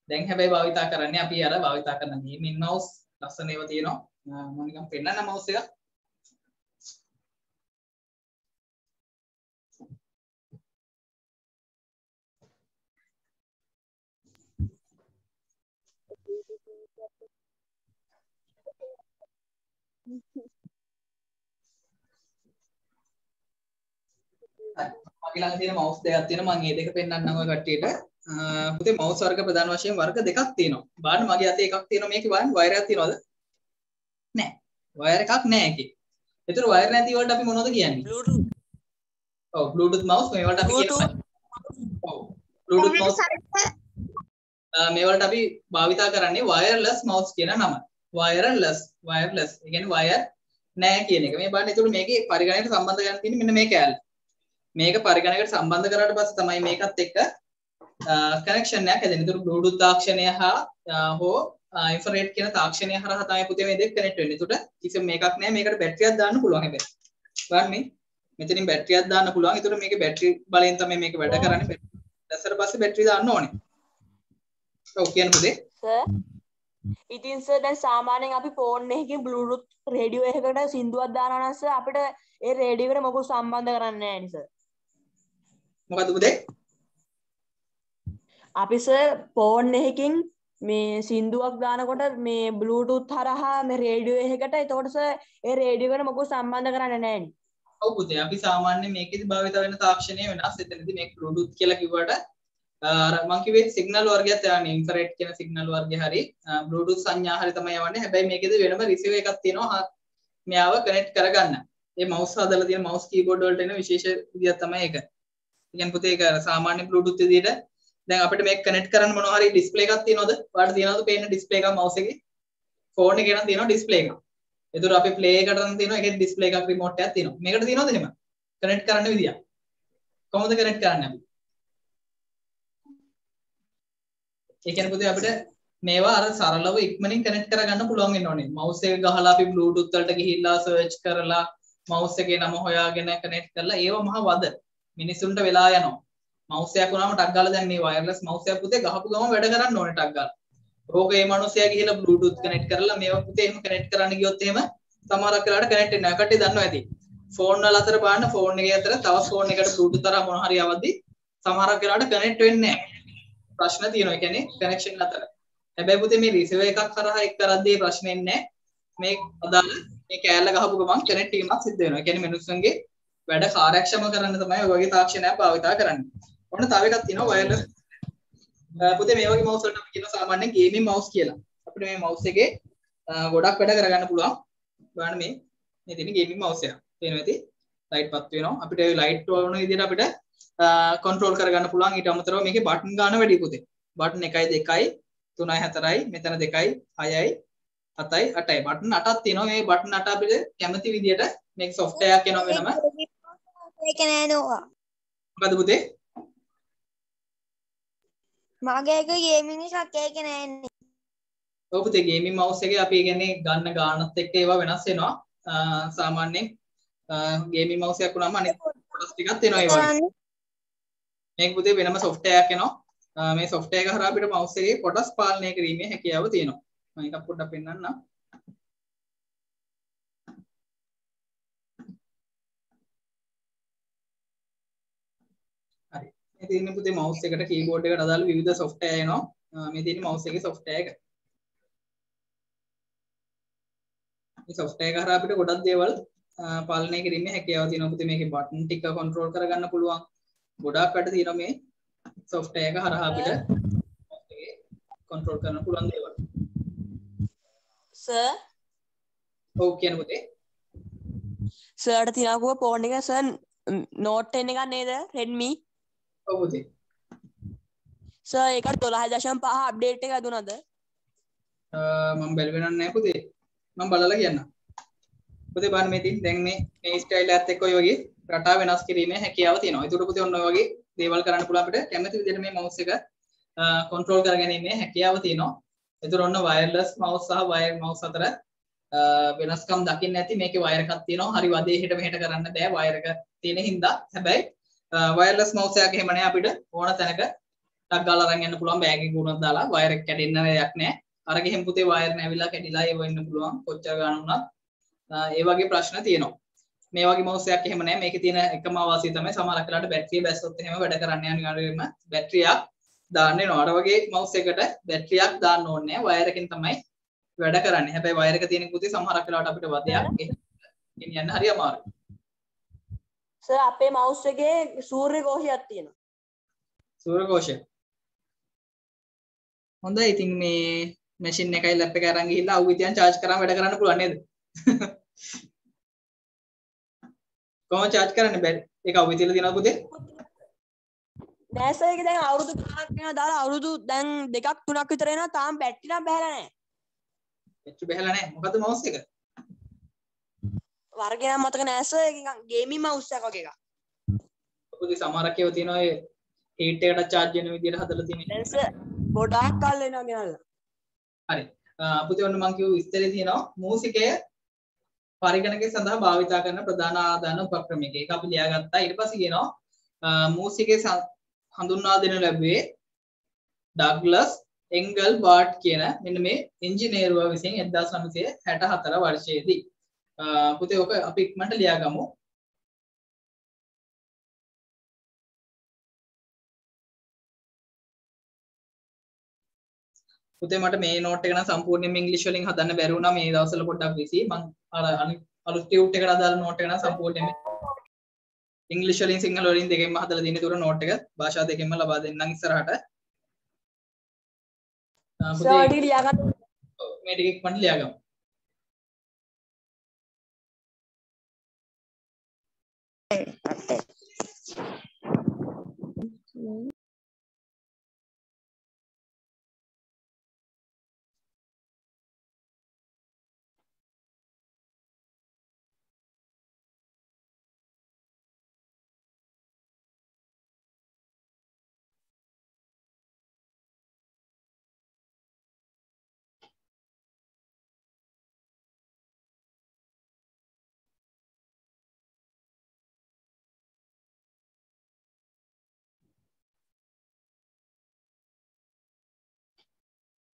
A: දැන් හැබැයි භාවිතා කරන්නේ අපි අර භාවිතා කරන ගේමින් මවුස් ලස්සන ඒවා තියෙනවා. මම නිකන් පෙන්නන්න මවුස් එක. මගේ ළඟ තියෙන මවුස් දෙකක් තියෙනවා. මම මේ දෙක පෙන්වන්නම් ඔය කට්ටියට. පුතේ මවුස් වර්ග ප්‍රධාන වශයෙන් වර්ග දෙකක් තියෙනවා. බලන්න මගේ අතේ එකක් තියෙනවා. මේකේ බලන්න වයර් එකක් තියෙනවද? නැහැ වයර් එකක් නැහැ ඒකේ. ඒතර වයර් නැති වලට අපි මොනවද කියන්නේ? බ්ලූටූත් ඔව් බ්ලූටූත් මවුස් මේ වලට අපි කියනවා. ඔව් බ්ලූටූත් මවුස් මේ වලට අපි භාවිතා කරන්නේ වයර්ලස් මවුස් කියන නම වයර්ලස් වයර්ලස් ඒ කියන්නේ වයර් නැහැ කියන එක මේ බලන්න ඒතර මේකේ පරිගණකයට සම්බන්ධ කරගෙන තියෙන්නේ මෙන්න මේ කෑල්ල මේක පරිගණකයට සම්බන්ධ කරාට පස්සේ තමයි මේකත් එක්ක කනෙක්ෂන් එකක් හැදෙන්නේ. ඒතර බ්ලූටූත් තාක්ෂණය හා හෝ ඉන්ෆ්‍රාරෙඩ් කියන තාක්ෂණය හරහා තමයි පුතේ මේ දෙක කනෙක්ට් වෙන්නේ. ඒතර කිසිම මේකක් නැහැ. මේකට බැටරියක් දාන්න පුළුවන් හැබැයි. බලන්න මේ මෙතනින් බැටරියක් දාන්න පුළුවන්. ඒතර මේකේ බැටරි බලයෙන් තමයි මේක වැඩ කරන්නේ. දැස්සට පස්සේ බැටරි දාන්න ඕනේ. ඔව් කියන්න පුතේ.
E: සර් ඉතින් සර් දැන් සාමාන්‍යයෙන් අපි ෆෝන් එකකින් බ්ලූටූත් රේඩියෝ දානවා නම් සර් අපිට ඒ රේඩියෝ එකට මොකද සම්බන්ධ කරන්නේ නැහැ නේ සර්.
A: මොකද පුතේ?
E: අපි සර් ෆෝන් එකකින් මේ සින්දුවක් දානකොට මේ බ්ලූටූත් හරහා මේ රේඩියෝ එකකට එතකොට සර් ඒ රේඩියෝ එකට මොකද සම්බන්ධ කරන්නේ නැහැ නේ.
A: ඔව් පුතේ අපි සාමාන්‍යයෙන් මේකෙදි භාවිත වෙන තාක්ෂණය වෙනස්. එතනදී මේක බ්ලූටූත් කියලා කිව්වට අර මම කිව්වේ සිග්නල් වර්ගයක් යවන්නේ ඉන්ෆ්‍රාරෙඩ් කියන සිග්නල් වර්ගය හරි බ්ලූටූත් සංඥා හරි තමයි යවන්නේ. හැබැයි මේකෙදි වෙනම රිසීවර් එකක් තියෙනවා මෙයාව කනෙක්ට් කරගන්න. ඒ මවුස් හදලා තියෙන මවුස් කීබෝඩ් වලට එන විශේෂ විදියක් තමයි ඒක. ඉතින් පුතේ ඒක සාමාන්‍ය බ්ලූටූත් විදියට දැන් අපිට මේක කනෙක්ට් කරන්න මොනවා හරි ඩිස්ප්ලේ එකක් තියෙනවද? ඔයාලට තියෙනවද පේන්න ඩිස්ප්ලේ එකක් මවුස් එකේ? ෆෝන් එකේ නම් තියෙනවා ඩිස්ප්ලේ එකක්. ඒතර අපි ප්ලේ එකට නම් තියෙනවා ඒකේ ඩිස්ප්ලේ එකක් රිමෝට් එකක් තියෙනවා. මේකට තියෙනවද එහෙම? කනෙක්ට් කරන්න විදියක්. කොහොමද කනෙක්ට් කරන්නේ අපි? ඒ කියන්නේ පුතේ අපිට මේවා අර සරලව ඉක්මනින් කනෙක්ට් කරගන්න පුළුවන් වෙන්න ඕනේ. mouse එක ගහලා අපි bluetooth වලට ගිහිල්ලා search කරලා mouse එකේ නම හොයාගෙන කනෙක්ට් කරලා ඒව මහ වද. මිනිසුන්ට වෙලා යනවා. mouse එකක් උනාම ටක් ගාලා දැන් මේ wireless mouse එකක් පුතේ ගහපු ගමන් වැඩ කරන්න ඕනේ ටක් ගාලා. ඕක ඒ මනුස්සයා ගිහිල්ලා bluetooth කනෙක්ට් කරලා මේවා පුතේ එහෙම කනෙක්ට් කරන්න ගියොත් එහෙම සමහරක් වෙලාවට කනෙක්ට් වෙන්නේ නැහැ. කට්ටිය දන්නවා ඇති. ෆෝන් වල අතර බලන්න ෆෝන් එකේ අතර තව ෆෝන් එකට bluetooth තරහ මොන හරි අවදි සමහරක් වෙලාවට කනෙක්ට් වෙන්නේ නැහැ. ප්‍රශ්න තියෙනවා. ඒ කියන්නේ කනෙක්ෂන් අතර. හැබැයි පුතේ මේ රිසීවර් එකක් කරහා එක් කරද්දී ප්‍රශ්නේ නැහැ. මේ අදාළ මේ කෑල්ල ගහපු ගමන් කනෙක්ට් වීමක් සිද්ධ වෙනවා. ඒ කියන්නේ මිනිස්සුන්ගේ වැඩ කාර්යක්ෂම කරන්න තමයි ඔය වගේ තාක්ෂණයක් භාවිතා කරන්නේ. ඔන්න තව එකක් තියෙනවා වයර්ලස්. පුතේ මේ වගේ මවුස් වලට අපි කියන සාමාන්‍ය ගේමින් මවුස් කියලා. අපිට මේ මවුස් එකේ ගොඩක් වැඩ කරගන්න පුළුවන්. බලන්න මේ මේ තියෙන ගේමින් මවුස් එක. පේනවා ඇති. ලයිට් පත් වෙනවා. අපිට ඒ ලයිට් වුණ විදිහට අපිට කන්ට්‍රෝල් කරගන්න පුළුවන්. ඊට අමතරව මේකේ බටන් ගන්න වැඩි පුතේ. බටන් 1 2 3යි 4යි මෙතන 2යි 6යි 7යි 8යි බටන් 8ක් තියෙනවා. මේ බටන් 8 අපිට කැමති විදිහට මේක software එකක් එනවා වෙනම.
C: ඒක නෑ නෝවා.
A: මොකද පුතේ?
C: මගේ එක ගේමින් එකක් ඒක නෑන්නේ.
A: ඔව් පුතේ ගේමින් මවුස් එකේ අපි කියන්නේ ගන්න ගානත් එක්ක ඒවා වෙනස් වෙනවා. සාමාන්‍යයෙන් ගේමින් මවුස් එකක් වුණාම අනිත් කොටස් ටිකක් එනවා ඒ වගේ. මේක පුතේ වෙනම software එකක් එනවා. මේ software එක හරහා අපිට මවුස් එකේ කොටස් පාලනය කිරීමේ හැකියාව තියෙනවා. මම එකක් පොඩ්ඩක් පෙන්නන්නම්. හරි. මේ තියෙන පුතේ මවුස් එකට කීබෝඩ් එකට අදාළ විවිධ software එනවා. මේ තියෙන මවුස් එකේ software එක. මේ software එක හරහා අපිට ගොඩක් දේවල් පාලනය කිරීමේ හැකියාව තියෙනවා. පුතේ මේකේ බටන් ටික control කරගන්න පුළුවන්. ගොඩාක් වැඩ තියෙනවා මේ software එක හරහා අපිට control කරන්න පුළුවන් දේවල්.
E: සර්
A: ඔව් කියන පුතේ.
E: සර්ට තියනකුව ෆෝන් එක සර් නෝට් 10 එකක් නේද Redmi
A: ඔව් පුතේ.
E: සර් ඒකට 12.5 අප්ඩේට් එක දුනද
A: මම බැලුවේ නැහැ පුතේ. මම බලලා කියන්නම්. පුතේ බලන්න මේ තියෙන දැන් මේ මේ ස්ටයිල් එකත් එක්ක ඔය වගේ රටා වෙනස් කිරීමේ හැකියාව තියෙනවා. ඒකට පුතේ ඔන්න ඔය වගේ දේවල් කරන්න පුළුවන් අපිට කැමති විදිහට මේ මවුස් එක කන්ට්‍රෝල් කරගැනීමේ හැකියාව තියෙනවා. ඒතර ඔන්න වයර්ලස් මවුස් සහ වයර් මවුස් අතර වෙනස්කම් දකින්න ඇති මේකේ වයර් එකක් තියෙනවා. හරි වදේ හෙට මෙහෙට කරන්න බෑ වයර් එක තියෙන හින්දා. හැබැයි වයර්ලස් මවුස් එකක් එහෙම නැහැ අපිට ඕන තැනක ටක් ගාලා අරන් යන්න පුළුවන් බෑග් එකේ ගුණක් දාලා වයර් එක කැඩෙන්න දෙයක් නැහැ. අර ගෙහෙන් පුතේ වයර් නැවිලා කැඩිලා ඒව වෙන්න පුළුවන්. කොච්චර ගාන වුණත් ඒ වගේ ප්‍රශ්න තියෙනවා. මේ වගේ මවසයක් එහෙම නෑ මේක තියෙන එකම අවශ්‍ය තමයි සමහරක් වෙලාවට බැටරිය බැස්සොත් එහෙම වැඩ කරන්න යන ගානරිම බැටරියක් දාන්න වෙනවා. අර වගේ මවුස් එකට බැටරියක් දාන්න ඕනේ නෑ වයර් එකෙන් තමයි වැඩ කරන්නේ. හැබැයි වයර් එක තියෙන කුදී සමහරක් වෙලාවට අපිට වදයක් ගෙනියන්න හරි අමාරුයි.
E: සර් අපේ මවුස් එකේ සූර්ය කෝෂයක් තියෙනවා.
A: සූර්ය කෝෂය. හොඳයි ඉතින් මේ මැෂින් එකයි ලැප් එක අරන් ගිහිල්ලා අවු ඉතින් චාර්ජ් කරාම වැඩ කරන්න පුළුවන් නේද? කොහොමද charge කරන්නේ බැරි? ඒක අවුව තියලා තියෙනවද පුතේ?
E: නෑ සර් ඒක දැන් අවුරුදු ගානක් වෙනවා දාලා අවුරුදු දැන් දෙකක් තුනක් විතර එනවා තාම බැටරි නම් බහැලා නෑ
A: එච්ච බැහැලා නැහැ. මොකද්ද mouse එක?
E: වර්ගය නම් මතක නෑ සර් ඒක නිකන් ගේමින් මවුස් එකක් වගේ එකක්
A: පුතේ සමහරක් ඒවා තියෙනවා ඒ heat එකට charge වෙන විදිහට හදලා තියෙන.
E: දැන් සර් ගොඩාක් කල් වෙනවා ගෙනල්ලා
A: හරි. පුතේ ඔන්න මම කිව්ව විස්තරේ තියෙනවා මූසිකය පරිගණකය සඳහා භාවිතා කරන ප්‍රධාන ආදාන උපක්‍රමයක. ඒක අපි ලියාගත්තා. ඊට පස්සේ කියනවා මූසිකය හඳුන්වා දෙනු ලැබුවේ ඩග්ලස් එංගල් බාට් කියන මෙන්න මේ ඉංජිනේරුවා විසින් 1964 වර්ෂයේදී. පුතේ ඔක අපි ඉක්මනට ලියාගමු. පුතේ මට මේ නෝට් එක නම් සම්පූර්ණයෙන්ම ඉංග්‍රීසි වලින් හදන්න බැරි වුණා මේ දවස්වල පොඩ්ඩක් බිසි මම අර අලුස්ටියවට් එකට අදාල නෝට් එකන සම්පූර්ණයෙන් ඉංග්ලිෂ් වලින් සිංහල වලින් දෙකෙන්ම හදලා දෙන තුර නෝට් එක භාෂා දෙකෙන්ම ලබා දෙන්නම් ඉස්සරහට.
E: සෝඩි ලියාගන්න.
A: මේ ටික ඉක්මනට ලියාගමු. Okay.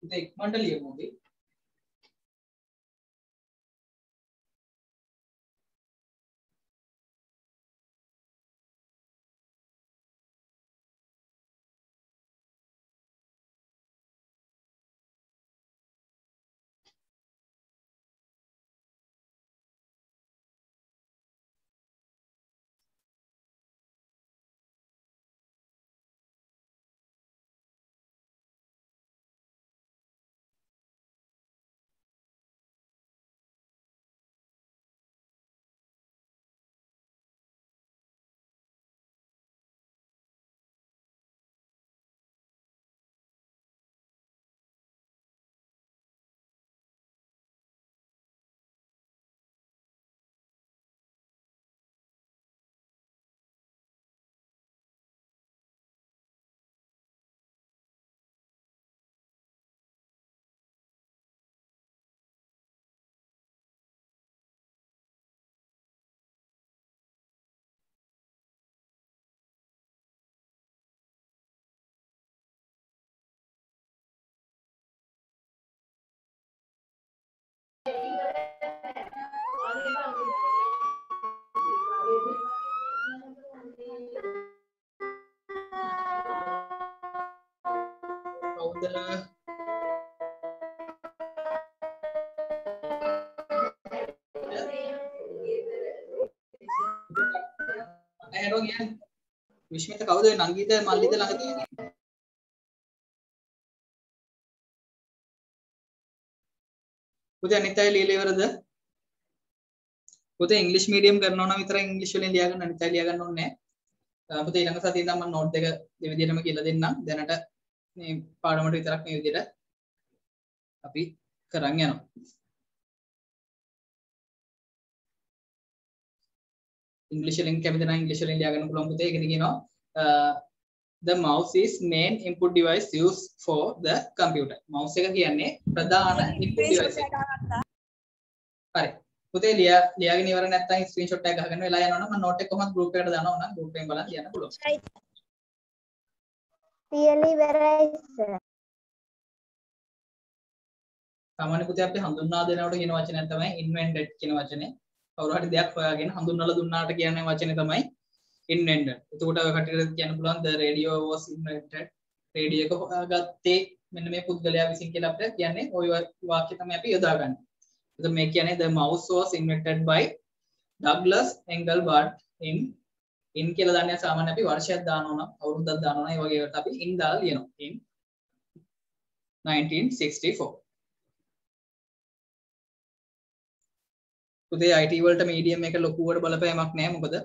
A: පුතේ ඉක්මනට ලියමු අපි කවුද ඇහෙනවා කියන්නේ විශ්මිත කවුද ඔය නංගිද? මල්ලිද ළඟ තියෙන්නේ? පුතේ අනිත් අය ලියලා ඉවරද පුතේ ඉංග්‍රීසි මීඩියම් කරනවා නම් විතරයි ඉංග්‍රීසි වලින් ලියා ගන්න අනිත් අය ලියා ගන්න ඕනේ. නැහැ පුතේ ඊළඟ සතියේ ඉඳන් මම නෝට් දෙක මේ විදිහටම කියලා දෙන්නම්. දැනට මේ පාඩමට විතරක් මේ විදිහට අපි කරන් යනවා. ඉංග්‍රීසි වලින් කැමති නම් ඉංග්‍රීසි වලින් ලියා ගන්න පුළුවන් පුතේ. ඒකද කියනවා the mouse is main input device used for the computer. Mouse එක කියන්නේ ප්‍රධාන input device එක. හරි. පුතේ ලියා ලියාගෙන ඉවර නැත්නම් ස්ක්‍රීන්ෂොට් එකක් ගහගෙන වෙලා යනවනම් මම නෝට් එක කොහොමද ගෲප් එකට දානවා නම් ගෲප් එකෙන් බලන් ලියන්න පුළුවන්
C: ලියලි ඉවරයි සර්
A: සාමාන්‍ය පුතේ අපි හඳුන්වා දෙනකොට කියන වචනය තමයි invented කියන වචනේ කවුරු හරි දෙයක් හොයාගෙන හඳුන්වලා දුන්නාට කියන වචනේ තමයි invented. එතකොට ඔය කට්ටියට කියන්න පුළුවන් the radio was invented. Radio එක හොයාගත්තේ මෙන්න මේ පුද්ගලයා විසින් කියලා අපිට කියන්නේ ওই වාක්‍ය තමයි අපි යොදාගන්නේ. එතකොට මේ කියන්නේ the mouse was invented by Douglas Engelbart in in කියලා දන්නේ සාමාන්‍ය අපි වර්ෂයක් දානවා නම් අවුරුද්දක් දානවා නම් ඒ වගේ ඒවාට අපි in දාලා ලියනවා. in 1964. පුතේ IT වලට මීඩියම් එක ලොකුවට බලපෑමක් නැහැ මොකද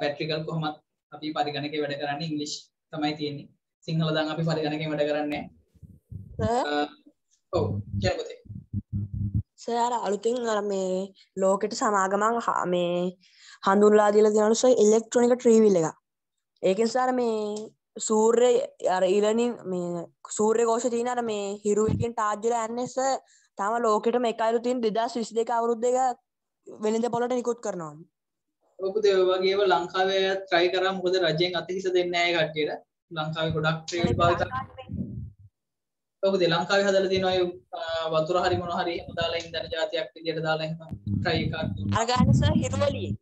A: පැට්‍රිකල් කොහොමත් අපි පරිගණකේ වැඩ කරන්නේ ඉංග්‍රීසි තමයි තියෙන්නේ. සිංහල දැන් අපි පරිගණකේ වැඩ කරන්නේ නැහැ. ඔව් කියන්න පුතේ.
E: සර් අලුතින් අර මේ ලෝකෙට සමාගමන් හ- මේ හඳුන්ලා දීලා තියෙනලු සර් ඉලෙක්ට්‍රොනික ට්‍රීවිල් එක. ඒකෙන් සර් මේ සූර්ය අර ඉරණින් මේ සූර්ය කෝෂ තියෙන අර මේ හිරු එකෙන් ටාර්ජ් වෙලා යන්නේ සර් තාම ලෝකෙටම එකයිලු තියෙන 2022 අවුරුද්ද එක වෙළඳ පොළට නිකුත් කරනවා.
A: ඔව් පුතේ ඔය වගේ ඒවා ලංකාවේ try කරා මොකද රජයෙන් අතහිස දෙන්නේ නැහැ ඒ කට්ටියට. ලංකාවේ ගොඩක් ට්‍රේඩ් භාවිත පුතේ ලංකාවේ හදලා තියෙනවා ඒ අ, වතුර හරි මොන හරි දාලා ඉන්ධන જાතියක් විදියට දාලා එහෙම try එකක් දුන්නා.
E: අර ගන්න සර් හිරුවලියේ.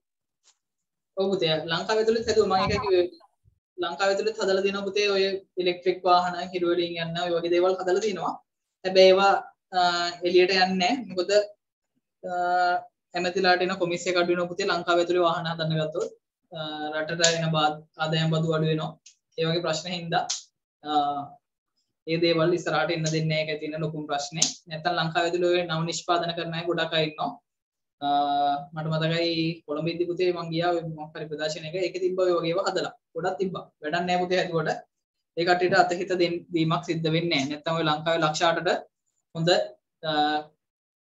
A: ඔව් පුතේ ලංකාවේ තුලත් හැදුවා මම ඒක කිව්වේ ලංකාවේ තුලත් හදලා තියෙනවා පුතේ ඔය ඉලෙක්ට්‍රික් වාහන හිරු වලින් යන ඔය වගේ දේවල් හදලා තියෙනවා. හැබැයි ඒවා එළියට යන්නේ නැහැ. මොකද ඇමතිලාට එන කොමිස්සිය අඩු වෙනවා පුතේ ලංකාවේ ඇතුලේ වාහන හදන්න ගත්තොත් රටට එන ආදායම් බදු අඩු වෙනවා. ඒ වගේ ප්‍රශ්න හින්දා ඒ දේවල් ඉස්සරහට එන්න දෙන්නේ නැහැ ඒකයි තියෙන ලොකුම ප්‍රශ්නේ. නැත්තම් ලංකාවේ ඇතුලේ ඔය නව නිෂ්පාදන කරන අය ගොඩක් අය ඉන්නවා. අ, මට මතකයි කොළඹින්දි පුතේ මං ගියා ඔය මොකක් හරි ප්‍රදර්ශනයක ඒකේ තිබ්බ ඔය වගේ ඒවා හදලා. ගොඩක් තිබ්බා. වැඩක් නැහැ පුතේ හැදුවට. ඒ කට්ටියට අතහිත දෙන්න දීමක් සිද්ධ වෙන්නේ නැහැ. නැත්තම් ඔය ලංකාවේ ලක්ෂ 8ට හොඳ අ,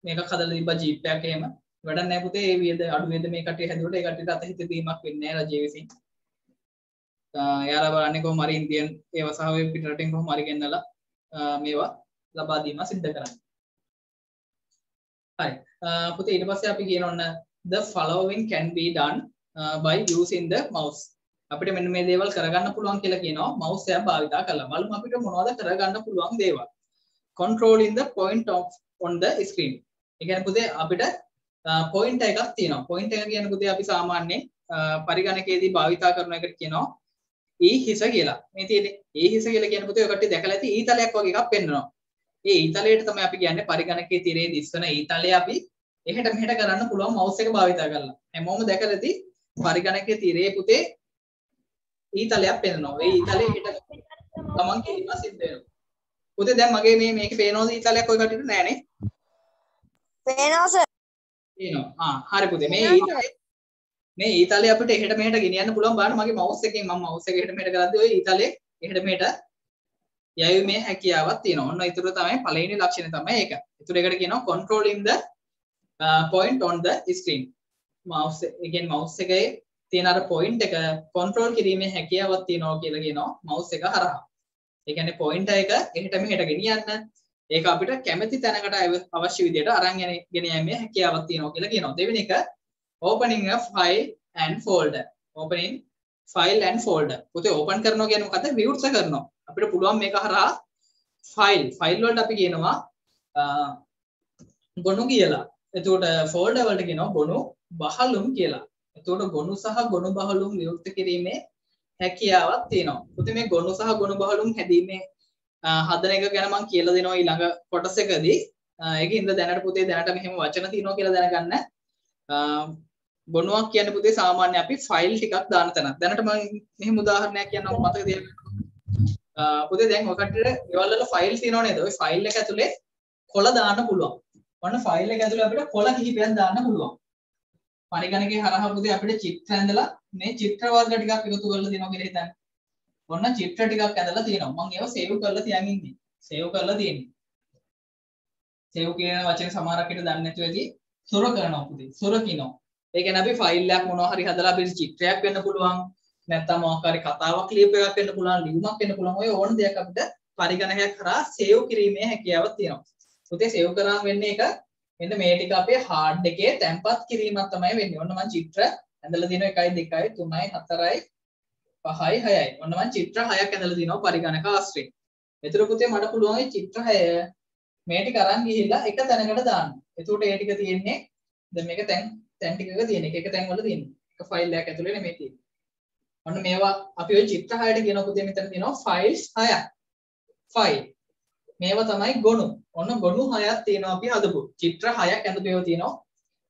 A: මේකක් හදලා තිබ්බා ජීප් එකක් එහෙම. වැඩක් නැහැ පුතේ ඒ වියද අඩු වේද මේ කට්ටිය හැදුවට ඒ කට්ටියට අතහිත දීමක් වෙන්නේ නැහැ රජය විසින්. අ, එයාලා බලන්නේ කොහොම හරි ඉන්දියන් ඒවා සහ ඔය පිටරටින් කොහොම හරි ගෙන්නලා අ, මේවා ලබා දීම සිද්ධ කරන්නේ. හරි. අ, uh, පුතේ ඊට පස්සේ අපි කියන ඔන්න the following can be done uh, by using the mouse. අපිට මෙන්න මේ දේවල් කරගන්න පුළුවන් කියලා කියනවා mouse එක භාවිතා කරලා. බලමු අපිට මොනවද කරගන්න පුළුවන් දේවල්. controlling the point of on the screen ඒ කියන්නේ පුතේ අපිට uh, පොයින්ට් එකක් තියෙනවා පොයින්ට් එක කියන්නේ පුතේ අපි සාමාන්‍යයෙන් uh, පරිගණකයේදී භාවිතා කරන එකට කියනවා ඊ හිස කියලා මේ තියෙන්නේ ඊ හිස කියලා කියන පුතේ ඔය කට්ටිය දැකලා ඇති ඊ තලයක් වගේ එකක් පෙන්වනවා ඒ ඊ තලයට තමයි අපි කියන්නේ පරිගණකයේ තිරේ දිස්වන ඊ තලය අපි එහෙට මෙහෙට කරන්න පුළුවන් මවුස් එක භාවිතා කරලා. හැමෝම දැකලා ඇති පරිගණකයේ තිරේ පුතේ ඊ තලයක් පෙන්වනවා ඒ ඊ තලයේ හිට ගමන් කිරීම සිද්ධ වෙනවා. පුතේ දැන් මගේ මේ මේක පේනවද ඊ තලයක් ඔය කට්ටියට නෑනේ
C: පේනවා සර්
A: පේනවා. ආ හරි පුතේ. මේ ඊ තලයේ මේ ඊතලේ අපිට එහෙට මෙහෙට ගෙනියන්න පුළුවන් බලන්න මගේ මවුස් එකෙන්. මම මවුස් එක එහෙට මෙහෙට කරද්දී ওই ඊතලේ එහෙට මෙහෙට යැවීමේ හැකියාවක් තියෙනවා. ඔන්න ඊටු තමයි පළවෙනි ලක්ෂණය තමයි ඒක. ඊටු එකට කියනවා controlling the uh, point on the screen. mouse again mouse එකේ තියෙන අර point එක control කිරීමේ හැකියාවක් තියෙනවා කියලා කියනවා mouse එක හරහා. ඒ කියන්නේ pointer එක එහෙට මෙහෙට ගෙනියන්න ඒක අපිට කැමති තැනකට අවශ්‍ය විදිහට අරන් ගෙනියීමේ හැකියාවක් තියෙනවා කියලා කියනවා. දෙවෙනි එක opening a file and folder opening file and folder පුතේ open කරනවා කියන්නේ මොකද්ද විවෘත කරනවා අපිට පුළුවන් මේක හරහා file file වලට අපි කියනවා ගොනු කියලා. එතකොට folder වලට කියනවා ගොනු බහලුම් කියලා. එතකොට ගොනු සහ ගොනු බහලුම් විවෘත කිරීමේ හැකියාවක් තියෙනවා. පුතේ මේ ගොනු සහ ගොනු බහලුම් හැදීමේ හදන එක ගැන මම කියලා දෙනවා ඊළඟ කොටසකදී ඒකින්ද දැනට පුතේ දැනට මෙහෙම වචන තියෙනවා කියලා දැනගන්න. ගොනුවක් කියන්න පුතේ සාමාන්‍ය අපි ෆයිල් ටිකක් දාන තැන දැනට මම මෙහෙම උදාහරණයක් කියන්නම් මතක තියාගන්න පුතේ දැන් ඔකට ගෙවල් වල ෆයිල් තියෙනව නේද ওই ෆයිල් එක ඇතුලේ කොළ දාන්න පුළුවන් ඔන්න ෆයිල් එක ඇතුලේ අපිට කොළ කිහිපයක් දාන්න පුළුවන් පරිගණකයේ හරහා පුතේ අපිට චිත්‍ර ඇඳලා මේ චිත්‍ර වර්ග ටිකක් එකතු කරලා දෙනවා කියලා හිතන්න ඔන්න චිත්‍ර ටිකක් ඇඳලා තියෙනවා මම ඒවා සේව් කරලා තියන් ඉන්නේ සේව් කරලා තියෙන්නේ සේව් කියන වචනේ සමහරක් හිට දන්නේ නැතුව ඇති සොර කරනවා පුතේ සොර කියනවා ඒ කියන්නේ අපි ෆයිල් එකක් මොනවා හරි හදලා අපිට චිත්‍රයක් වෙන්න පුළුවන් නැත්නම් මොකක් හරි කතාවක් ලියපු එකක් වෙන්න පුළුවන් ලියුමක් වෙන්න පුළුවන් ඔය ඕන දෙයක් අපිට පරිගණකයක් කරා සේව් කිරීමේ හැකියාවක් තියෙනවා. පුතේ සේව් කරාම වෙන්නේ එක මෙන්න මේ ටික අපේ හાર્ඩ් එකේ තැම්පත් කිරීමක් තමයි වෙන්නේ. ඔන්න මම චිත්‍ර ඇඳලා දිනවා 1 2 3 4 5යි 6යි. ඔන්න මම චිත්‍ර 6ක් ඇඳලා දිනවා පරිගණක ආශ්‍රයෙන්. එතකොට පුතේ මට පුළුවන් මේ චිත්‍ර 6 මේ ටික අරන් ගිහිල්ලා එක තැනකට දාන්න. එතකොට ඒ ටික තියෙන්නේ දැන් මේක තැන් තැන් ටිකක තියෙන එක එක තැන් වල තියෙන එක ෆයිල් එකක් ඇතුලේ නෙමෙයි තියෙන්නේ. ඔන්න මේවා අපි ඔය චිත්‍ර 6ට කියනවා පුතේ මෙතන තියෙනවා ෆයිල්ස් 6ක්. ෆයිල්. මේවා තමයි ගොනු. ඔන්න ගොනු 6ක් තියෙනවා අපි හදපු. චිත්‍ර 6ක් ඇඳපු ඒවා තියෙනවා.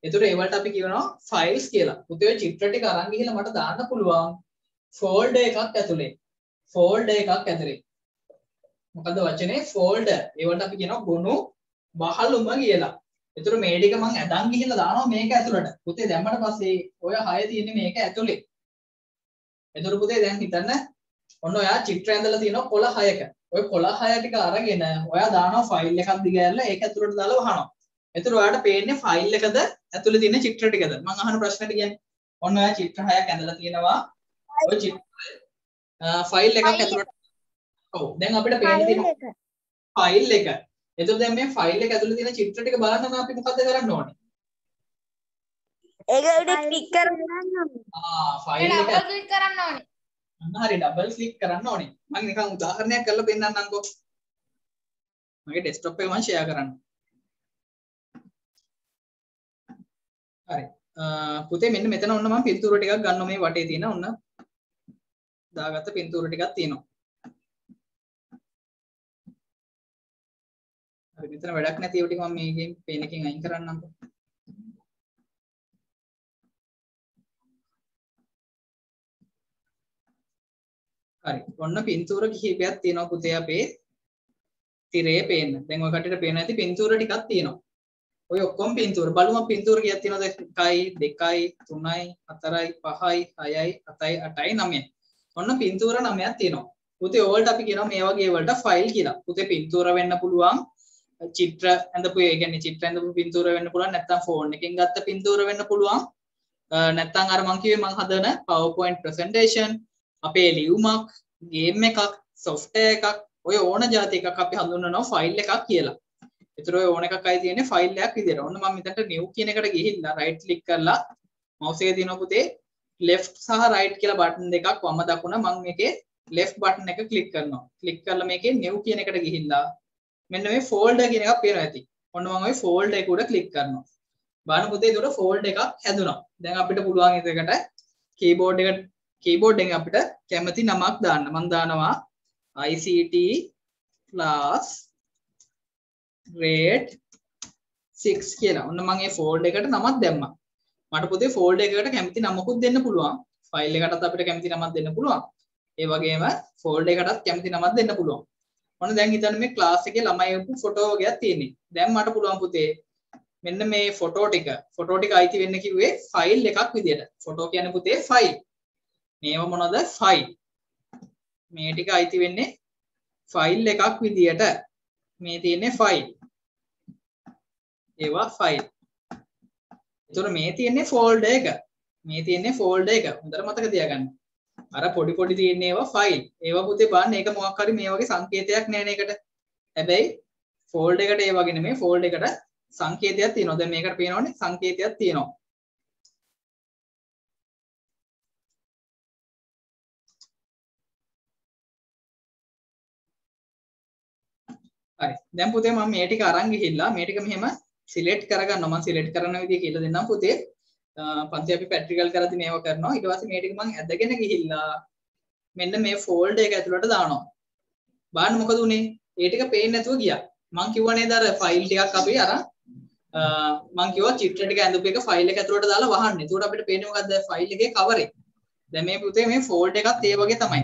A: ඒතර ඒවලට අපි කියනවා ෆයිල්ස් කියලා. පුතේ ඔය චිත්‍ර ටික අරන් ගිහලා මට දාන්න පුළුවන් ෆෝල්ඩර් එකක් ඇතුලේ. ෆෝල්ඩර් එකක් ඇතුලේ. මොකද වචනේ ෆෝල්ඩර්. ඒවලට අපි කියනවා ගොනු බහලුම කියලා. ඒතර මේ ටික මම ඇඳන් ගිහලා දානවා මේක ඇතුලට. පුතේ දැම්මට පස්සේ ඔය 6 තියෙන්නේ මේක ඇතුලේ. එතුර පුතේ දැන් හිතන්න ඔන්න ඔයා චිත්‍ර ඇඳලා තියෙනවා කොළ 6ක. ඔය කොළ 6 ටික අරගෙන ඔයා දානවා ෆයිල් එකක් දිගහැරලා ඒක ඇතුළට දාලා වහනවා. එතුර ඔයාට පේන්නේ ෆයිල් එකද ඇතුලේ තියෙන චිත්‍ර ටිකද? මං අහන ප්‍රශ්නෙට කියන්නේ ඔන්න ඔයා චිත්‍ර 6ක් ඇඳලා තියෙනවා. ඔය චිත්‍ර ෆයිල් එකක් ඇතුළට ඔව් දැන් අපිට පේන්න තියෙන ෆයිල් එක එතකොට දැන් මේ ෆයිල් එක ඇතුලේ තියෙන චිත්‍ර ටික බලන්න නම් අපි මොකද්ද කරන්න ඕනේ?
C: ඒක උඩ ක්ලික් කරන්න
A: ආ ෆයිල් එක ඩබල් ක්ලික් කරන්න ඕනේ. අන්න හරි ඩබල් ක්ලික් කරන්න ඕනේ. මම නිකන් උදාහරණයක් කරලා පෙන්නන්නම්කෝ. මගේ ඩෙස්ක්ටොප් එක මම ෂෙයා කරන්න. හරි. පුතේ මෙන්න මෙතන ඔන්න මම පින්තූර ටිකක් ගන්න මේ වටේ තියෙන ඔන්න දාගත්ත පින්තූර ටිකක් තියෙනවා. හරි මෙතන වැඩක් නැති ඒවා ටික මම මේකෙන් පේන එකෙන් අයින් කරන්නම්කෝ. හරි. ඔන්න පින්තූර කිහිපයක් තියෙනවා පුතේ අපේ තිරේ පේන්න. දැන් ඔය කටට පේන ඇති පින්තූර ටිකක් තියෙනවා. ඔය ඔක්කොම පින්තූර බලමු පින්තූර කීයක් තියෙනවද 1යි 2යි 3යි 4යි 5යි 6යි 7යි 8යි 9යි. ඔන්න පින්තූර 9ක් තියෙනවා. පුතේ ඕවලට අපි කියනවා මේ වගේ වලට ෆයිල් කියලා. පුතේ පින්තූර වෙන්න පුළුවන් චිත්‍ර ඇඳපු ඒ කියන්නේ චිත්‍ර ඇඳපු පින්තූර වෙන්න පුළුවන් නැත්නම් ෆෝන් එකෙන් ගත්ත පින්තූර වෙන්න පුළුවන්. නැත්නම් අර මං කිව්වේ මං හදන PowerPoint presentation අපේ ලියුමක් ගේම් එකක් සොෆ්ටය එකක් ඔය ඕන ජාතික අපි හඳුන්නනවා ෆයිල් එකක් කියලා. එතුර ඕන එකක් අයි තියෙන ෆයිල්ලයක් විදිර ඔන්න මතට නිව් කියනකට ගිහිල්ල රයිට් ලික් කරලා මවසේ දිනකුතේ ලෙෆ් සහ රයිට් කියලා බටන් දෙකක් වම දකුණ මං එක ලෙෆ් බටන එක කලික් කරනවා. කලික් කරල මේක නිව් කියන එකට ගිහිල්ලා මෙන්න මේ ෆෝල්ඩ කියන එකක් පෙන ඇති. ඔන්න මංයි ෆෝල්ඩ එකුඩ කලික් කරනවා. බානපුතේ තුට ෆෝල්ඩ එකක් හැදුනා. දැන් අපිට පුළුවන් එතකට කීබෝඩ් එකට කීබෝඩ් එකෙන් අපිට කැමති නමක් දාන්න. මම දානවා ICT class grade 6 කියලා. ඔන්න මම මේ ෆෝල්ඩර් එකට නමක් දැම්මා. මට පුතේ ෆෝල්ඩර් එකකට කැමති නමකුත් දෙන්න පුළුවන්. ෆයිල් එකකටත් අපිට කැමති නමක් දෙන්න පුළුවන්. ඒ වගේම ෆෝල්ඩර් එකටත් කැමති නමක් දෙන්න පුළුවන්. ඔන්න දැන් හිතන්න මේ ක්ලාස් එකේ ළමයිවු ෆොටෝ වගේක් තියෙන්නේ. දැන් මට පුළුවන් පුතේ මෙන්න මේ ෆොටෝ ටික ෆොටෝ ටික අයිති වෙන්න කිව්වේ ෆයිල් එකක් විදියට. ෆොටෝ කියන්නේ පුතේ ෆයිල්. මේව මොනවද ෆයිල්. මේ ටික අයිති වෙන්නේ ෆයිල් එකක් විදියට. මේ තියෙන්නේ ෆයිල්. ඒවා ෆයිල්. එතකොට මේ තියෙන්නේ ෆෝල්ඩර් එක. මේ තියෙන්නේ ෆෝල්ඩර් එක. හොඳට මතක තියාගන්න. අර පොඩි පොඩි තියෙන ඒවා ෆයිල්. ඒවා පුතේ බලන්න ඒක මොකක් හරි මේ වගේ සංකේතයක් නෑ නේකට. හැබැයි ෆෝල්ඩර් එකට ඒ වගේ නෙමෙයි ෆෝල්ඩර් එකට සංකේතයක් තියෙනවා. දැන් මේකට පේනවනේ සංකේතයක් තියෙනවා. හරි. දැන් පුතේ මම මේ ටික අරන් ගිහිල්ලා මේ ටික මෙහෙම සිලෙක්ට් කරගන්නවා. මම සිලෙක්ට් කරන විදිය කියලා දෙන්නම් පුතේ. පන්ති අපි පැට්‍රිකල් කරද්දි මේව කරනවා. ඊට පස්සේ මේ ටික මම ඇදගෙන ගිහිල්ලා මෙන්න මේ ෆෝල්ඩර් එක ඇතුළට දානවා. බලන්න මොකද උනේ? ඒ ටික පේන්නේ නැතුව ගියා. මං කිව්වා නේද අර ෆයිල් ටිකක් අපි අරන් මං කිව්වා චිත්‍ර ටික ඇඳපු එක ෆයිල් එක ඇතුළට දාලා වහන්න. එතකොට අපිට පේන්නේ මොකද්ද? ෆයිල් එකේ කවර් එක. දැන් මේ පුතේ මේ ෆෝල්ඩර් එකත් ඒ වගේ තමයි.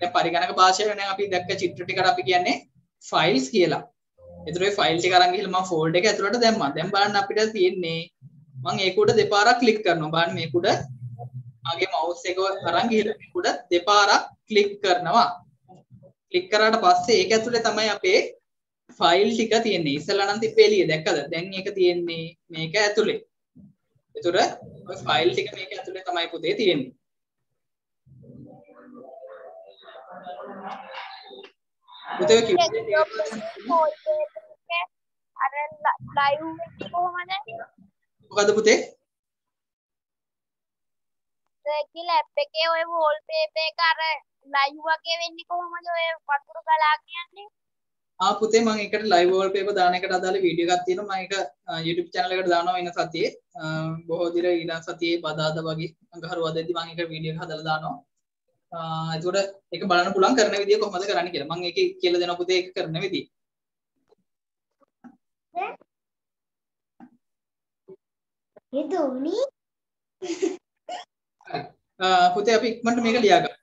A: දැන් පරිගණක භාෂාවෙන් නම් අපි දැක්ක චිත්‍ර ටිකට අපි කියන්නේ ෆයිල්ස් කියලා. එතකොට මේ ෆයිල් ටික අරන් ගිහලා මම ෆෝල්ඩර් එක ඇතුළට දැම්මා. දැන් බලන්න අපිට තියෙන්නේ මම ඒක උඩ දෙපාරක් ක්ලික් කරනවා. බලන්න මේක උඩ මගේ මවුස් එක අරන් ගිහලා මේක උඩ දෙපාරක් ක්ලික් කරනවා. ක්ලික් කරාට පස්සේ ඒක ඇතුලේ තමයි අපේ ෆයිල් ටික තියෙන්නේ. ඉස්සෙල්ලා නම් තිබ්බේ එළියේ දැක්කද? දැන් ඒක තියෙන්නේ මේක ඇතුලේ. ඒතර ඔය ෆයිල් ටික මේක ඇතුලේ තමයි පුතේ තියෙන්නේ. පුතේ කිව්වේ
C: අර ලයිව් වෙන්නේ කොහමද?
A: මොකද පුතේ?
C: ඒකේ ලැප් එකේ ඔය වෝල්පේපර් එක අර ලයිව් වගේ වෙන්නේ කොහමද ඔය වතුර ගලාගෙන යන්නේ?
A: ආ පුතේ මම එකට ලයිව් වෝල්පේපර් දාන එකට අදාළ වීඩියෝ එකක් තියෙනවා මම ඒක YouTube channel එකට දානවා වෙන සතියේ බොහෝ දින ඊළඟ සතියේ බදාදා වගේ අඟහරුවාදා මම ඒක වීඩියෝ එක හදලා දානවා එතකොට ඒක බලන්න පුළුවන් කරන විදිය කොහොමද කරන්න කියලා. මම ඒකේ කියලා දෙනවා පුතේ කරන
C: දෝනි
A: පුතේ අපි ඉක්මනට මේක ලියාගමු.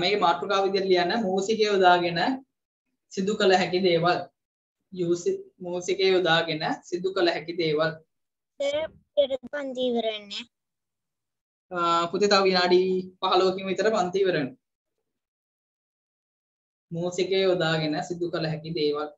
A: මේක මාතෘකාව විදිහට ලියන්න මූසිකය යොදාගෙන සිදු කළ හැකි දේවල්. මූසිකය යොදාගෙන සිදු කළ හැකි දේවල්.
C: වෙන්නේ
A: පුතේ තව විනාඩි 15කින් විතර පන්ති ඉවර වෙනවා මූසිකය යොදාගෙන සිදු කළ හැකි දේවල්.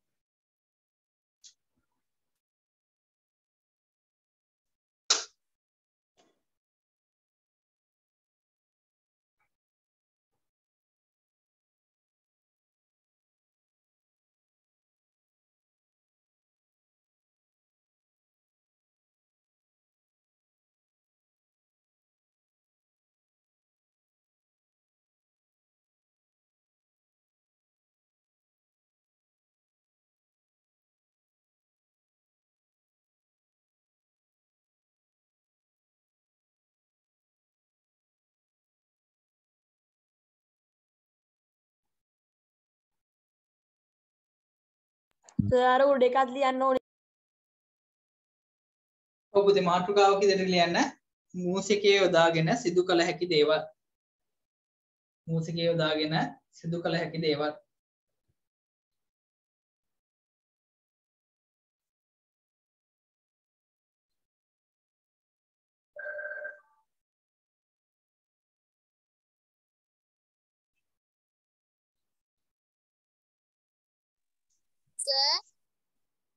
E: සර් උඩ එකක් ලියන්න ඕනේ.
A: ඔව් පුතේ මාතෘකාවක් විදිහට ලියන්න මූසිකය යොදාගෙන සිදු කළ හැකි දේවල් මූසිකය යොදාගෙන සිදු කළ හැකි දේවල්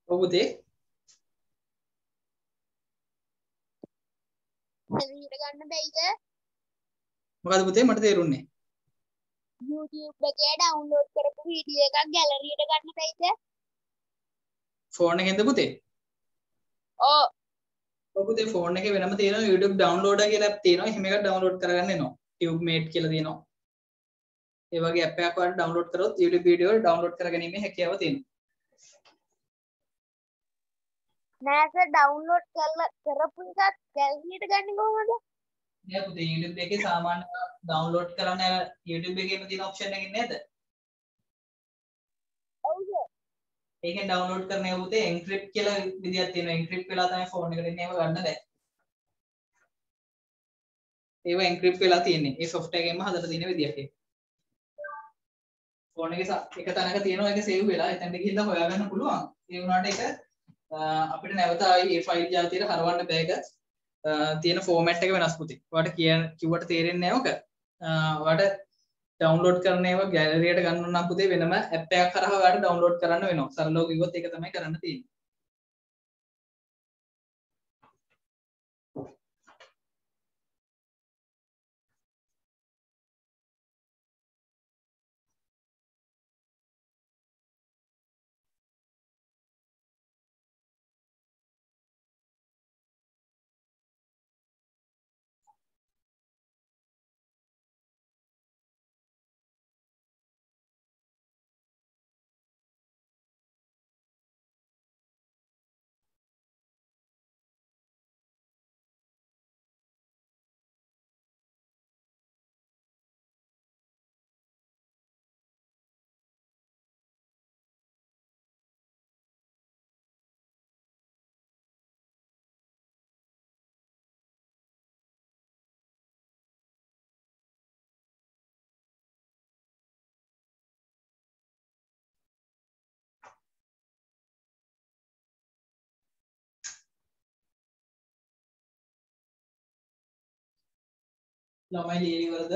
A: ඔව් පුතේ
C: එළියට ගන්න බැයිද
A: මොකද පුතේ? මට තේරුන්නේ
C: YouTube එකේ ඩවුන්ලෝඩ් කරපු වීඩියෝ එකක් ගැලරියට ගන්න බැයිද
A: ෆෝන් එකෙන්ද පුතේ?
C: ඕ
A: ඔව් පුතේ ෆෝන් එකේ වෙනම තියෙනවා YouTube downloader කියලා app තියෙනවා. එහෙම එකක් download කරගන්න එනවා. TubeMate කියලා තියෙනවා. ඒ වගේ ඇප් එකක් ඔයාලට ඩවුන්ලෝඩ් කරොත් YouTube වීඩියෝ ඩවුන්ලෝඩ් කරගැනීමේ හැකියාව තියෙනවා.
C: නෑ සර් ඩවුන්ලෝඩ් කරලා කරපු එකත් ගැලරියට ගන්න කොහොමද?
A: නෑ පුතේ YouTube එකේ සාමාන්‍ය ඩවුන්ලෝඩ් කරන්න YouTube එකේම තියෙන ඔප්ෂන් එකකින් නේද?
C: ඔව් සර්.
A: ඒකෙන් ඩවුන්ලෝඩ් කරන එක පුතේ එන්ක්‍රිප්ට් කියලා විදියක් තියෙනවා. එන්ක්‍රිප්ට් වෙලා තමයි ෆෝන් එකට එන්නේ. ඒව ගන්න බෑ. ඒව එන්ක්‍රිප්ට් වෙලා තියෙන්නේ. ඒ software එකෙන්ම හදලා තියෙන විදියක් ඒක. ෆෝන් එකේ එක තැනක තියෙනවා ඒක සේව් වෙලා එතනට ගිහිල්ලා හොයාගන්න පුළුවන්. ඒ වුණාට ඒක අපිට නැවත ආයි ඒ ෆයිල් ජාතියට හරවන්න බෑ ඒක අ, තියෙන ෆෝමැට් එක වෙනස් පුතේ. ඔයාලට කියන කිව්වට තේරෙන්නේ නැහැ ඔක. අ, ඔයාලට ඩවුන්ලෝඩ් කරන ඒවා ගෑලරියට ගන්න ඕන නම් පුතේ වෙනම ඇප් එකක් කරා ඔයාලට ඩවුන්ලෝඩ් කරන්න වෙනවා. සරලව කිව්වොත් ඒක තමයි කරන්න තියෙන්නේ. ළමයි ලියලි වලද?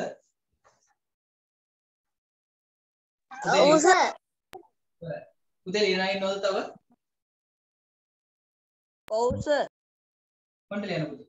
C: ඔව් සර්.
A: පුතේ ලියනා ඉන්නවද තව?
E: ඔව් සර්.
A: කොන්ට ලියන පුතේ?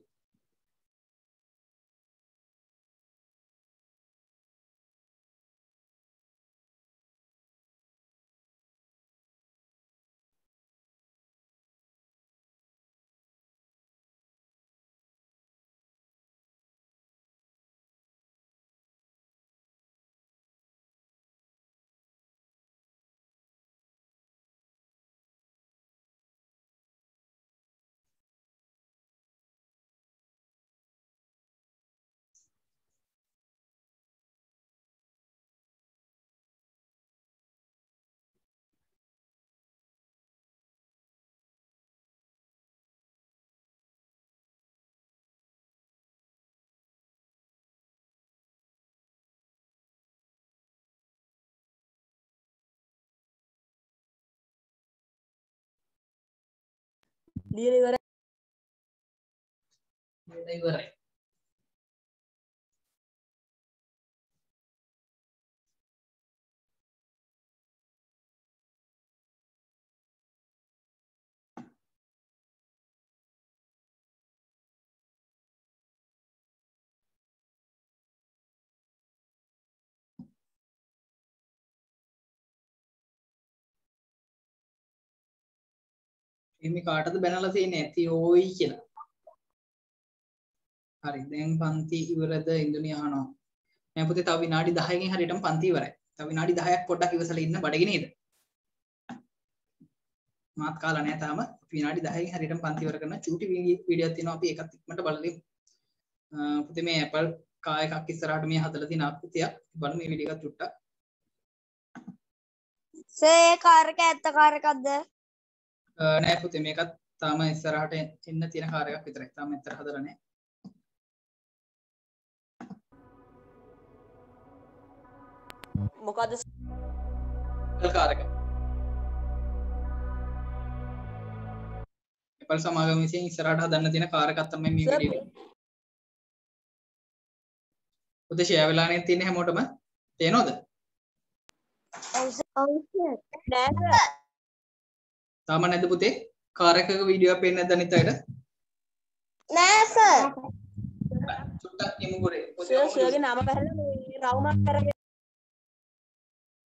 E: ලියලා ඉවරයි.
A: ලියලා ඉවරයි. මේ කාටද බැනලා තියෙන්නේ ඇති ඕයි කියලා. හරි දැන් පන්ති ඉවරද ඉන්දුනිය අහනවා. නෑ පුතේ තව විනාඩි 10කින් හරියටම පන්ති ඉවරයි. තව විනාඩි 10ක් පොඩ්ඩක් ඉවසලා ඉන්න බඩගින නේද? මාත් කාලා නෑ තාම. අපි විනාඩි 10කින් හරියටම පන්ති ඉවර කරන චූටි වීඩියෝවක් තියෙනවා අපි ඒකත් ඉක්මනට බලමු. අ, පුතේ මේ Apple කා එකක් ඉස්සරහට මේ හදලා තියෙන ආකෘතියක් බලමු මේ වීඩියෝ එකත් චුට්ටක්.
C: සර් ඒ කාර් එක ඇත්ත කාර් එකක්ද?
A: නෑ පුතේ මේකත් තාම ඉස්සරහට එන්න තියෙන කාර් එකක් විතරයි. තාම ඇත්තට හදලා නෑ.
E: මොකද
A: Apple කාර් එක. Apple සමාගම විසින් ඉස්සරහට හදන්න තියෙන කාර් එකක් තමයි මේ වීඩියෝ. පුතේ ෂෙයා වෙලානේ තියෙන හැමෝටම තේනවද?
C: ඔව් සර්.
E: නෑ සර්.
A: තාම නැද්ද පුතේ? කාර් එකක වීඩියෝ එකක් පේන්නේ නැද්ද අනිත් අයට?
C: නෑ සර්.
A: චුට්ටක් යමු ගොරේ.
E: සර් සර්ගේ නම පැහැලා මේ රවුමක් කරගෙන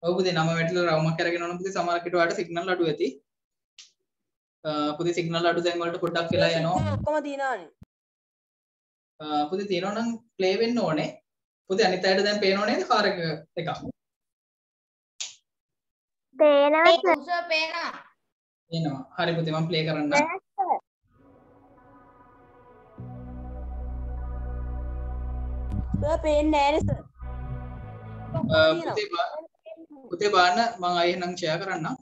A: ඔව් පුතේ නම වැටිලා රවුමක් අරගෙන යනවා පුතේ සමහර කෙට ඔයාලට සිග්නල් අඩු ඇති. පුතේ සිග්නල් අඩු දැන් වලට පොඩ්ඩක් වෙලා යනවා.
E: ඔක්කොම දිනවනේ.
A: පුතේ තියෙනවා නම් ප්ලේ වෙන්න ඕනේ. පුතේ අනිත් අයට දැන් පේනව නේද කාර් එක එකක්.
C: පේනවා
I: සර් පේනවා
A: එනවා. හරි පුතේ මම ප්ලේ කරන්න
E: පේන්නේ නෑනේ සර්
A: පුතේ බලන්න මම ආයෙ නම් ෂෙයා කරන්නම්.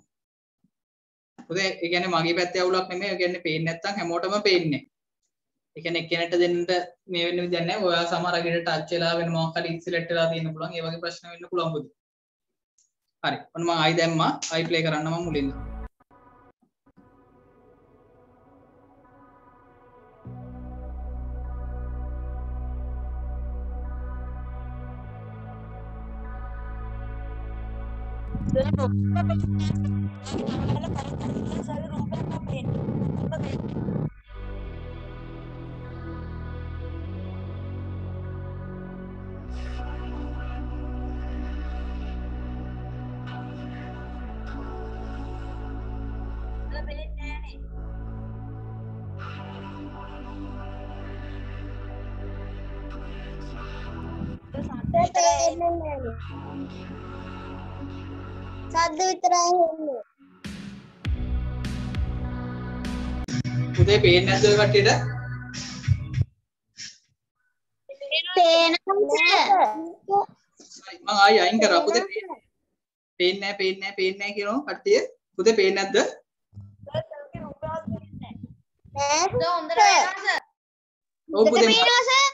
A: පුතේ ඒ කියන්නේ මගේ පැත්තේ අවුලක් නෙමෙයි ඒ කියන්නේ පේන්නේ නැත්තම් හැමෝටම පේන්නේ ඒ කියන්නේ එක්කෙනෙක්ට දෙන්නට මේ වෙන්න විදියක් නැහැ ඔයා සමහර අගට ටච් වෙලා වෙන මොකක් හරි සිලෙක්ට් වෙලා තියෙන්න පුළුවන්. ඒ වගේ ප්‍රශ්න වෙන්න පුළුවන් පුතේ. හරි. ඔන්න මම ආයි දැම්මා. ආයි ප්ලේ කරන්න මම Pepe, Pepe, Pepe.
C: සද්ද විතරයි හෙන්නේ.
A: පුතේ පේන්නේ නැද්ද ඔය කට්ටියට
C: පේනවා
A: මම ආයි අයින් කරා. පුතේ පේන්නේ. නැහැ පේන්නේ නැහැ පේන්නේ නැහැ කියනවා කට්ටිය. පුතේ පේන්නේ නැද්ද?
I: සර් හොඳට පේනවා. සර්
A: ඔව් පුතේ
C: පේනවා සර්.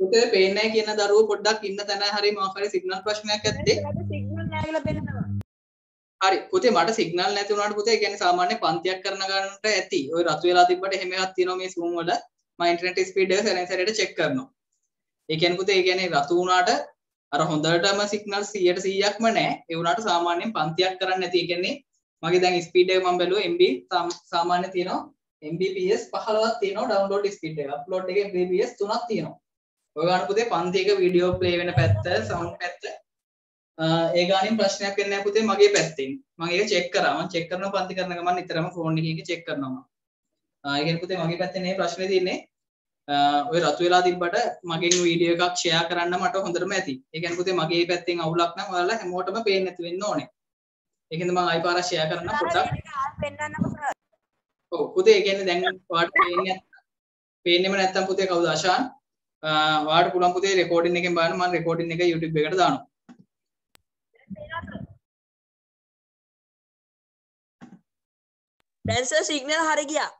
A: පුතේ පේන්නේ නැහැ කියන දරුවෝ පොඩ්ඩක් ඉන්න තැන හරි මොකක් හරි සිග්නල් ප්‍රශ්නයක් ඇත්තේ.
E: සිග්නල් නෑ කියලා පෙන්නනවා
A: හරි. පුතේ මට සිග්නල් නැති වුණාට පුතේ ඒ කියන්නේ සාමාන්‍ය පන්තියක් කරන ගන්නට ඇති. ඔය රතු වෙලා තිබ්බට එහෙම එකක් තියෙනවා මේ Zoom වල. මම ඉන්ටර්නෙට් ස්පීඩ් එක සැරෙන් සැරේට චෙක් කරනවා. ඒ කියන්නේ පුතේ ඒ කියන්නේ රතු වුණාට අර හොඳටම සිග්නල් 100ට 100ක්ම නැහැ. ඒ වුණාට සාමාන්‍යයෙන් පන්තියක් කරන්න නැති. ඒ කියන්නේ මගේ දැන් ස්පීඩ් එක මම බැලුවා MB සාම- සාමාන්‍ය තියෙනවා Mbps 15ක් තියෙනවා ඩවුන්ලෝඩ් ස්පීඩ් එක. අප්ලෝඩ් එකේ Mbps 3ක් තියෙනවා. ඔය ගන්න පුතේ පන්තියක වීඩියෝ ප්ලේ වෙන පැත්ත සවුන්ඩ් පැත්ත ආ, ඒ ගානින් ප්‍රශ්නයක් වෙන්නේ පුතේ මගේ පැත්තෙන් මම ඒක චෙක් කරා මම චෙක් කරනවා පන්ති කරන ගමන් නිතරම ෆෝන් එකේ චෙක් කරනවා ආ ඒ කියන්නේ පුතේ මගේ පැත්තේ නේ ප්‍රශ්නේ තියෙන්නේ ඔය රතු වෙලා තිබ්බට මගෙන් වීඩියෝ එකක් ෂෙයා කරන්න මට හොඳටම ඇති ඒ කියන්නේ පුතේ මගේ පැත්තෙන් අවුලක් නම් ඔයාලා හැමෝටම පේන්නේ නැති වෙන්න ඕනේ ඒකෙන්ද මම ආයි පාරක් ෂෙයා කරන්න පොඩ්ඩක් ඔව් පුතේ ඒ කියන්නේ දැන් ඔයාලට පේන්නේ පේන්නේම නැත්නම් පුතේ කවුද අශාන් ඔයාලට පුළුවන් පුතේ රෙකෝඩින් එකෙන් බලන්න මම රෙකෝඩින් එක YouTube එකට දානවා
E: දැන් සර් සිග්නල් හරි ගියා.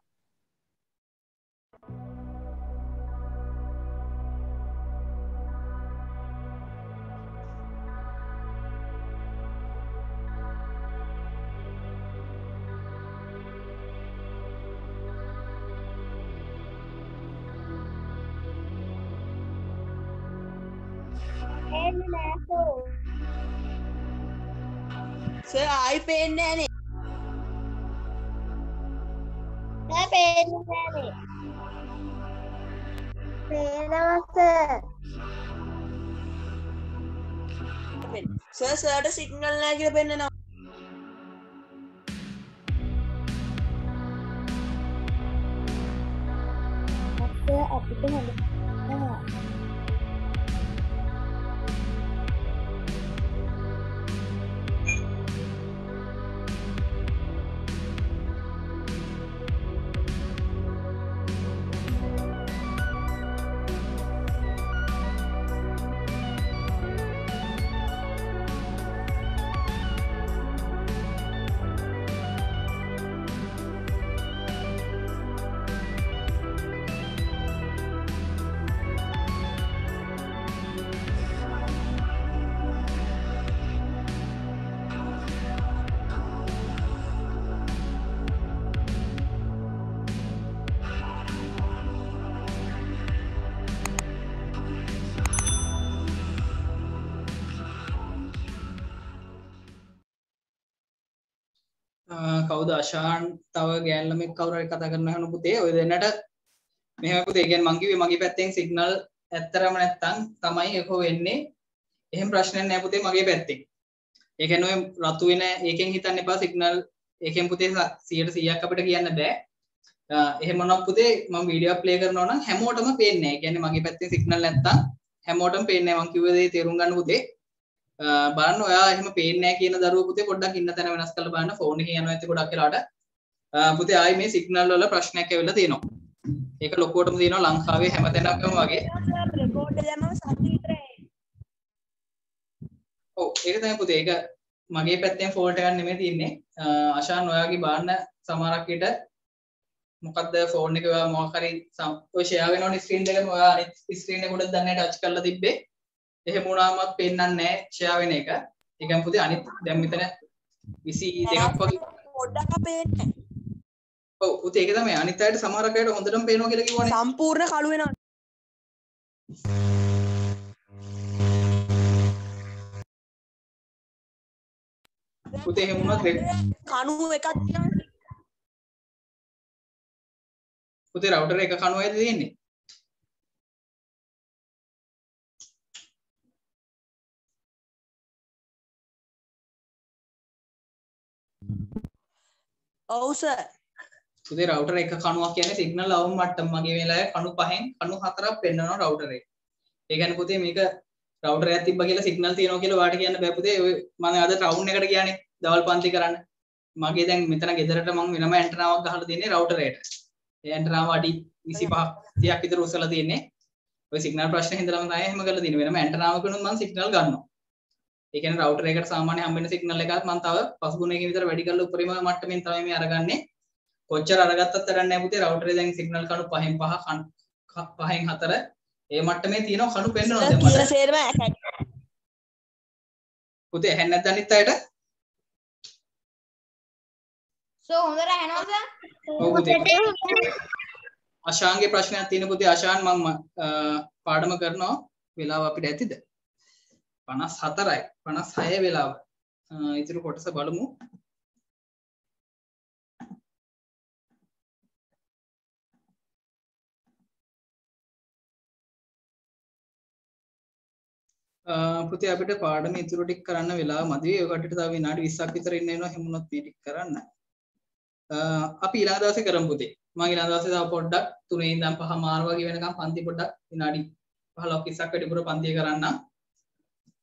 C: සර්
E: ආයි පේන්නේ නෑනේ
C: නෑ පේන්නේ නෑනේ පේනවා සර්
E: සර් සර්ට සිග්නල් නෑ කියලා පෙන්නනවා
C: සර් අපිට හොඳ
A: කවුද අශාන් තව ගෑන් ළමෙක් කවුරු හරි කතා කරන්න යන පුතේ ඔය දෙන්නට මෙහෙම පුතේ කියන්නේ මං කිව්වේ මගේ පැත්තෙන් සිග්නල් ඇත්තරම නැත්තම් තමයි ඒක වෙන්නේ එහෙම ප්‍රශ්නයක් නෑ පුතේ මගේ පැත්තෙන් ඒ කියන්නේ ඔය රතු වෙන ඒකෙන් හිතන්න එපා සිග්නල් ඒකෙන් පුතේ 100ට 100ක් අපිට කියන්න බෑ එහෙම නම් පුතේ මම වීඩියෝ ප්ලේ කරනවා නම් හැමෝටම පේන්නේ නැහැ. ඒ කියන්නේ මගේ පැත්තෙන් සිග්නල් නැත්තම් හැමෝටම පේන්නේ නැහැ. මම කිව්ව දේ තේරුම් ගන්න පුතේ. බලන්න ඔයා එහෙම පේන්නේ නැහැ කියන දරුවෝ පුතේ පොඩ්ඩක් ඉන්න තැන වෙනස් කරලා බලන්න ෆෝන් එකේ යනවා ඇති ගොඩක් වෙලාවට. පුතේ ආයි මේ සිග්නල් වල ප්‍රශ්නයක් ඇවිල්ලා තියෙනවා. ඒක ලොකුවටම තියෙනවා ලංකාවේ හැමතැනකම වගේ.
E: රෙකෝඩ් දැම්මම සද්ද විතරයි
A: ඔව් ඒක තමයි පුතේ. ඒක මගේ පැත්තෙන් ෆෝල්ට් එකක් නෙමෙයි තියෙන්නේ අශාන් ඔයාගේ බාන්න සමහරක් විට මොකක්ද ෆෝන් එක ඔයා මොකක් හරි ඔය ෂෙයා වෙනවනේ ස්ක්‍රීන් එකම ඔයා අනිත් ස්ක්‍රීන් එක උඩ දන්නේ ටච් කරලා තිබ්බේ. එහෙම වුණාමත් පෙන්වන්නේ නැහැ ෂෙයා වෙන එක. ඒ කියන්නේ පුතේ අනිත් දැන් මෙතන 22ක් වගේ.
E: පොඩ්ඩක් අපේන්නේ
A: ඔව් පුතේ ඒක තමයි. අනිත් අයට සමහරක් අයට හොඳටම පේනවා කියලා කිව්වනේ.
E: සම්පූර්ණ කළු වෙනවා.
A: පුතේ එහෙම වුණොත්
E: කණු එකක් තියෙනවා.
A: පුතේ රවුටර් එක කණුවයිද තියෙන්නේ
E: ඔව් සර්
A: පුතේ රවුටර් එක කණුවක් කියන්නේ සිග්නල් අවුම් මට්ටම මගේ වෙලාවේ කණු පහෙන් කණු හතරක් පෙන්වනවා රවුටර් එක. ඒ කියන්නේ පුතේ මේක රවුටර් එකක් තිබ්බ කියලා සිග්නල් තියෙනවා කියලා ඔයාලට කියන්න බෑ පුතේ. ඔය මම අද ටවුන් එකට ගියානේ දවල් පන්ති කරන්න. මගේ දැන් මෙතන ගෙදරට මම වෙනම ඇන්ටනාවක් ගහලා තියෙන්නේ රවුටර් එකට. ඒ ඇන්ටනාව අඩි 25 30ක් විතර උසලා තියෙන්නේ. ඔය සිග්නල් ප්‍රශ්නේ හින්දාම තමයි එහෙම කරලා තියෙන්නේ. වෙනම ඇන්ටනාවකිනුත් මම සිග්නල් ගන්නවා. ඒ කියන්නේ රවුටර් එකට සාමාන්‍ය හම්බ වෙන සිග්නල් එකත් මම තව පස් ගුණයකින් විතර වැඩි කරලා උපරිම මට්ටමින් තමයි මේ අරගන්නේ. කොච්චර අරගත්තත් වැඩක් නැහැ පුතේ. රවුටරේ දැන් සිග්නල් කණු පහෙන් පහ පහෙන් හතර. ඒ මට්ටමේ තියෙනවා කණු පෙන්වනවා දැන් මට.
E: සේරම
A: පුතේ ඇහෙන්නේ නැද්ද අනිත් අයට?
I: සෝ හොඳට ඇහෙනවද?
A: ඔව් පුතේ. අශාන්ගේ ප්‍රශ්නයක් තියෙන පුතේ. අශාන් මම පාඩම කරනවා. වෙලාව අපිට ඇතිද 54යි 56 වෙලාව. අ, ඉතුරු කොටස බලමු. අ, පුතේ අපිට පාඩම ඉතුරු ටික කරන්න වෙලාව මදි ඒ කටට තව විනාඩි 20ක් විතර ඉන්න වෙනවා. හැමුණොත් මේ ටික කරන්න. අ, අපි ඊළඟ දවසේ කරමු පුතේ. මම ඊළඟ දවසේ තව පොඩ්ඩක් තුනේ ඉඳන් පහ මාර වගේ වෙනකම් පන්ති පොඩ්ඩක් විනාඩි 15ක් 20ක් වැඩිපුර පන්තිය කරන්න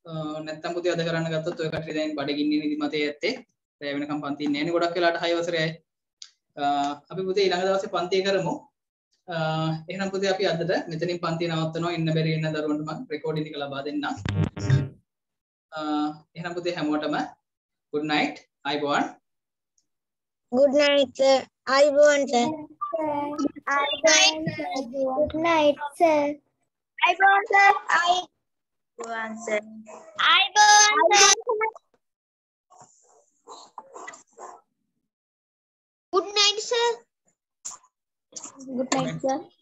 A: නැත්තම් පුතේ අද කරන්න ගත්තොත් ඔය කට්ටිය දැන් බඩගින්නේ නිදිමතේ ඇත්තේ රැය වෙනකම් පන්ති ඉන්නේ නැනේ ගොඩක් වෙලාට 6 වසරේ අපි පුතේ ඊළඟ දවසේ පන්තිය කරමු එහෙනම් පුතේ අපි අදට මෙතනින් පන්තිය නවත්තනවා ඉන්න බැරි ඉන්න දරුවන්ට මම රෙකෝඩින් එක ලබා දෙන්නම් එහෙනම් පුතේ හැමෝටම good night අයිබෝවන්
C: Good night, sir. අයිබෝන් sir. Good night, sir. අයිබෝන් sir. අයිබෝන් sir. I. Good night, sir. Good night, sir.